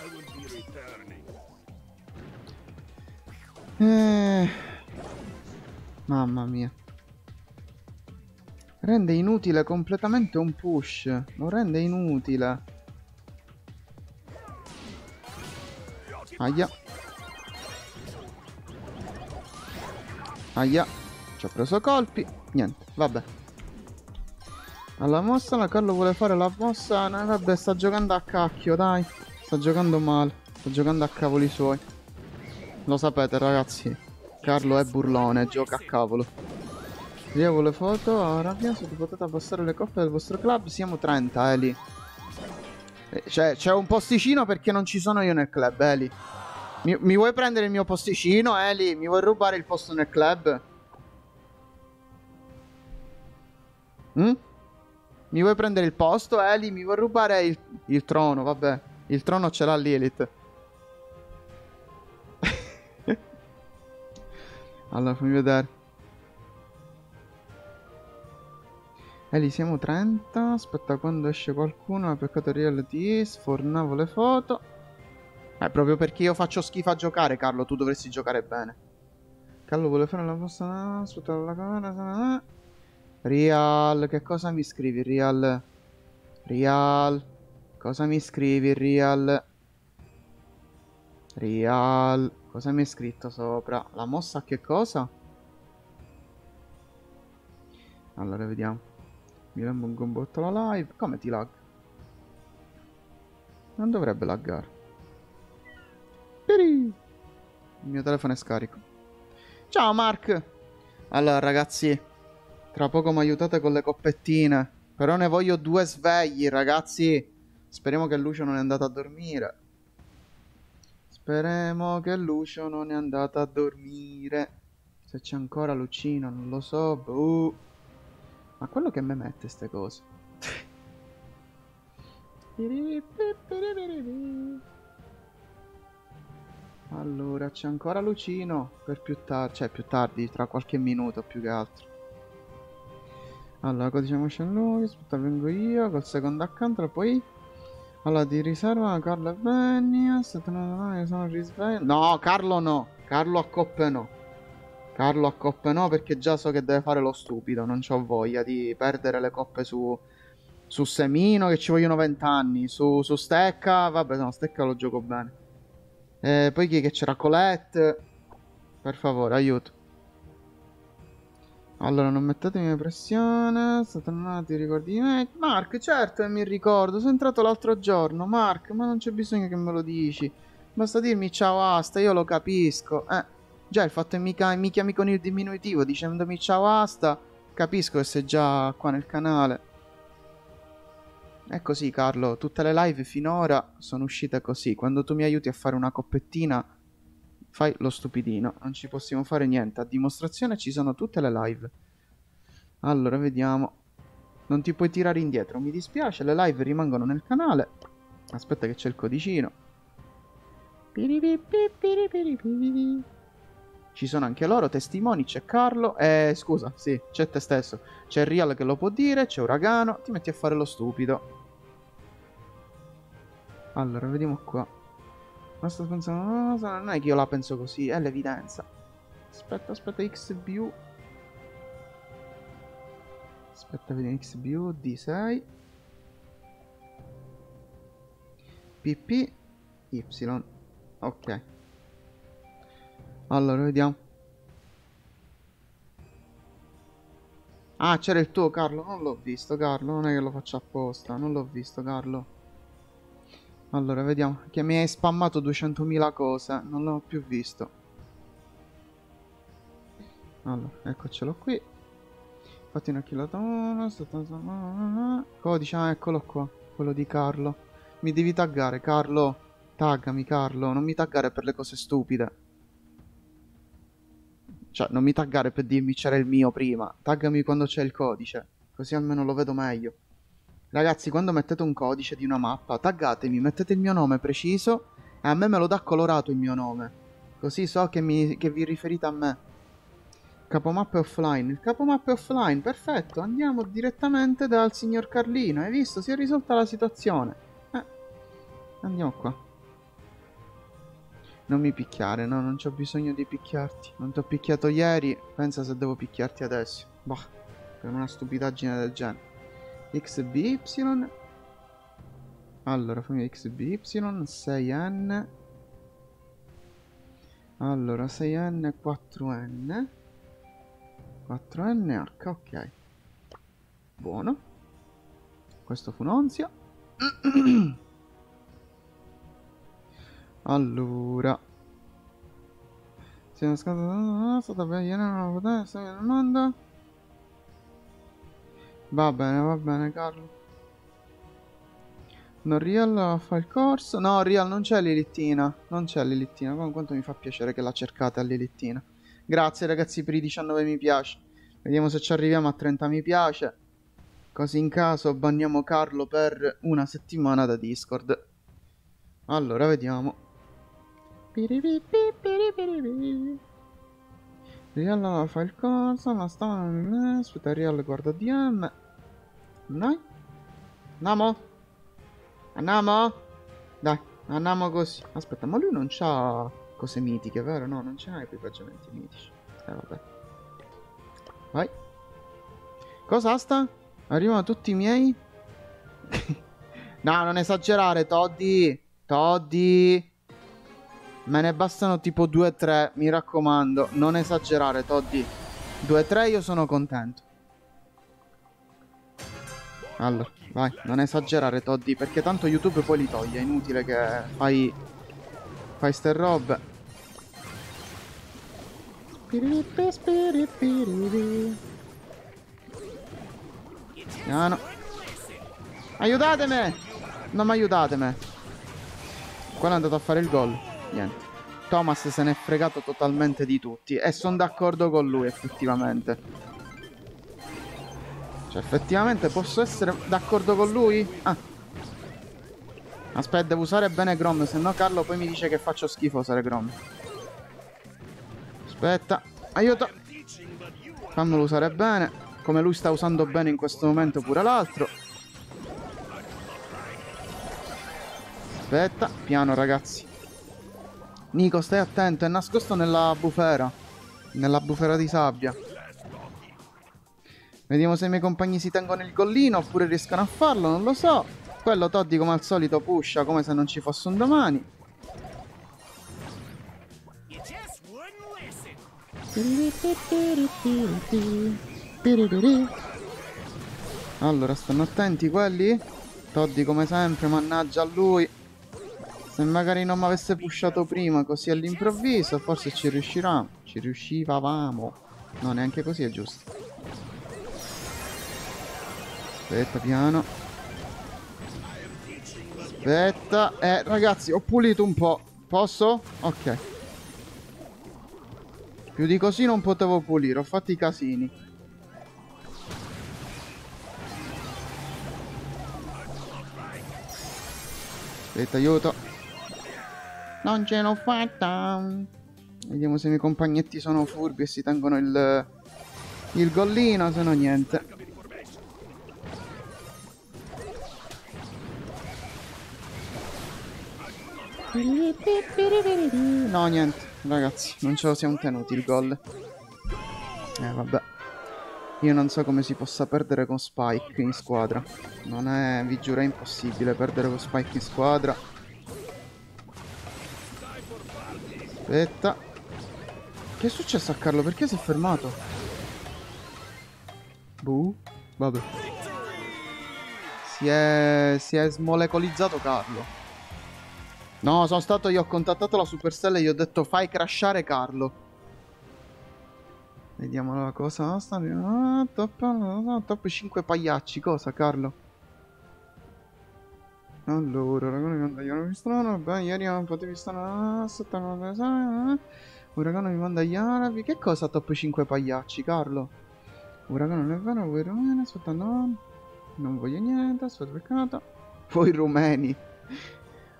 Eh... Mamma mia. Rende inutile completamente un push. Lo rende inutile. Aia. Aia. Ci ho preso colpi. Niente, vabbè. Alla mossa, la Carlo vuole fare la mossa. No, vabbè, sta giocando a cacchio, dai. Sta giocando male. Sta giocando a cavoli suoi. Lo sapete, ragazzi. Carlo è burlone, gioca a cavolo. Io vuole foto. Ora, se potete abbassare le coppe del vostro club. Siamo 30, Eli. Eh, cioè, c'è un posticino perché non ci sono io nel club, Eli. Mi, mi vuoi prendere il mio posticino, Eli? Mi vuoi rubare il posto nel club? Mm? Mi vuoi prendere il posto, Eli? Mi vuoi rubare il, il trono? Vabbè, il trono ce l'ha Lilith. allora, fammi vedere. Eli, siamo 30. Aspetta, quando esce qualcuno, peccato reality, sfornavo le foto. Eh, proprio perché io faccio schifo a giocare, Carlo, tu dovresti giocare bene. Carlo vuole fare la posta... Aspetta la camera... Real, che cosa mi scrivi, Real? Real, cosa mi scrivi, Real? Real, cosa mi hai scritto sopra? La mossa che cosa? Allora, vediamo. Mi lembo un botto la live. Come ti lag? Non dovrebbe laggare. Il mio telefono è scarico. Ciao Mark! Allora ragazzi, tra poco mi aiutate con le coppettine. Però ne voglio due svegli, ragazzi. Speriamo che Lucio non è andato a dormire. Speriamo che Lucio non è andato a dormire. Se c'è ancora Lucino, non lo so. Boh. Ma quello che me mette ste cose. allora, c'è ancora Lucino per più tardi, cioè più tardi, tra qualche minuto più che altro. Allora, codice motion lui, aspetta vengo io col secondo account, poi Allora, ti riserva Carlo e ne sono risveglio. No, Carlo no. Carlo a coppe no. Carlo a coppe no, perché già so che deve fare lo stupido. Non ho voglia di perdere le coppe su. Su Semino, che ci vogliono 20 anni. Su, su Stecca. Vabbè, no, Stecca lo gioco bene. E poi chi che c'era Colette. Per favore, aiuto. Allora, non mettetemi pressione. Satana, ti ricordi di me? Mark, certo che mi ricordo. Sono entrato l'altro giorno. Mark, ma non c'è bisogno che me lo dici. Basta dirmi ciao Asta, io lo capisco. Eh, già il fatto che mi chiami con il diminutivo dicendomi ciao Asta, capisco che sei già qua nel canale. È così, Carlo. Tutte le live finora sono uscite così. Quando tu mi aiuti a fare una coppettina fai lo stupidino, non ci possiamo fare niente. A dimostrazione ci sono tutte le live. Allora, vediamo. Non ti puoi tirare indietro, mi dispiace, le live rimangono nel canale. Aspetta che c'è il codicino. Ci sono anche loro, testimoni, c'è Carlo. Eh, scusa, sì, c'è te stesso. C'è Real che lo può dire, c'è Uragano. Ti metti a fare lo stupido. Allora, vediamo qua. Ma sto pensando, no, non è che io la penso così, è l'evidenza. Aspetta, aspetta, XBU. Aspetta, vediamo XBU, D6. PP, Y. Ok. Allora, vediamo. Ah, c'era il tuo, Carlo. Non l'ho visto, Carlo. Non è che lo faccio apposta. Non l'ho visto, Carlo. Allora, vediamo. Che mi hai spammato 200.000 cose. Non l'ho più visto. Allora, eccocelo qui. Fatti una chilotonda. Codice, ah, eccolo qua. Quello di Carlo. Mi devi taggare, Carlo. Taggami, Carlo. Non mi taggare per le cose stupide. Cioè, non mi taggare per dirmi c'era il mio prima. Taggami quando c'è il codice. Così almeno lo vedo meglio. Ragazzi, quando mettete un codice di una mappa, taggatemi, mettete il mio nome preciso e a me me lo dà colorato il mio nome. Così so che, mi, che vi riferite a me. Capomappa offline. Il capomappa offline, perfetto. Andiamo direttamente dal signor Carlino. Hai visto? Si è risolta la situazione. Eh, andiamo qua. Non mi picchiare, no, non c'ho bisogno di picchiarti. Non ti ho picchiato ieri, pensa se devo picchiarti adesso. Bah, per una stupidaggine del genere. XBY allora fammi XBY 6N allora 6N 4N 4NH ok. Buono. Questo fu un'onzia allora. Siamo stata bene non la potesse domanda Va bene, va bene, Carlo. Non Real fa il corso? No, Real non c'è Lilittina. Non c'è Lilittina. Ma quanto mi fa piacere che la cercate a. Grazie ragazzi per i 19 mi piace. Vediamo se ci arriviamo a 30 mi piace. Così in caso banniamo Carlo per una settimana da Discord. Allora, vediamo. Real fa il corso, ma sta... Aspetta, Real guarda DM. Noi? Andiamo? Andiamo? Dai, andiamo così. Aspetta, ma lui non c'ha cose mitiche, vero? No, non c'ha equipaggiamenti mitici. Eh, vabbè. Vai. Cosa sta? Arrivano tutti i miei? no, non esagerare, Toddy. Toddy. Me ne bastano tipo 2-3, mi raccomando. Non esagerare, Toddy. 2-3 io sono contento. Allora, vai, non esagerare, Toddy, perché tanto YouTube poi li toglie. È inutile che fai... Fai ste robe. Piano. Aiutatemi! Non mi aiutatemi. Quello è andato a fare il gol niente. Thomas se n'è fregato totalmente di tutti e sono d'accordo con lui effettivamente. Cioè effettivamente posso essere d'accordo con lui? Ah. Aspetta, devo usare bene Grom, se no Carlo poi mi dice che faccio schifo usare Grom. Aspetta, aiuto! Fammelo usare bene, come lui sta usando bene in questo momento pure l'altro. Aspetta, piano ragazzi. Nico, stai attento, è nascosto nella bufera. Nella bufera di sabbia. Vediamo se i miei compagni si tengono il gollino oppure riescono a farlo, non lo so. Quello Toddy come al solito pusha come se non ci fosse un domani. Allora, stanno attenti quelli? Toddy come sempre, mannaggia a lui. Se magari non mi avesse pushato prima così all'improvviso, forse ci riuscirà. Ci riuscivamo. No, neanche così è giusto. Aspetta, piano. Aspetta. Eh, ragazzi, ho pulito un po'. Posso? Ok. Più di così non potevo pulire, ho fatto i casini. Aspetta, aiuto. Non ce l'ho fatta. Vediamo se i miei compagnetti sono furbi e si tengono il, il gollino, se no niente. No, niente, ragazzi, non ce lo siamo tenuti il gol. Eh, vabbè. Io non so come si possa perdere con Spike in squadra. Non è, vi giuro, è impossibile perdere con Spike in squadra. Aspetta. Che è successo a Carlo? Perché si è fermato? Buh. Vabbè. Si è... si è smolecolizzato Carlo. No, sono stato io, ho contattato la Supercell e gli ho detto fai crashare Carlo. Vediamo la cosa. Ah, top, top 5 pagliacci. Cosa, Carlo? Allora, ragazzi, mi manda Iano strano. Beh, ieri non potevi stare. Ah, Uragano mi manda gli arabi. Che cosa top 5 pagliacci, Carlo? Uragano non è vero, voi rumeni. Aspetta, no. Non voglio niente. Aspetta, peccato. Voi rumeni.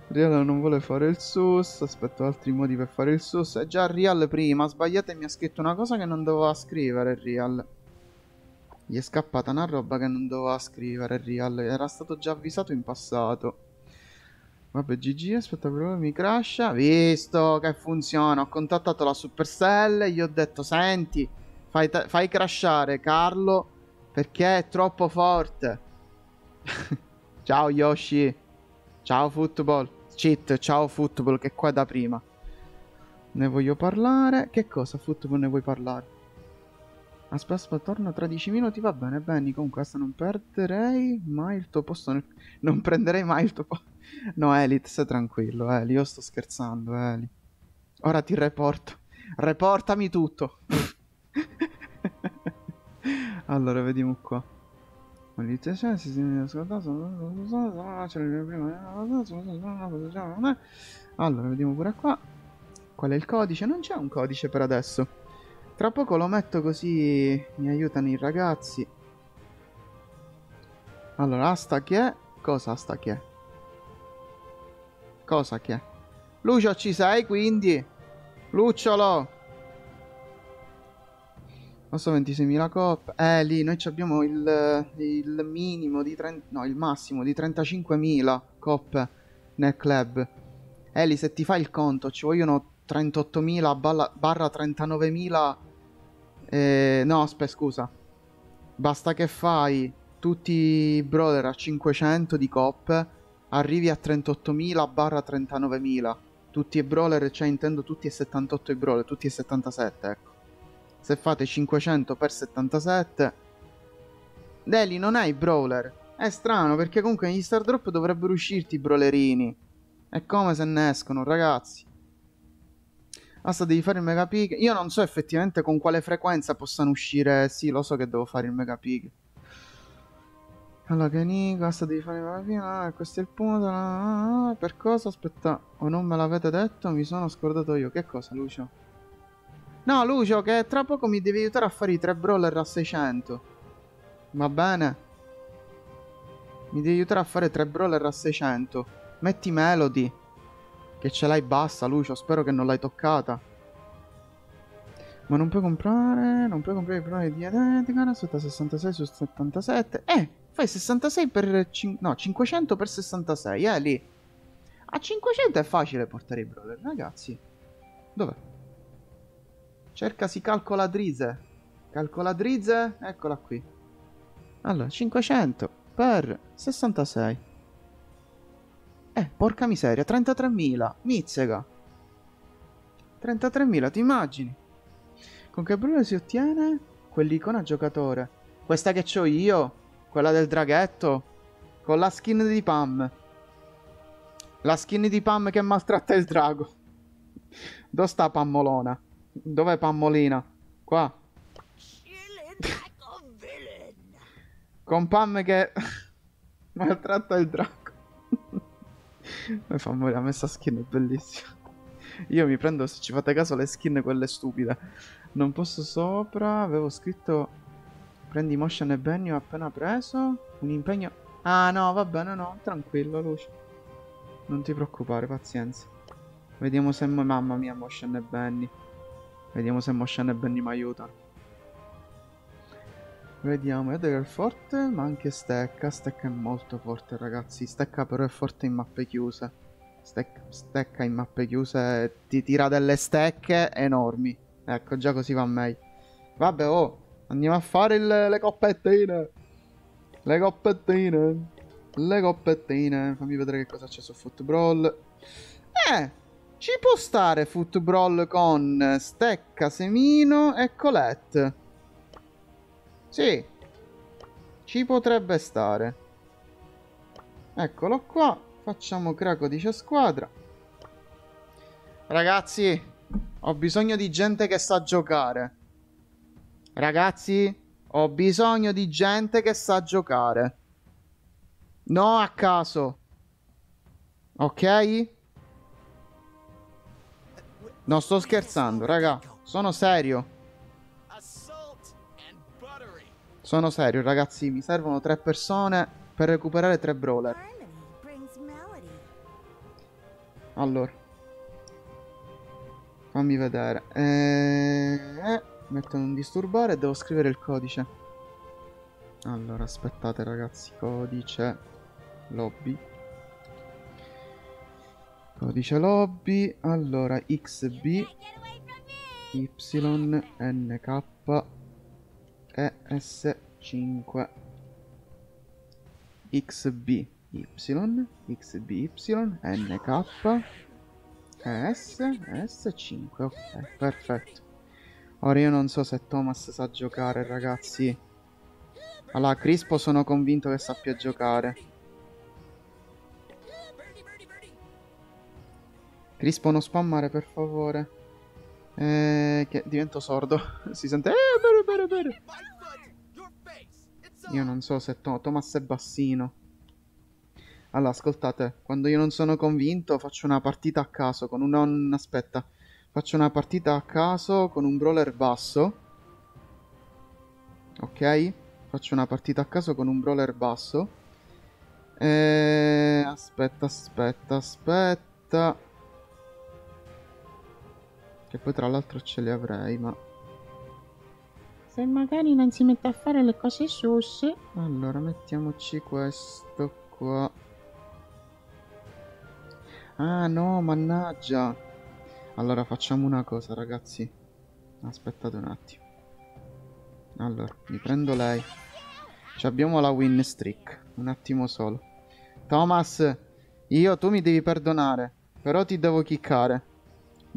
Real non vuole fare il sus, aspetto altri modi per fare il sus. È già Real prima, ha sbagliato e mi ha scritto una cosa che non doveva scrivere Real. Gli è scappata una roba che non doveva scrivere Real, era stato già avvisato in passato. Vabbè GG, aspetta però mi crasha. Visto che funziona, ho contattato la Supercell e gli ho detto senti, fai, fai crashare Carlo perché è troppo forte. Ciao Yoshi. Ciao football. Cheat, ciao football che qua da prima. Ne voglio parlare. Che cosa football ne vuoi parlare? Aspetta, aspetta, torno tra 10 minuti, va bene, Benny, comunque questo non perderei mai il tuo posto nel... Non prenderei mai il tuo posto... No, Elite, stai tranquillo, Eli, io sto scherzando, Eli. Ora ti reporto. Reportami tutto. allora, vediamo qua. Allora, vediamo pure qua. Qual è il codice? Non c'è un codice per adesso. Tra poco lo metto così mi aiutano i ragazzi. Allora, asta chi è? Cosa asta chi è? Cosa chi è? Lucio ci sei quindi? Lucciolo! Posso 26.000 coppe. Eh, lì noi abbiamo il, il minimo di 30, no, il massimo di 35.000 coppe nel club. Eli, se ti fai il conto, ci vogliono 38.000 barra 39.000... Eh, no, aspetta, scusa. Basta che fai tutti i brawler a 500 di coppe, arrivi a 38.000 barra 39.000. Tutti i brawler, cioè intendo tutti e 78 i brawler, tutti e 77, ecco se fate 500 per 77 Deli non hai brawler è strano perché comunque negli star drop dovrebbero uscirti i brawlerini è come se ne escono ragazzi Basta devi fare il mega io non so effettivamente con quale frequenza possano uscire sì lo so che devo fare il mega allora che Nico, basta devi fare la fine, ah, questo è il punto, ah, per cosa? Aspetta, o non me l'avete detto? Mi sono scordato io, che cosa Lucio? No, Lucio, che tra poco mi devi aiutare a fare i tre brawler a 600. Va bene? Mi devi aiutare a fare tre brawler a 600. Metti Melody. Che ce l'hai bassa, Lucio. Spero che non l'hai toccata. Ma non puoi comprare... Non puoi comprare i brawler di identica. Aspetta, 66 su 77. Eh, fai 66 per... no, 500 per 66. Eh, lì. A 500 è facile portare i brawler, ragazzi. Dov'è? Cercasi calcolatrice. Calcolatrice, eccola qui. Allora, 500 per 66. Eh, porca miseria, 33.000. Mizzega. 33.000, ti immagini? Con che brawler si ottiene? Quell'icona giocatore. Questa che ho io? Quella del draghetto? Con la skin di Pam. La skin di Pam che maltratta il drago. Dove sta Pammolona? Dov'è Pammolina? Qua. Con Pam che maltratta il drago. Mi fa morire, a me sta skin è bellissima. Io mi prendo, se ci fate caso, le skin quelle stupide. Non posso sopra, avevo scritto... Prendi motion e Benny, ho appena preso. Un impegno... Ah no, va bene, no, tranquillo, Luce. Non ti preoccupare, pazienza. Vediamo se... Mamma mia, motion e Benny. Vediamo se motion e Benny mi aiutano. Vediamo, Edgar è forte, ma anche Stecca. Stecca è molto forte, ragazzi. Stecca però è forte in mappe chiuse. Stecca, stecca in mappe chiuse ti tira delle stecche enormi. Ecco, già così va meglio. Vabbè, oh, andiamo a fare il, le coppettine. Le coppettine. Le coppettine. Fammi vedere che cosa c'è su Football. Eh, ci può stare Football con Stecca, Semino e Colette. Sì, ci potrebbe stare. Eccolo qua. Facciamo craco di squadra. Ragazzi, ho bisogno di gente che sa giocare. Ragazzi, ho bisogno di gente che sa giocare. No a caso. Ok? Non sto scherzando, raga. Sono serio. Sono serio, ragazzi. Mi servono tre persone per recuperare tre brawler. Allora. Fammi vedere. Eh, metto non disturbare devo scrivere il codice. Allora, aspettate ragazzi. Codice lobby. Codice lobby. Allora, XB Y NK ES5 XB Y XB Y NK ES S5 ok perfetto. Ora io non so se Thomas sa giocare ragazzi. Allora Crispo sono convinto che sappia giocare. Crispo non spammare per favore eh, che divento sordo. si sente... Eh, bene, bene, bene. Io non so se to Thomas è bassino. Allora, ascoltate, quando io non sono convinto faccio una partita a caso con un... Aspetta. Faccio una partita a caso con un brawler basso. Ok? Faccio una partita a caso con un brawler basso. Eh, aspetta, aspetta, aspetta. Che poi tra l'altro ce li avrei, ma... Se magari non si mette a fare le cose sus. Allora, mettiamoci questo qua. Ah, no, mannaggia. Allora, facciamo una cosa, ragazzi. Aspettate un attimo. Allora, mi prendo lei. Ci abbiamo la win streak. Un attimo solo. Thomas, io tu mi devi perdonare. Però ti devo kickare.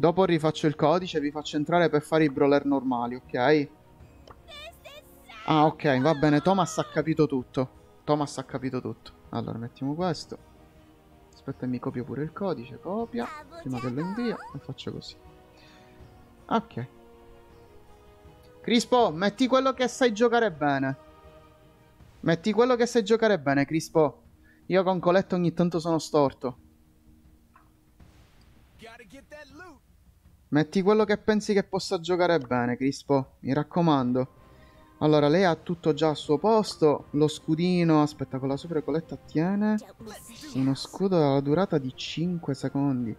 Dopo rifaccio il codice e vi faccio entrare per fare i brawler normali, ok? Ah, ok, va bene. Thomas ha capito tutto. Thomas ha capito tutto. Allora, mettiamo questo. Aspetta, mi copio pure il codice. Copia. Prima che lo invio. E faccio così. Ok. Crispo, metti quello che sai giocare bene. Metti quello che sai giocare bene, Crispo. Io con Coletto ogni tanto sono storto. Metti quello che pensi che possa giocare bene, Crispo. Mi raccomando. Allora, lei ha tutto già al suo posto. Lo scudino, aspetta, con la sua coletta tiene uno scudo dalla durata di 5 secondi.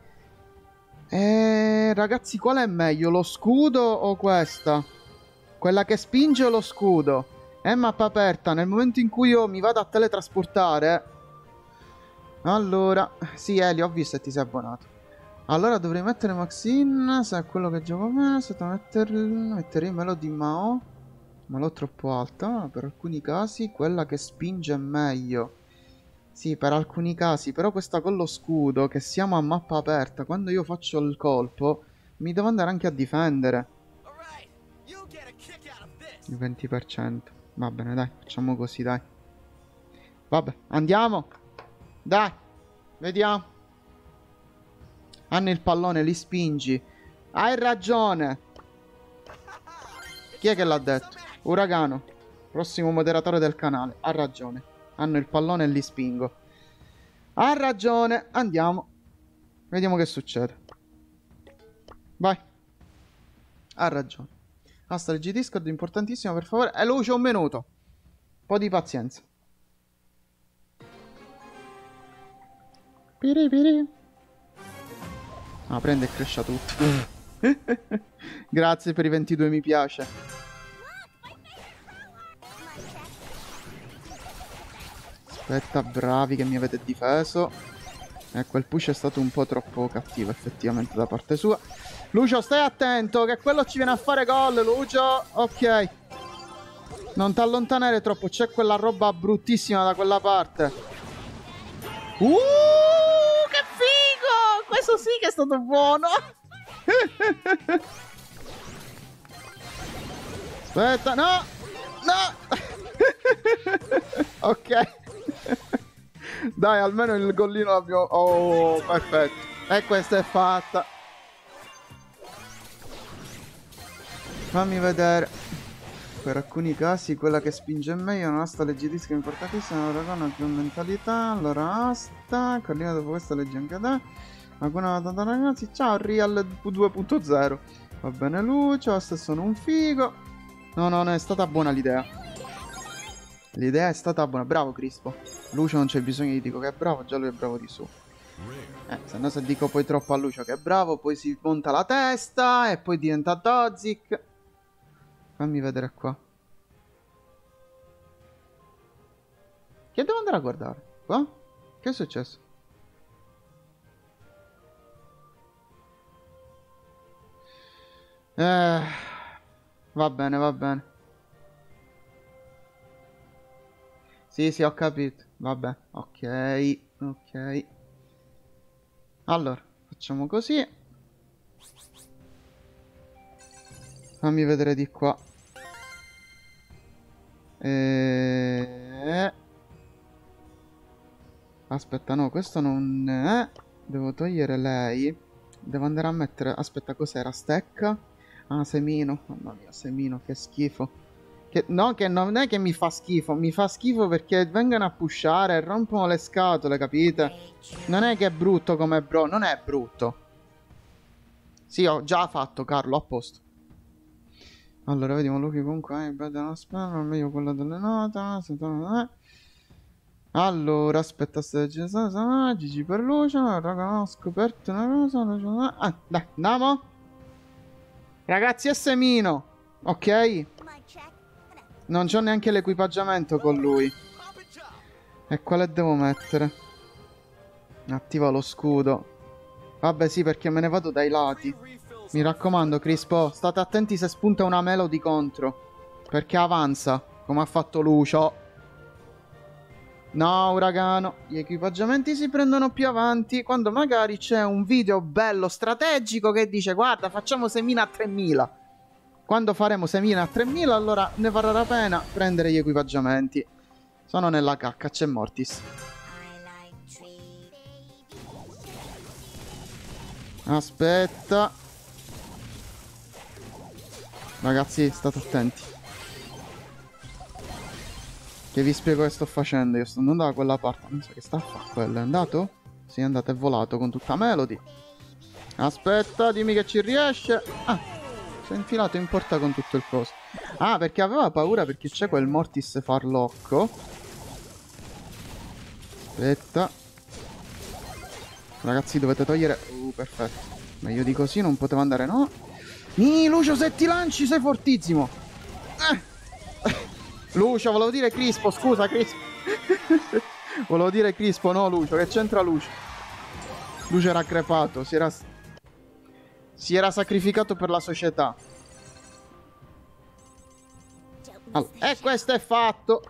Eh, ragazzi, qual è meglio, lo scudo o questa? Quella che spinge o lo scudo? È mappa aperta, nel momento in cui io mi vado a teletrasportare... Allora, sì, Eli, ho visto e ti sei abbonato. Allora dovrei mettere Maxine, se è quello che gioco me, se devo metter... metterei Melody Mao. Ma l'ho troppo alta, per alcuni casi quella che spinge è meglio. Sì, per alcuni casi, però questa con lo scudo, che siamo a mappa aperta, quando io faccio il colpo, mi devo andare anche a difendere. Il 20%. Va bene, dai, facciamo così, dai. Vabbè, andiamo. Dai, vediamo. Hanno il pallone, li spingi. Hai ragione. Chi è che l'ha detto? Uragano, prossimo moderatore del canale. Ha ragione. Hanno il pallone e li spingo. Ha ragione. Andiamo. Vediamo che succede. Vai. Ha ragione. Basta, leggi Discord, importantissimo, per favore. E luce un minuto. Un po' di pazienza. Piri piri. Ah, prende e crescia tutto. Grazie per i 22 mi piace. Aspetta, bravi che mi avete difeso. Ecco, il push è stato un po' troppo cattivo effettivamente da parte sua. Lucio, stai attento che quello ci viene a fare gol, Lucio. Ok. Non ti allontanare troppo, c'è quella roba bruttissima da quella parte. Uh! Questo sì che è stato buono. Aspetta, no! No! ok. Dai, almeno il gollino l'abbiamo... Oh, perfetto. E questa è fatta. Fammi vedere. Per alcuni casi quella che spinge meglio è una asta leggerisca importantissima, non ha più mentalità, allora asta, Carlina dopo questa legge anche te. Alcuna matata ragazzi, ciao Real 2.0. Va bene Lucio, asta sono un figo. No, no, no, è stata buona l'idea. L'idea è stata buona, bravo Crispo. Lucio non c'è bisogno di dico che è bravo, già lui è bravo di su. Eh, se no se dico poi troppo a Lucio che è bravo, poi si monta la testa e poi diventa Dozik. Fammi vedere qua. Che devo andare a guardare? Qua? Che è successo? Eh, va bene, va bene. Sì, sì, ho capito. Vabbè, ok, ok. Allora, facciamo così. Fammi vedere di qua. E... Aspetta, no, questo non è... Devo togliere lei. Devo andare a mettere... Aspetta, cos'era? Stecca? Ah, semino. Mamma mia, semino, che schifo. Che, no, che non è che mi fa schifo, mi fa schifo perché vengono a pushare e rompono le scatole, capite? Non è che è brutto come bro, non è brutto. Sì, ho già fatto, Carlo, a posto. Allora, vediamo Lucky comunque, eh, beh, una spalla, meglio quella delle note, eh. Allora, aspetta, sta Gigi per luce, raga, ho scoperto una cosa, ah, dai, andiamo? Ragazzi, è semino, ok? Non c'ho neanche l'equipaggiamento con lui. E quale devo mettere? Attiva lo scudo. Vabbè sì, perché me ne vado dai lati. Mi raccomando, Crispo, state attenti se spunta una melody contro. Perché avanza, come ha fatto Lucio. No, uragano, gli equipaggiamenti si prendono più avanti quando magari c'è un video bello strategico che dice guarda facciamo semina a 3000 quando faremo semina a 3000 allora ne varrà la pena prendere gli equipaggiamenti. Sono nella cacca, c'è Mortis. Aspetta. Ragazzi, state attenti. Che vi spiego che sto facendo. Io sto andando da quella parte. Non so che sta a fare quello. È andato? Sì, è andato e volato con tutta Melody. Aspetta, dimmi che ci riesce. Ah, si è infilato in porta con tutto il coso. Ah, perché aveva paura perché c'è quel Mortis farlocco. Aspetta. Ragazzi, dovete togliere... Uh, perfetto. Meglio di così, non poteva andare, no? Mi, Lucio, se ti lanci sei fortissimo. Eh. Lucio, volevo dire Crispo, scusa, Crispo. Volevo dire Crispo, no Lucio, che c'entra Lucio? Lucio era crepato, si era... Si era sacrificato per la società. Allora, e questo è fatto.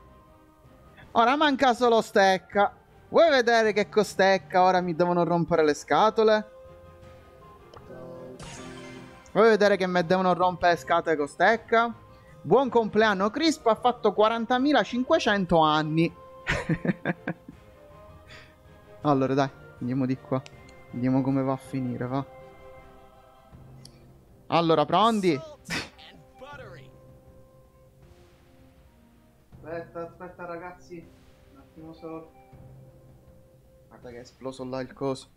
Ora manca solo stecca. Vuoi vedere che costecca? Ora mi devono rompere le scatole? Vuoi vedere che mi devono rompere le scatole con stecca? Buon compleanno Crisp ha fatto 40.500 anni. allora dai, andiamo di qua. Vediamo come va a finire, va. Allora, pronti? aspetta, aspetta ragazzi. Un attimo solo. Guarda che è esploso là il coso.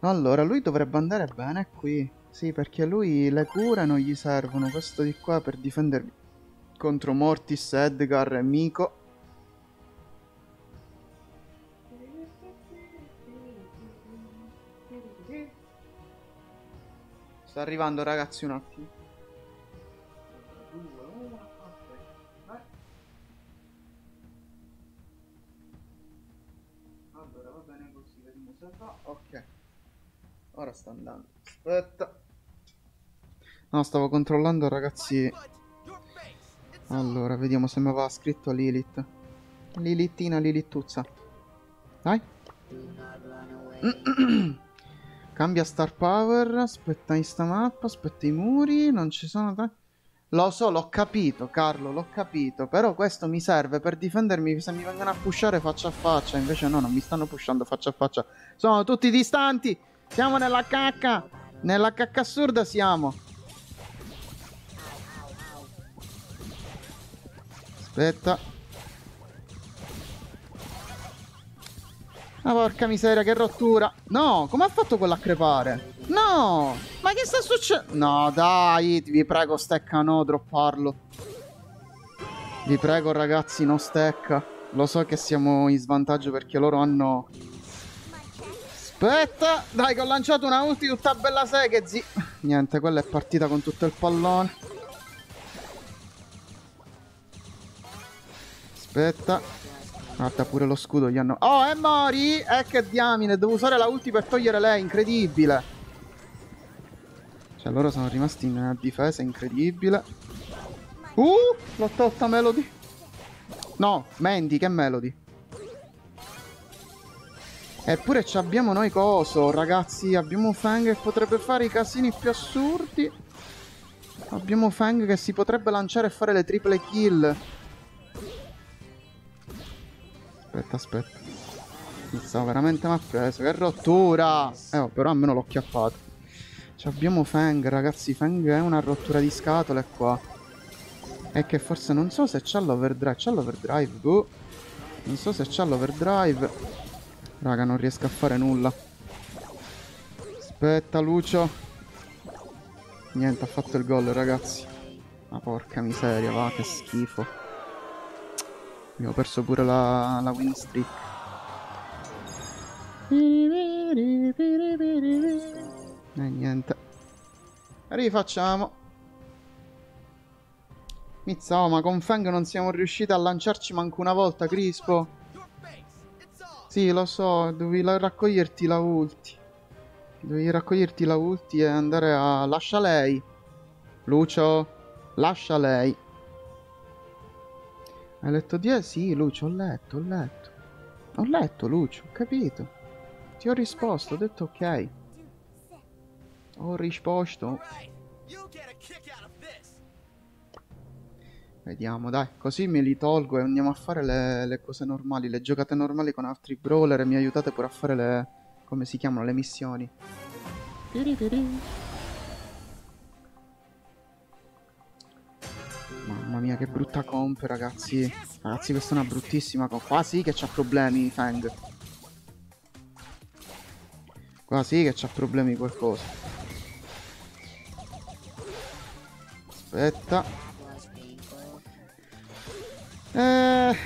Allora, lui dovrebbe andare bene qui. Sì, perché lui le cure non gli servono. Questo di qua per difendermi contro Mortis, Edgar e Miko. Sta arrivando ragazzi un attimo. Allora va bene così, vediamo se va. Ok. Ora sta andando. Aspetta. No, stavo controllando ragazzi. Allora, vediamo se mi va scritto Lilith. Lilittina, Lilituzza. Dai. Cambia star power. Aspetta in sta mappa. Aspetta i muri. Non ci sono tre. Lo so, l'ho capito, Carlo, l'ho capito. Però questo mi serve per difendermi se mi vengono a pushare faccia a faccia. Invece no, non mi stanno pushando faccia a faccia. Sono tutti distanti. Siamo nella cacca. Nella cacca assurda siamo. Aspetta. Ma porca miseria, che rottura. No, come ha fatto quello a crepare? No! Ma che sta succedendo? No, dai, vi prego, stecca no, dropparlo. Vi prego, ragazzi, non stecca. Lo so che siamo in svantaggio perché loro hanno... Aspetta! Dai, che ho lanciato una ulti tutta bella seghe, zi... Niente, quella è partita con tutto il pallone. Aspetta. Guarda pure lo scudo gli hanno... Oh, e mori! Eh che diamine, devo usare la ulti per togliere lei, incredibile. Cioè, loro sono rimasti in difesa, incredibile. Uh, l'ho tolta Melody. No, Mandy, che Melody. Eppure ci abbiamo noi coso, ragazzi. Abbiamo Fang che potrebbe fare i casini più assurdi. Abbiamo Fang che si potrebbe lanciare e fare le triple kill. Aspetta, aspetta. Mi stavo veramente mal preso. Che rottura! Eh, oh, però almeno l'ho chiappato. Abbiamo Fang, ragazzi. Fang è una rottura di scatole qua. E che forse non so se c'ha l'overdrive. C'ha l'overdrive, boh. Non so se c'ha l'overdrive. Raga, non riesco a fare nulla. Aspetta, Lucio. Niente, ha fatto il gol, ragazzi. Ma porca miseria, va, che schifo. Abbiamo perso pure la, la win streak. E niente. Rifacciamo. Mizzao, ma con Fang non siamo riusciti a lanciarci manco una volta, Crispo. Sì, lo so, dovevi raccoglierti la ulti. Dovevi raccoglierti la ulti e andare a... Lascia lei. Lucio, lascia lei. Hai letto di... Eh sì, Lucio, ho letto, ho letto. Ho letto, Lucio, ho capito. Ti ho risposto, ho detto ok. Ho risposto. Vediamo, dai, così me li tolgo e andiamo a fare le, le, cose normali, le giocate normali con altri brawler e mi aiutate pure a fare le... come si chiamano, le missioni. Piri Mamma mia, che brutta comp, ragazzi. Ragazzi, questa è una bruttissima comp. Qua sì che c'ha problemi, Fang. Qua sì che c'ha problemi qualcosa. Aspetta. Eh...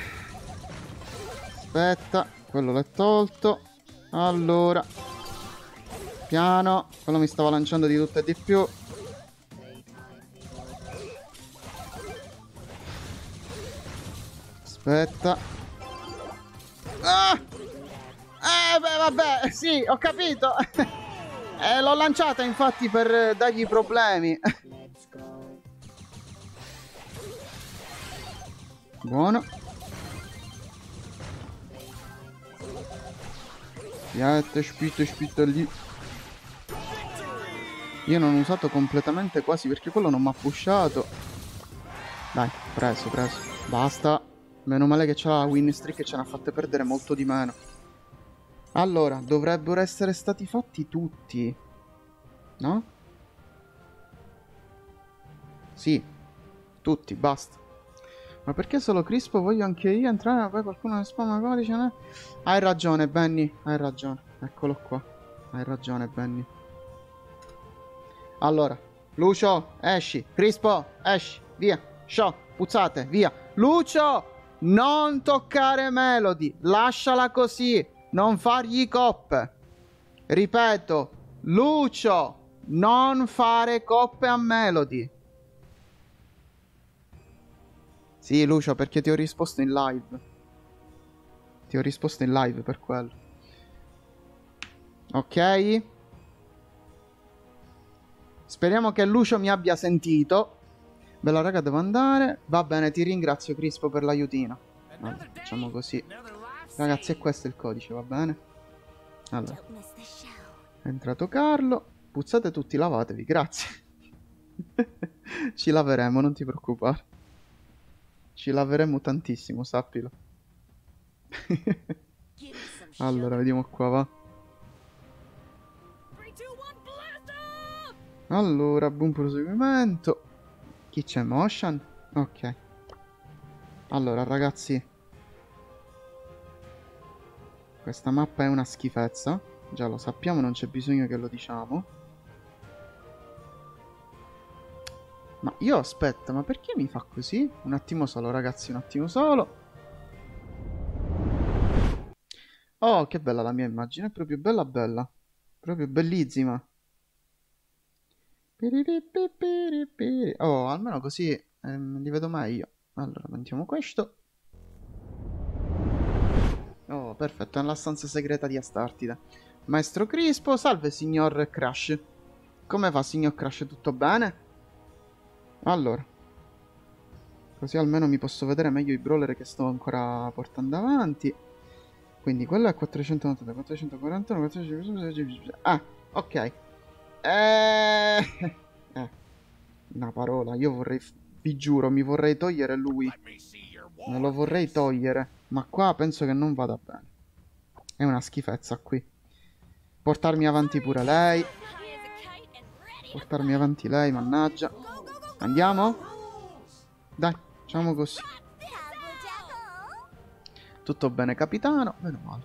Aspetta, quello l'ho tolto. Allora. Piano. Quello mi stava lanciando di tutto e di più. Aspetta. Ah! Eh, beh, vabbè, sì, ho capito. eh, l'ho lanciata infatti per dargli problemi. Buono. Piatta, spito, spito lì. Io non ho usato completamente quasi perché quello non mi ha pushato. Dai, preso, preso. Basta. Meno male che c'è la win streak e ce ne ha fatte perdere molto di meno. Allora, dovrebbero essere stati fatti tutti. No? Sì. Tutti, basta. Ma perché solo Crispo voglio anche io entrare ma poi qualcuno ne spamma codice? Ne? Hai ragione, Benny. Hai ragione. Eccolo qua. Hai ragione, Benny. Allora, Lucio, esci. Crispo, esci. Via. Show, puzzate, via. Lucio, non toccare Melody. Lasciala così. Non fargli coppe. Ripeto, Lucio, non fare coppe a Melody. Sì, Lucio, perché ti ho risposto in live. Ti ho risposto in live per quello. Ok. Speriamo che Lucio mi abbia sentito. Bella raga, devo andare. Va bene, ti ringrazio Crispo per l'aiutino. Allora, facciamo così. Ragazzi, è questo il codice, va bene? Allora. È entrato Carlo. Puzzate tutti, lavatevi, grazie. Ci laveremo, non ti preoccupare. Ci laveremo tantissimo, sappilo. allora, vediamo qua, va. Allora, buon proseguimento. Chi c'è? Motion? Ok. Allora, ragazzi. Questa mappa è una schifezza. Già lo sappiamo, non c'è bisogno che lo diciamo. Ma io aspetta, ma perché mi fa così? Un attimo solo, ragazzi, un attimo solo. Oh, che bella la mia immagine, è proprio bella bella. Proprio bellissima. Oh, almeno così ehm, li vedo meglio. Allora, mettiamo questo. Oh, perfetto, è nella stanza segreta di Astartide. Maestro Crispo, salve signor Crash. Come va signor Crash, tutto bene? Allora. Così almeno mi posso vedere meglio i brawler che sto ancora portando avanti. Quindi quello è 490, 441, 440... Ah, ok. Eh... eh. Una parola, io vorrei... Vi giuro, mi vorrei togliere lui. Me lo vorrei togliere. Ma qua penso che non vada bene. È una schifezza qui. Portarmi avanti pure lei. Portarmi avanti lei, mannaggia. Andiamo? Dai, facciamo così. Tutto bene, capitano? Meno male.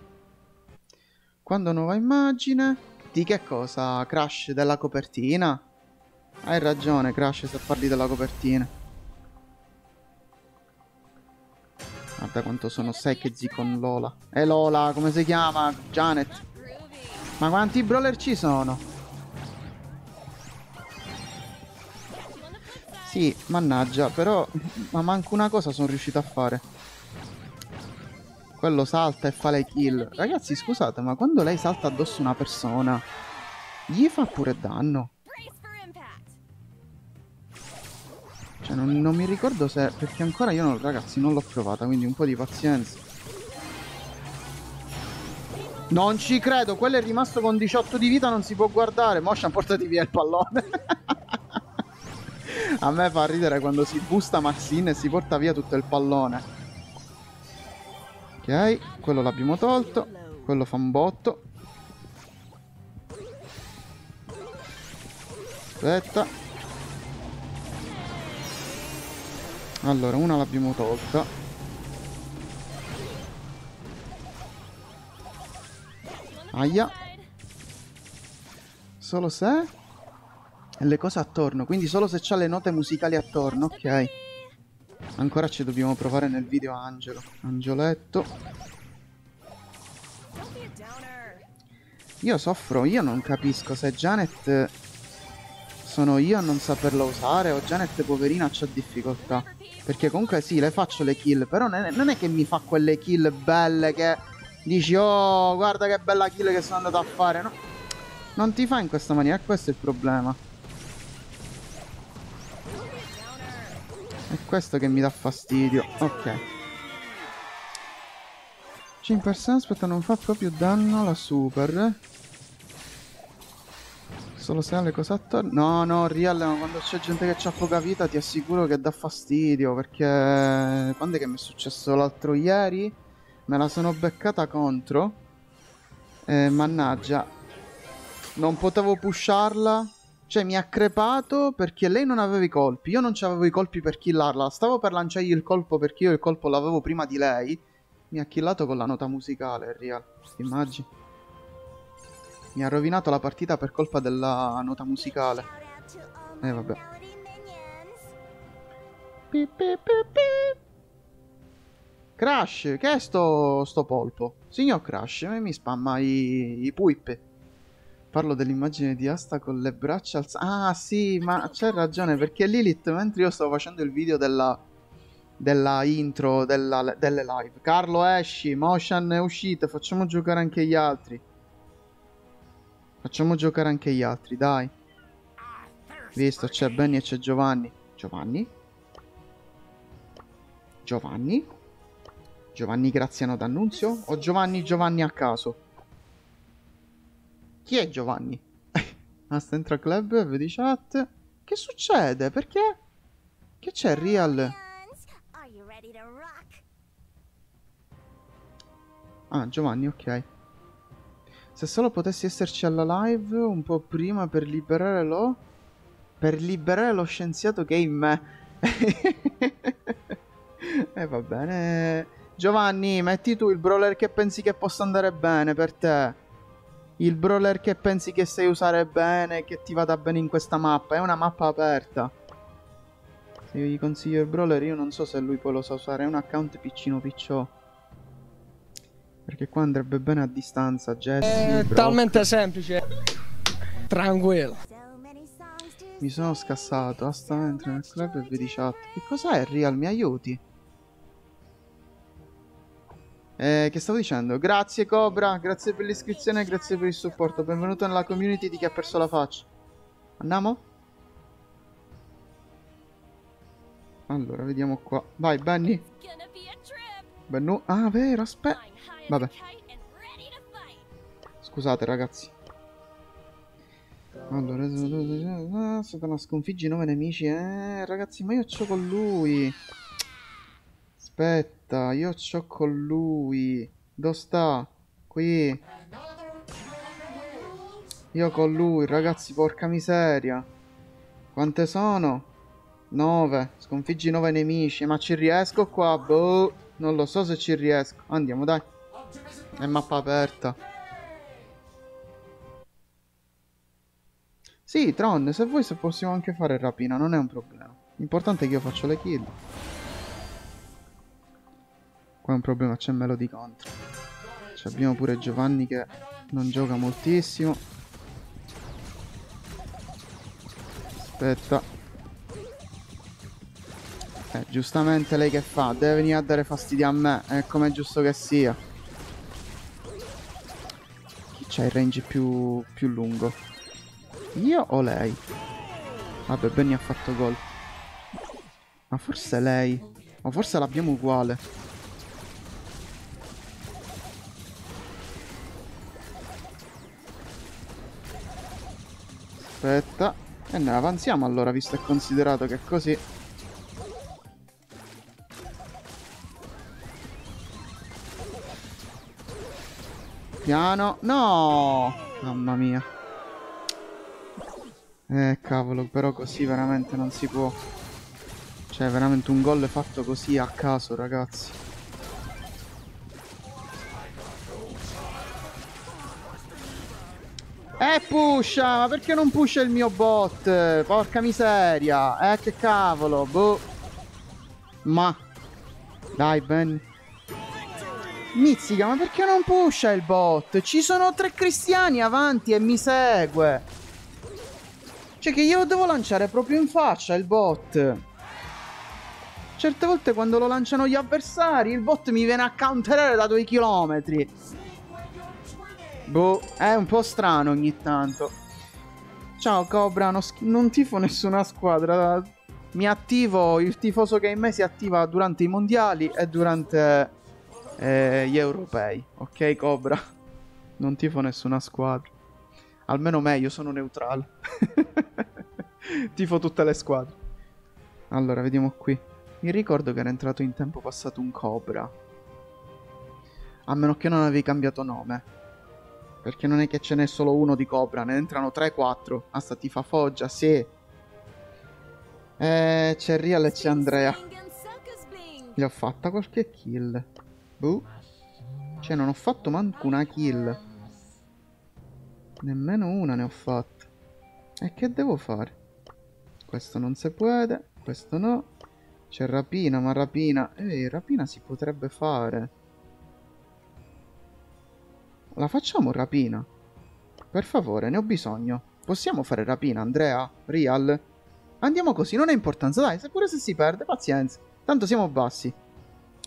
Quando nuova immagine? Di che cosa? Crash della copertina? Hai ragione, Crash, se parli della copertina. Guarda quanto sono secchi con Lola. E Lola, come si chiama? Janet. Ma quanti brawler ci sono? Sì, mannaggia, però... Ma manco una cosa sono riuscito a fare. Quello salta e fa le kill. Ragazzi, scusate, ma quando lei salta addosso una persona, gli fa pure danno. Cioè, non, non mi ricordo se... Perché ancora io, non, ragazzi, non l'ho provata, quindi un po' di pazienza. Non ci credo, quello è rimasto con 18 di vita, non si può guardare. Moscia, portati via il pallone. A me fa ridere quando si busta Maxine e si porta via tutto il pallone. Ok, quello l'abbiamo tolto. Quello fa un botto. Aspetta. Allora, una l'abbiamo tolta. Aia. Solo se le cose attorno, quindi solo se c'ha le note musicali attorno, ok. Ancora ci dobbiamo provare nel video Angelo. Angioletto. Io soffro, io non capisco se Janet sono io a non saperlo usare o Janet poverina c'ha difficoltà. Perché comunque sì, le faccio le kill, però non è che mi fa quelle kill belle che Dici, oh, guarda che bella kill che sono andato a fare. No, non ti fa in questa maniera, questo è il problema. È questo che mi dà fastidio. Ok. 5% aspetta non fa proprio danno la super. Solo se ha le cose attorno. No, no, Real, ma quando c'è gente che ha poca vita ti assicuro che dà fastidio. Perché quando è che mi è successo l'altro ieri? Me la sono beccata contro. Eh, mannaggia. Non potevo pusharla. Cioè mi ha crepato perché lei non aveva i colpi. Io non avevo i colpi per killarla. Stavo per lanciargli il colpo perché io il colpo l'avevo prima di lei. Mi ha killato con la nota musicale, Real. Immagini. Mi ha rovinato la partita per colpa della nota musicale. Eh vabbè. Pi, pi, pi, Crash, che è sto, sto polpo? Signor Crash, mi spamma i, i puippe. Parlo dell'immagine di Asta con le braccia alzate. Ah sì, ma c'è ragione perché Lilith, mentre io stavo facendo il video della, della intro della, delle live. Carlo esci, Motion è uscito, facciamo giocare anche gli altri. Facciamo giocare anche gli altri, dai. Visto, c'è Benny e c'è Giovanni. Giovanni? Giovanni? Giovanni Graziano D'Annunzio? O Giovanni Giovanni a caso? Chi è Giovanni? Asta entra club, vedi chat. Che succede? Perché? Che c'è Real? Ah, Giovanni, ok. Se solo potessi esserci alla live un po' prima per liberare lo... Per liberare lo scienziato che è in me. E eh, va bene. Giovanni, metti tu il brawler che pensi che possa andare bene per te. Il brawler che pensi che sai usare bene, che ti vada bene in questa mappa. È una mappa aperta. Se io gli consiglio il brawler, io non so se lui poi lo sa usare. È un account piccino picciò. Perché qua andrebbe bene a distanza, Jesse. È Brock. talmente semplice. Tranquillo. Mi sono scassato. Asta entra nel club e vedi chat. Che cos'è Real? Mi aiuti? Eh, che stavo dicendo? Grazie Cobra, grazie per l'iscrizione e grazie per il supporto. Benvenuto nella community di chi ha perso la faccia. Andiamo? Allora, vediamo qua. Vai, Benny. Bennu. Ah, vero, aspetta. Vabbè. Scusate ragazzi. Allora, Satana sconfiggi nove nemici. Eh, ragazzi, ma io c'ho con lui. Aspetta, io c'ho con lui. Dove sta? Qui. Io con lui, ragazzi, porca miseria. Quante sono? Nove. Sconfiggi nove nemici. Ma ci riesco qua? Boh. Non lo so se ci riesco. Andiamo, dai. È mappa aperta. Sì, Tron, se vuoi se possiamo anche fare rapina, non è un problema. L'importante è che io faccio le kill. Qua è un problema, c'è Melody contro. Ci abbiamo pure Giovanni che non gioca moltissimo. Aspetta. Eh, giustamente lei che fa? Deve venire a dare fastidio a me, è come giusto che sia. C'ha il range più, più lungo. Io o lei? Vabbè, Benny ha fatto gol. Ma forse lei. O forse l'abbiamo uguale. Aspetta. E ne avanziamo allora, visto e considerato che è così. Piano. No! Mamma mia. Eh, cavolo, però così veramente non si può. Cioè, veramente un gol fatto così a caso, ragazzi. Eh, pusha! Ma perché non pusha il mio bot? Porca miseria! Eh, che cavolo, boh. Ma. Dai, Ben. Mizzica, ma perché non pusha il bot? Ci sono tre cristiani avanti e mi segue. Cioè che io devo lanciare proprio in faccia il bot. Certe volte quando lo lanciano gli avversari, il bot mi viene a counterare da due chilometri. Boh, è un po' strano ogni tanto. Ciao Cobra, non, tifo nessuna squadra. Mi attivo, il tifoso che è in me si attiva durante i mondiali e durante eh, gli europei. Ok Cobra? Non tifo nessuna squadra. Almeno me, io sono neutrale. tifo tutte le squadre. Allora, vediamo qui. Mi ricordo che era entrato in tempo passato un Cobra. A meno che non avevi cambiato nome. Perché non è che ce n'è solo uno di Cobra, ne entrano 3-4. Asta ti fa foggia, sì. Eh, c'è Real e c'è Andrea. Gli ho fatta qualche kill. Buh. Cioè, non ho fatto manco una kill. Nemmeno una ne ho fatta. E che devo fare? Questo non si può, questo no. C'è rapina, ma rapina... Ehi, rapina si potrebbe fare. La facciamo rapina? Per favore, ne ho bisogno. Possiamo fare rapina, Andrea? Real? Andiamo così, non ha importanza, dai, seppure se si perde, pazienza. Tanto siamo bassi.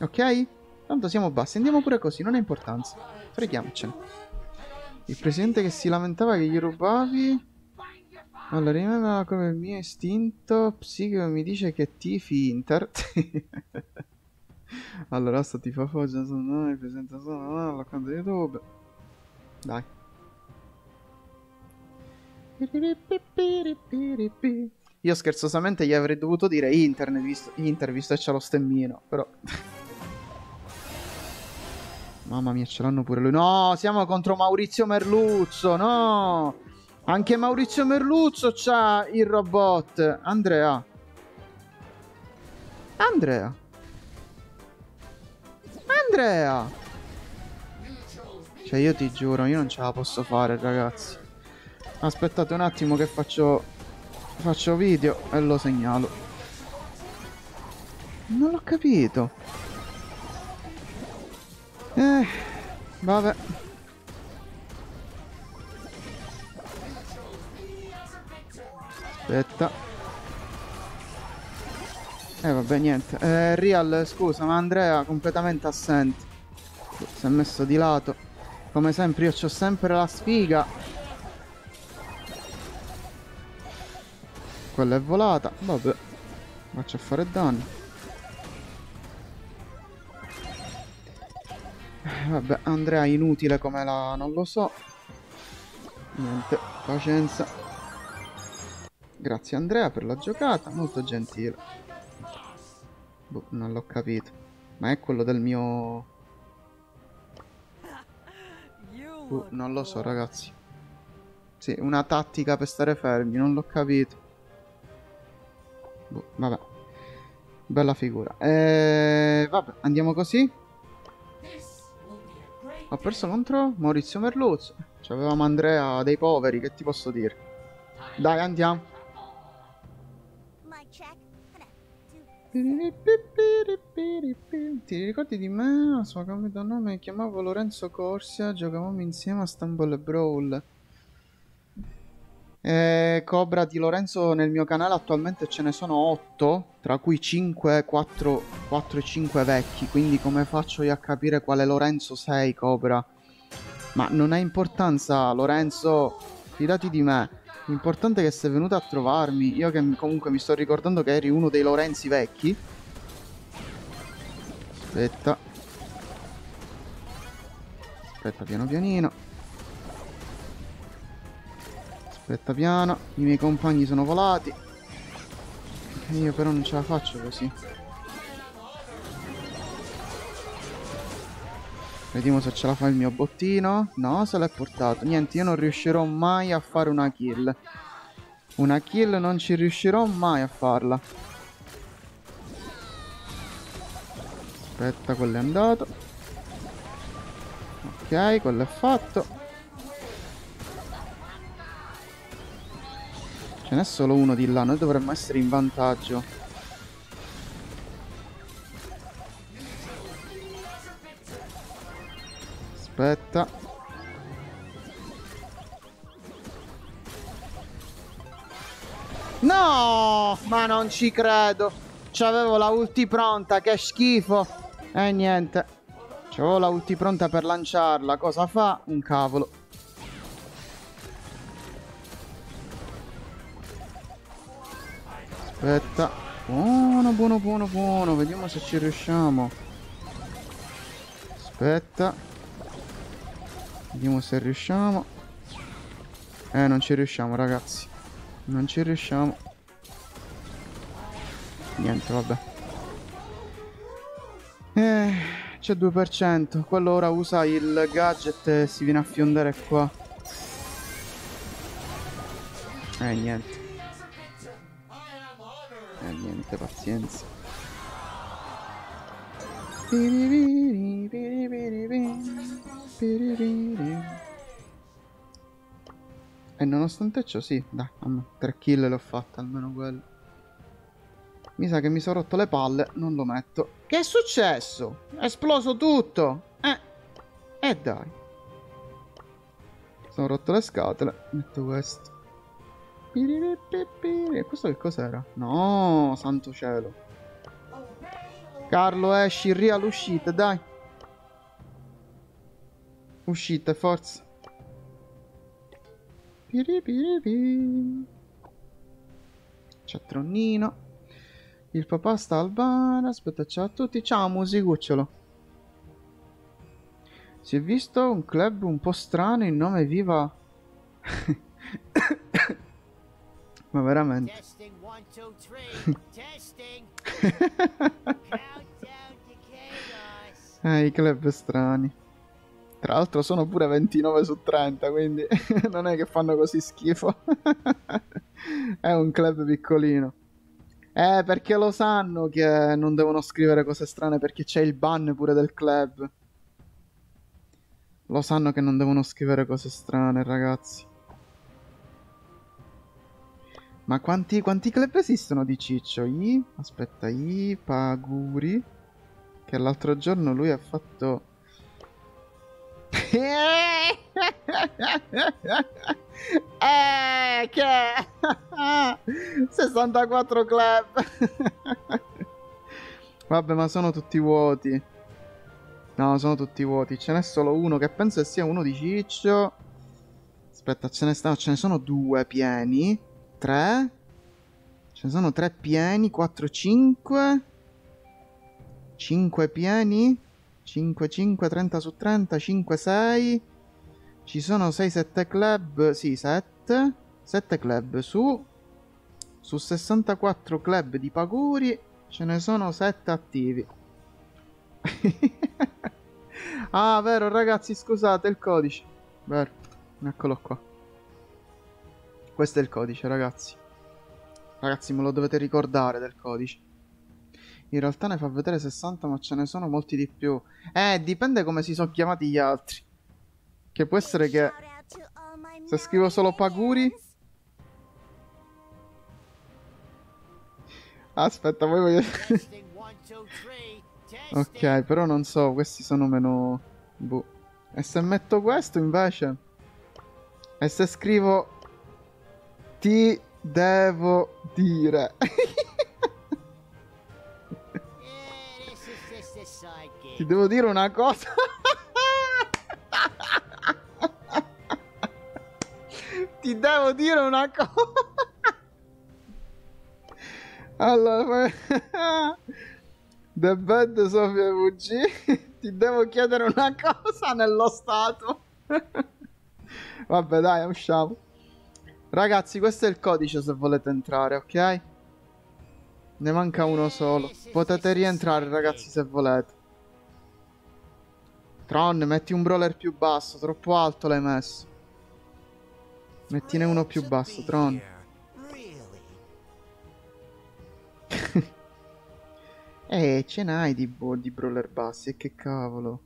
Ok? Tanto siamo bassi, andiamo pure così, non ha importanza. Freghiamocene. Il presidente che si lamentava che gli rubavi... Allora, rimane come il mio istinto psichico mi dice che tifi Inter. allora, sto ti fa foggia, sono noi, presenta solo l'account di YouTube. Dai. Io scherzosamente gli avrei dovuto dire Inter, visto, Inter, visto che c'ha lo stemmino, però... Mamma mia, ce l'hanno pure lui. No, siamo contro Maurizio Merluzzo, no! Anche Maurizio Merluzzo c'ha il robot. Andrea. Andrea. Andrea. Cioè io ti giuro, io non ce la posso fare ragazzi. Aspettate un attimo che faccio... Faccio video e lo segnalo. Non l'ho capito. Eh, vabbè. Aspetta. Eh vabbè niente. Eh, Real scusa ma Andrea completamente assente. Si è messo di lato. Come sempre io ho sempre la sfiga. Quella è volata. Vabbè. Faccio a fare danno. Eh, vabbè, Andrea inutile come la... non lo so. Niente, pazienza. Grazie Andrea per la giocata, molto gentile. Boh, non l'ho capito. Ma è quello del mio... Boh, non lo so ragazzi. Sì, una tattica per stare fermi, non l'ho capito. Boh, vabbè. Bella figura. Eh, vabbè, andiamo così. Ho perso contro Maurizio Merluzzo. C'avevamo Andrea dei poveri, che ti posso dire? Dai, andiamo. Ti ricordi di me? Sua cambiato nome, mi chiamavo Lorenzo Corsia, giocavamo insieme a Stumble Brawl. Eh, Cobra di Lorenzo nel mio canale attualmente ce ne sono 8, tra cui 5, 4, 4 e 5 vecchi, quindi come faccio io a capire quale Lorenzo sei, Cobra? Ma non ha importanza, Lorenzo, fidati di me. L'importante è che sei venuto a trovarmi. Io che comunque mi sto ricordando che eri uno dei Lorenzi vecchi. Aspetta. Aspetta piano pianino. Aspetta piano. I miei compagni sono volati. Io però non ce la faccio così. Vediamo se ce la fa il mio bottino. No, se l'è portato. Niente, io non riuscirò mai a fare una kill. Una kill non ci riuscirò mai a farla. Aspetta, quello è andato. Ok, quello è fatto. Ce n'è solo uno di là, noi dovremmo essere in vantaggio. Aspetta. No! Ma non ci credo. C'avevo la ulti pronta, che schifo. E niente. C'avevo la ulti pronta per lanciarla. Cosa fa? Un cavolo. Aspetta. Buono, buono, buono, buono. Vediamo se ci riusciamo. Aspetta. Vediamo se riusciamo. Eh, non ci riusciamo, ragazzi. Non ci riusciamo. Niente, vabbè. Eh, c'è 2%. Quello ora usa il gadget e si viene a fiondare qua. Eh, niente. Eh, niente, pazienza. E nonostante ciò, sì, dai, 3 kill l'ho fatta, almeno quello. Mi sa che mi sono rotto le palle, non lo metto. Che è successo? È esploso tutto! Eh, eh dai. Sono rotto le scatole, metto questo. Questo che cos'era? No, santo cielo. Carlo, esci, real uscite, dai. Uscite, forza. C'è Tronnino. Il papà sta al bar. Aspetta, ciao a tutti. Ciao, musicucciolo. Si è visto un club un po' strano. Il nome Viva. Ma veramente. Testing one, two, three. Testing. Eh, i club strani. Tra l'altro sono pure 29 su 30, quindi non è che fanno così schifo. è un club piccolino. Eh, perché lo sanno che non devono scrivere cose strane perché c'è il ban pure del club. Lo sanno che non devono scrivere cose strane, ragazzi. Ma quanti, quanti club esistono di Ciccio? I, aspetta, I Paguri. Che l'altro giorno lui ha fatto. eh, che 64 club. Vabbè, ma sono tutti vuoti. No, sono tutti vuoti. Ce n'è solo uno che penso sia uno di Ciccio. Aspetta, ce ne, sta, ce ne sono due pieni. Tre. Ce ne sono tre pieni. Quattro, cinque. Cinque pieni. 5, 5, 30 su 30, 5, 6. Ci sono 6, 7 club. Sì, 7. 7 club su. Su 64 club di Paguri ce ne sono 7 attivi. ah, vero, ragazzi, scusate il codice. Vero, eccolo qua. Questo è il codice, ragazzi. Ragazzi, me lo dovete ricordare del codice. In realtà ne fa vedere 60, ma ce ne sono molti di più. Eh, dipende come si sono chiamati gli altri. Che può essere che se scrivo solo Paguri. Aspetta, voi voglio. Ok, però non so, questi sono meno. Boh. E se metto questo invece? E se scrivo. Ti devo dire. Ti devo dire una cosa. Ti devo dire una cosa. Allora, The Bad Sofia VG. Ti devo chiedere una cosa nello stato. Vabbè, dai, usciamo. Ragazzi, questo è il codice se volete entrare, ok? Ne manca uno solo. Potete rientrare, ragazzi, se volete. Tron, metti un brawler più basso. Troppo alto l'hai messo. Mettine uno più basso, Tron. Eh, ce n'hai di, di brawler bassi. E che cavolo.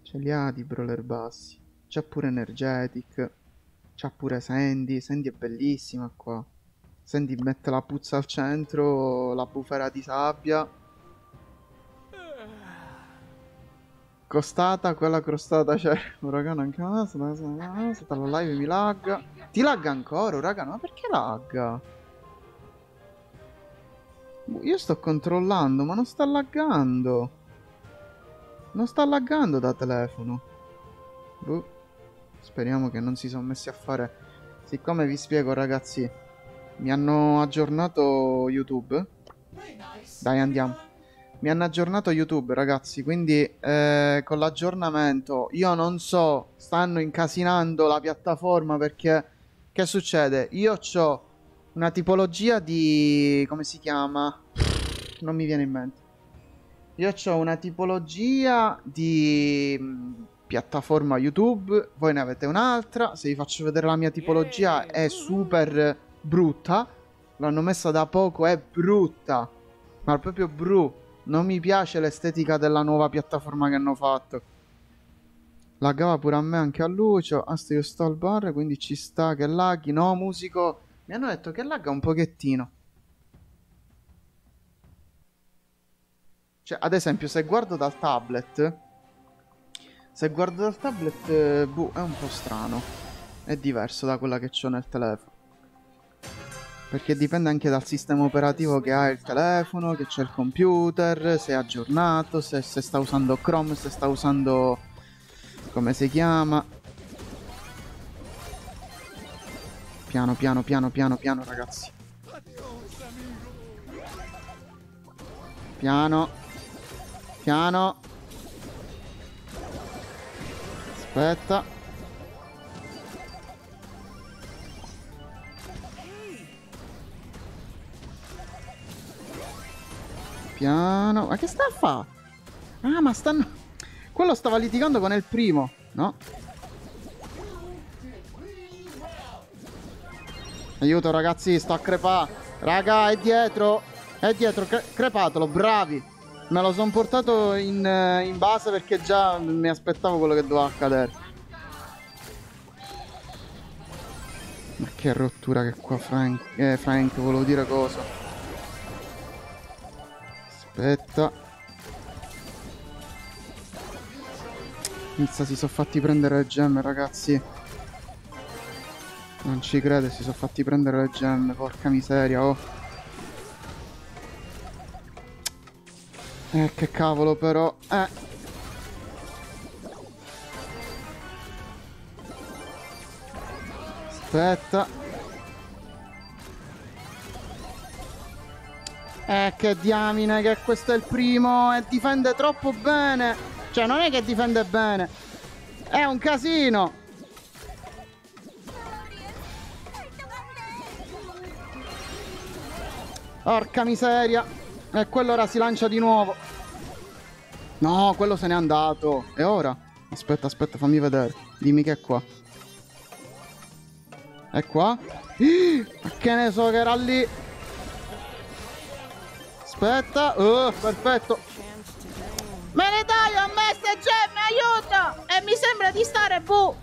Ce li ha di brawler bassi. C'ha pure Energetic. C'ha pure Sandy. Sandy è bellissima qua. Sandy mette la puzza al centro, la bufera di sabbia. Costata, quella crostata c'è. Uragano anche a Setta la live mi lagga. Ti lagga ancora, uragano? Ma perché lagga? Io sto controllando, ma non sta laggando. Non sta laggando da telefono. Boh. Speriamo che non si sono messi a fare. Siccome vi spiego, ragazzi, mi hanno aggiornato YouTube. Dai, andiamo. Mi hanno aggiornato YouTube, ragazzi. Quindi, eh, con l'aggiornamento, io non so, stanno incasinando la piattaforma perché. Che succede? Io ho una tipologia di. come si chiama? Non mi viene in mente. Io ho una tipologia di mh, piattaforma YouTube, voi ne avete un'altra. Se vi faccio vedere la mia tipologia è super brutta. L'hanno messa da poco, è brutta. Ma proprio bru. Non mi piace l'estetica della nuova piattaforma che hanno fatto. Laggava pure a me, anche a Lucio. Asta io sto al bar, quindi ci sta che laghi. No, musico. Mi hanno detto che lagga un pochettino. Cioè, ad esempio, se guardo dal tablet, se guardo dal tablet, eh, boh, è un po' strano. È diverso da quella che ho nel telefono. Perché dipende anche dal sistema operativo che ha il telefono, che c'è il computer, se è aggiornato, se, se sta usando Chrome, se sta usando... come si chiama. Piano, piano, piano, piano, piano, ragazzi. Piano. Piano. Aspetta. Piano. Ma che sta a fa? Ah, ma stanno... Quello stava litigando con il primo, no? Aiuto ragazzi, sto a crepà. Raga, è dietro. È dietro, cre crepatelo, bravi. Me lo sono portato in, eh, in base perché già mi aspettavo quello che doveva accadere. Ma che rottura che qua Frank... Eh, Frank, volevo dire cosa. Aspetta. Inizia, si sono fatti prendere le gemme, ragazzi. Non ci crede, si sono fatti prendere le gemme, porca miseria, oh. Eh, che cavolo però, eh. Aspetta. Eh, che diamine, che questo è il primo e difende troppo bene. Cioè, non è che difende bene. È un casino. Porca miseria. E quello ora si lancia di nuovo. No, quello se n'è andato. E ora? Aspetta, aspetta, fammi vedere. Dimmi che è qua. È qua? Ma che ne so che era lì. Aspetta. Oh, perfetto. Me ne dai a me ste gemme, aiuto! E mi sembra di stare bu.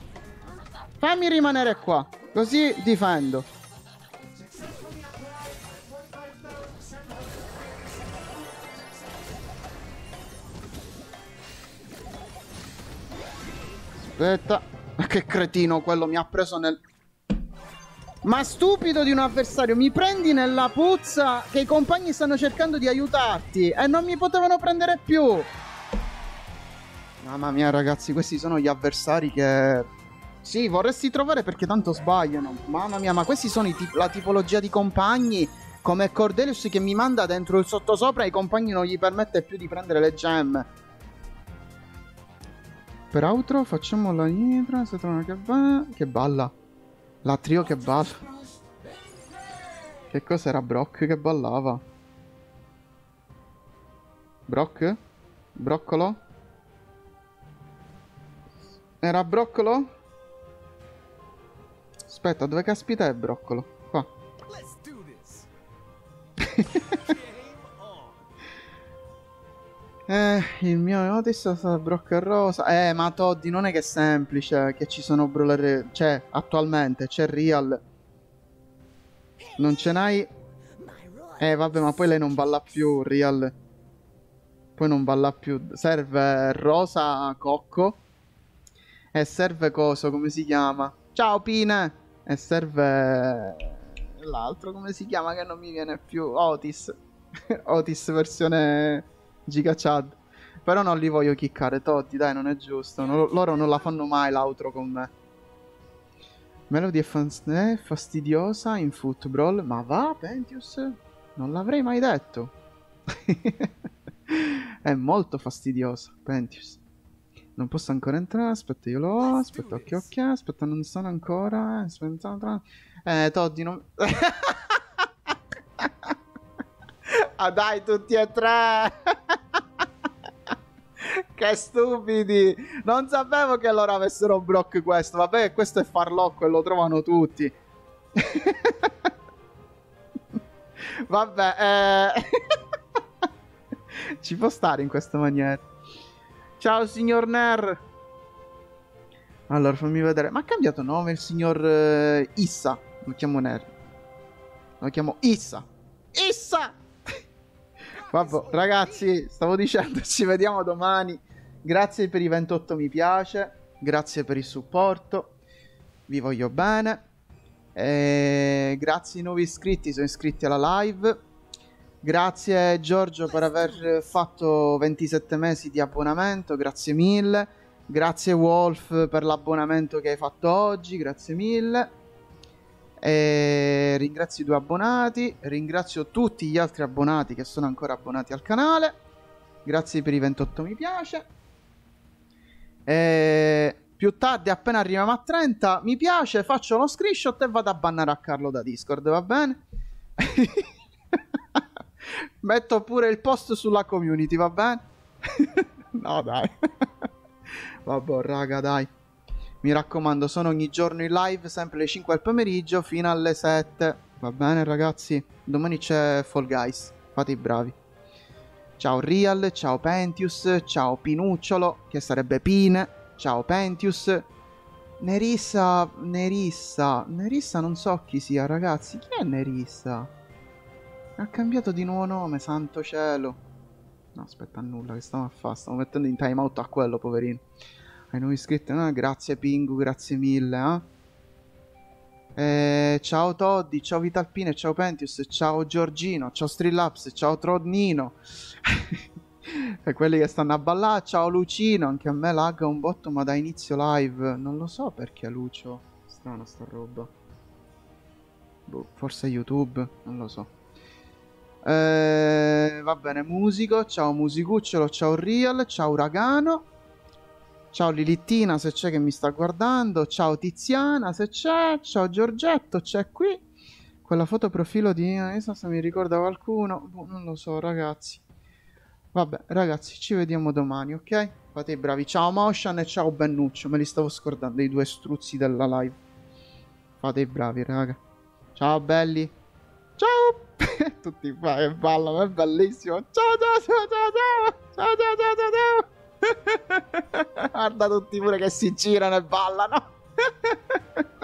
Fammi rimanere qua. Così difendo. Aspetta. Ma che cretino quello mi ha preso nel... Ma stupido di un avversario, mi prendi nella puzza che i compagni stanno cercando di aiutarti e non mi potevano prendere più. Mamma mia ragazzi, questi sono gli avversari che... Sì, vorresti trovare perché tanto sbagliano. Mamma mia, ma questi sono tip la tipologia di compagni come Cordelius che mi manda dentro il sottosopra e i compagni non gli permette più di prendere le gemme. Per outro facciamo la idra, se trova che, ba che balla. La trio che balla. Che cos'era Brock che ballava? Brock? Broccolo? Era broccolo? Aspetta, dove caspita è broccolo? Qua. Eh, il mio Otis sta e Rosa. Eh, ma Toddy non è che è semplice che ci sono brawler. Cioè, attualmente c'è Real. Non ce n'hai. Eh, vabbè, ma poi lei non balla più, Real. Poi non balla più. Serve Rosa Cocco. E serve coso, come si chiama? Ciao Pine! E serve l'altro, come si chiama che non mi viene più? Otis. Otis versione Giga Chad. Però non li voglio chiccare, Totti, dai, non è giusto. Non- loro non la fanno mai l'outro con me. Melody è è fastidiosa in football, ma va, Pentius? Non l'avrei mai detto. è molto fastidiosa, Pentius. Non posso ancora entrare, aspetta, io lo ho, aspetta, occhio, occhio, aspetta, non sono ancora, aspetta, tra- Eh, Toddy, non... ah dai, tutti e tre! che stupidi! Non sapevo che loro avessero un block questo. Vabbè, questo è farlocco e lo trovano tutti. Vabbè, eh... ci può stare in questa maniera. Ciao, signor Ner. Allora, fammi vedere. Ma ha cambiato nome il signor eh, Issa. Lo chiamo Ner. Lo chiamo Issa. Issa! Vabbè, ragazzi, stavo dicendo, ci vediamo domani. Grazie per i 28 mi piace. Grazie per il supporto. Vi voglio bene. E grazie ai nuovi iscritti, sono iscritti alla live. Grazie Giorgio per aver fatto 27 mesi di abbonamento, grazie mille. Grazie Wolf per l'abbonamento che hai fatto oggi, grazie mille. E ringrazio i due abbonati, ringrazio tutti gli altri abbonati che sono ancora abbonati al canale. Grazie per i 28 mi piace. E più tardi, appena arriviamo a 30 mi piace, faccio uno screenshot e vado a bannare a Carlo da Discord, va bene? Metto pure il post sulla community, va bene? no, dai. Vabbè, raga, dai. Mi raccomando, sono ogni giorno in live, sempre alle 5 del pomeriggio fino alle 7. Va bene, ragazzi? Domani c'è Fall Guys. Fate i bravi. Ciao Real, ciao Pentius, ciao Pinucciolo, che sarebbe Pine. Ciao Pentius. Nerissa, Nerissa, Nerissa non so chi sia, ragazzi. Chi è Nerissa? Ha cambiato di nuovo nome, santo cielo. No, aspetta, nulla, che stiamo a fare? Stiamo mettendo in timeout a quello, poverino. Ai nuovi iscritti, no? Grazie Pingu, grazie mille, eh? Eh, ciao Toddy, ciao Vitalpine, ciao Pentius, ciao Giorgino, ciao Strillaps, ciao Trodnino. e quelli che stanno a ballare, ciao Lucino, anche a me lagga un botto ma da inizio live. Non lo so perché Lucio. Strana sta roba. Boh, forse YouTube, non lo so. Eh, va bene, musico, ciao musicucciolo, ciao Real, ciao Uragano. Ciao Lilittina se c'è che mi sta guardando, ciao Tiziana se c'è, ciao Giorgetto c'è qui. Quella foto profilo di Esa se mi ricorda qualcuno, boh, non lo so ragazzi. Vabbè ragazzi ci vediamo domani ok? Fate i bravi, ciao Motion e ciao Bennuccio, me li stavo scordando i due struzzi della live. Fate i bravi raga. Ciao belli. Ciao. Tutti qua che ballano, è bellissimo. Ciao ciao ciao ciao ciao. Ciao ciao ciao ciao ciao. Guarda tutti pure che si girano e ballano.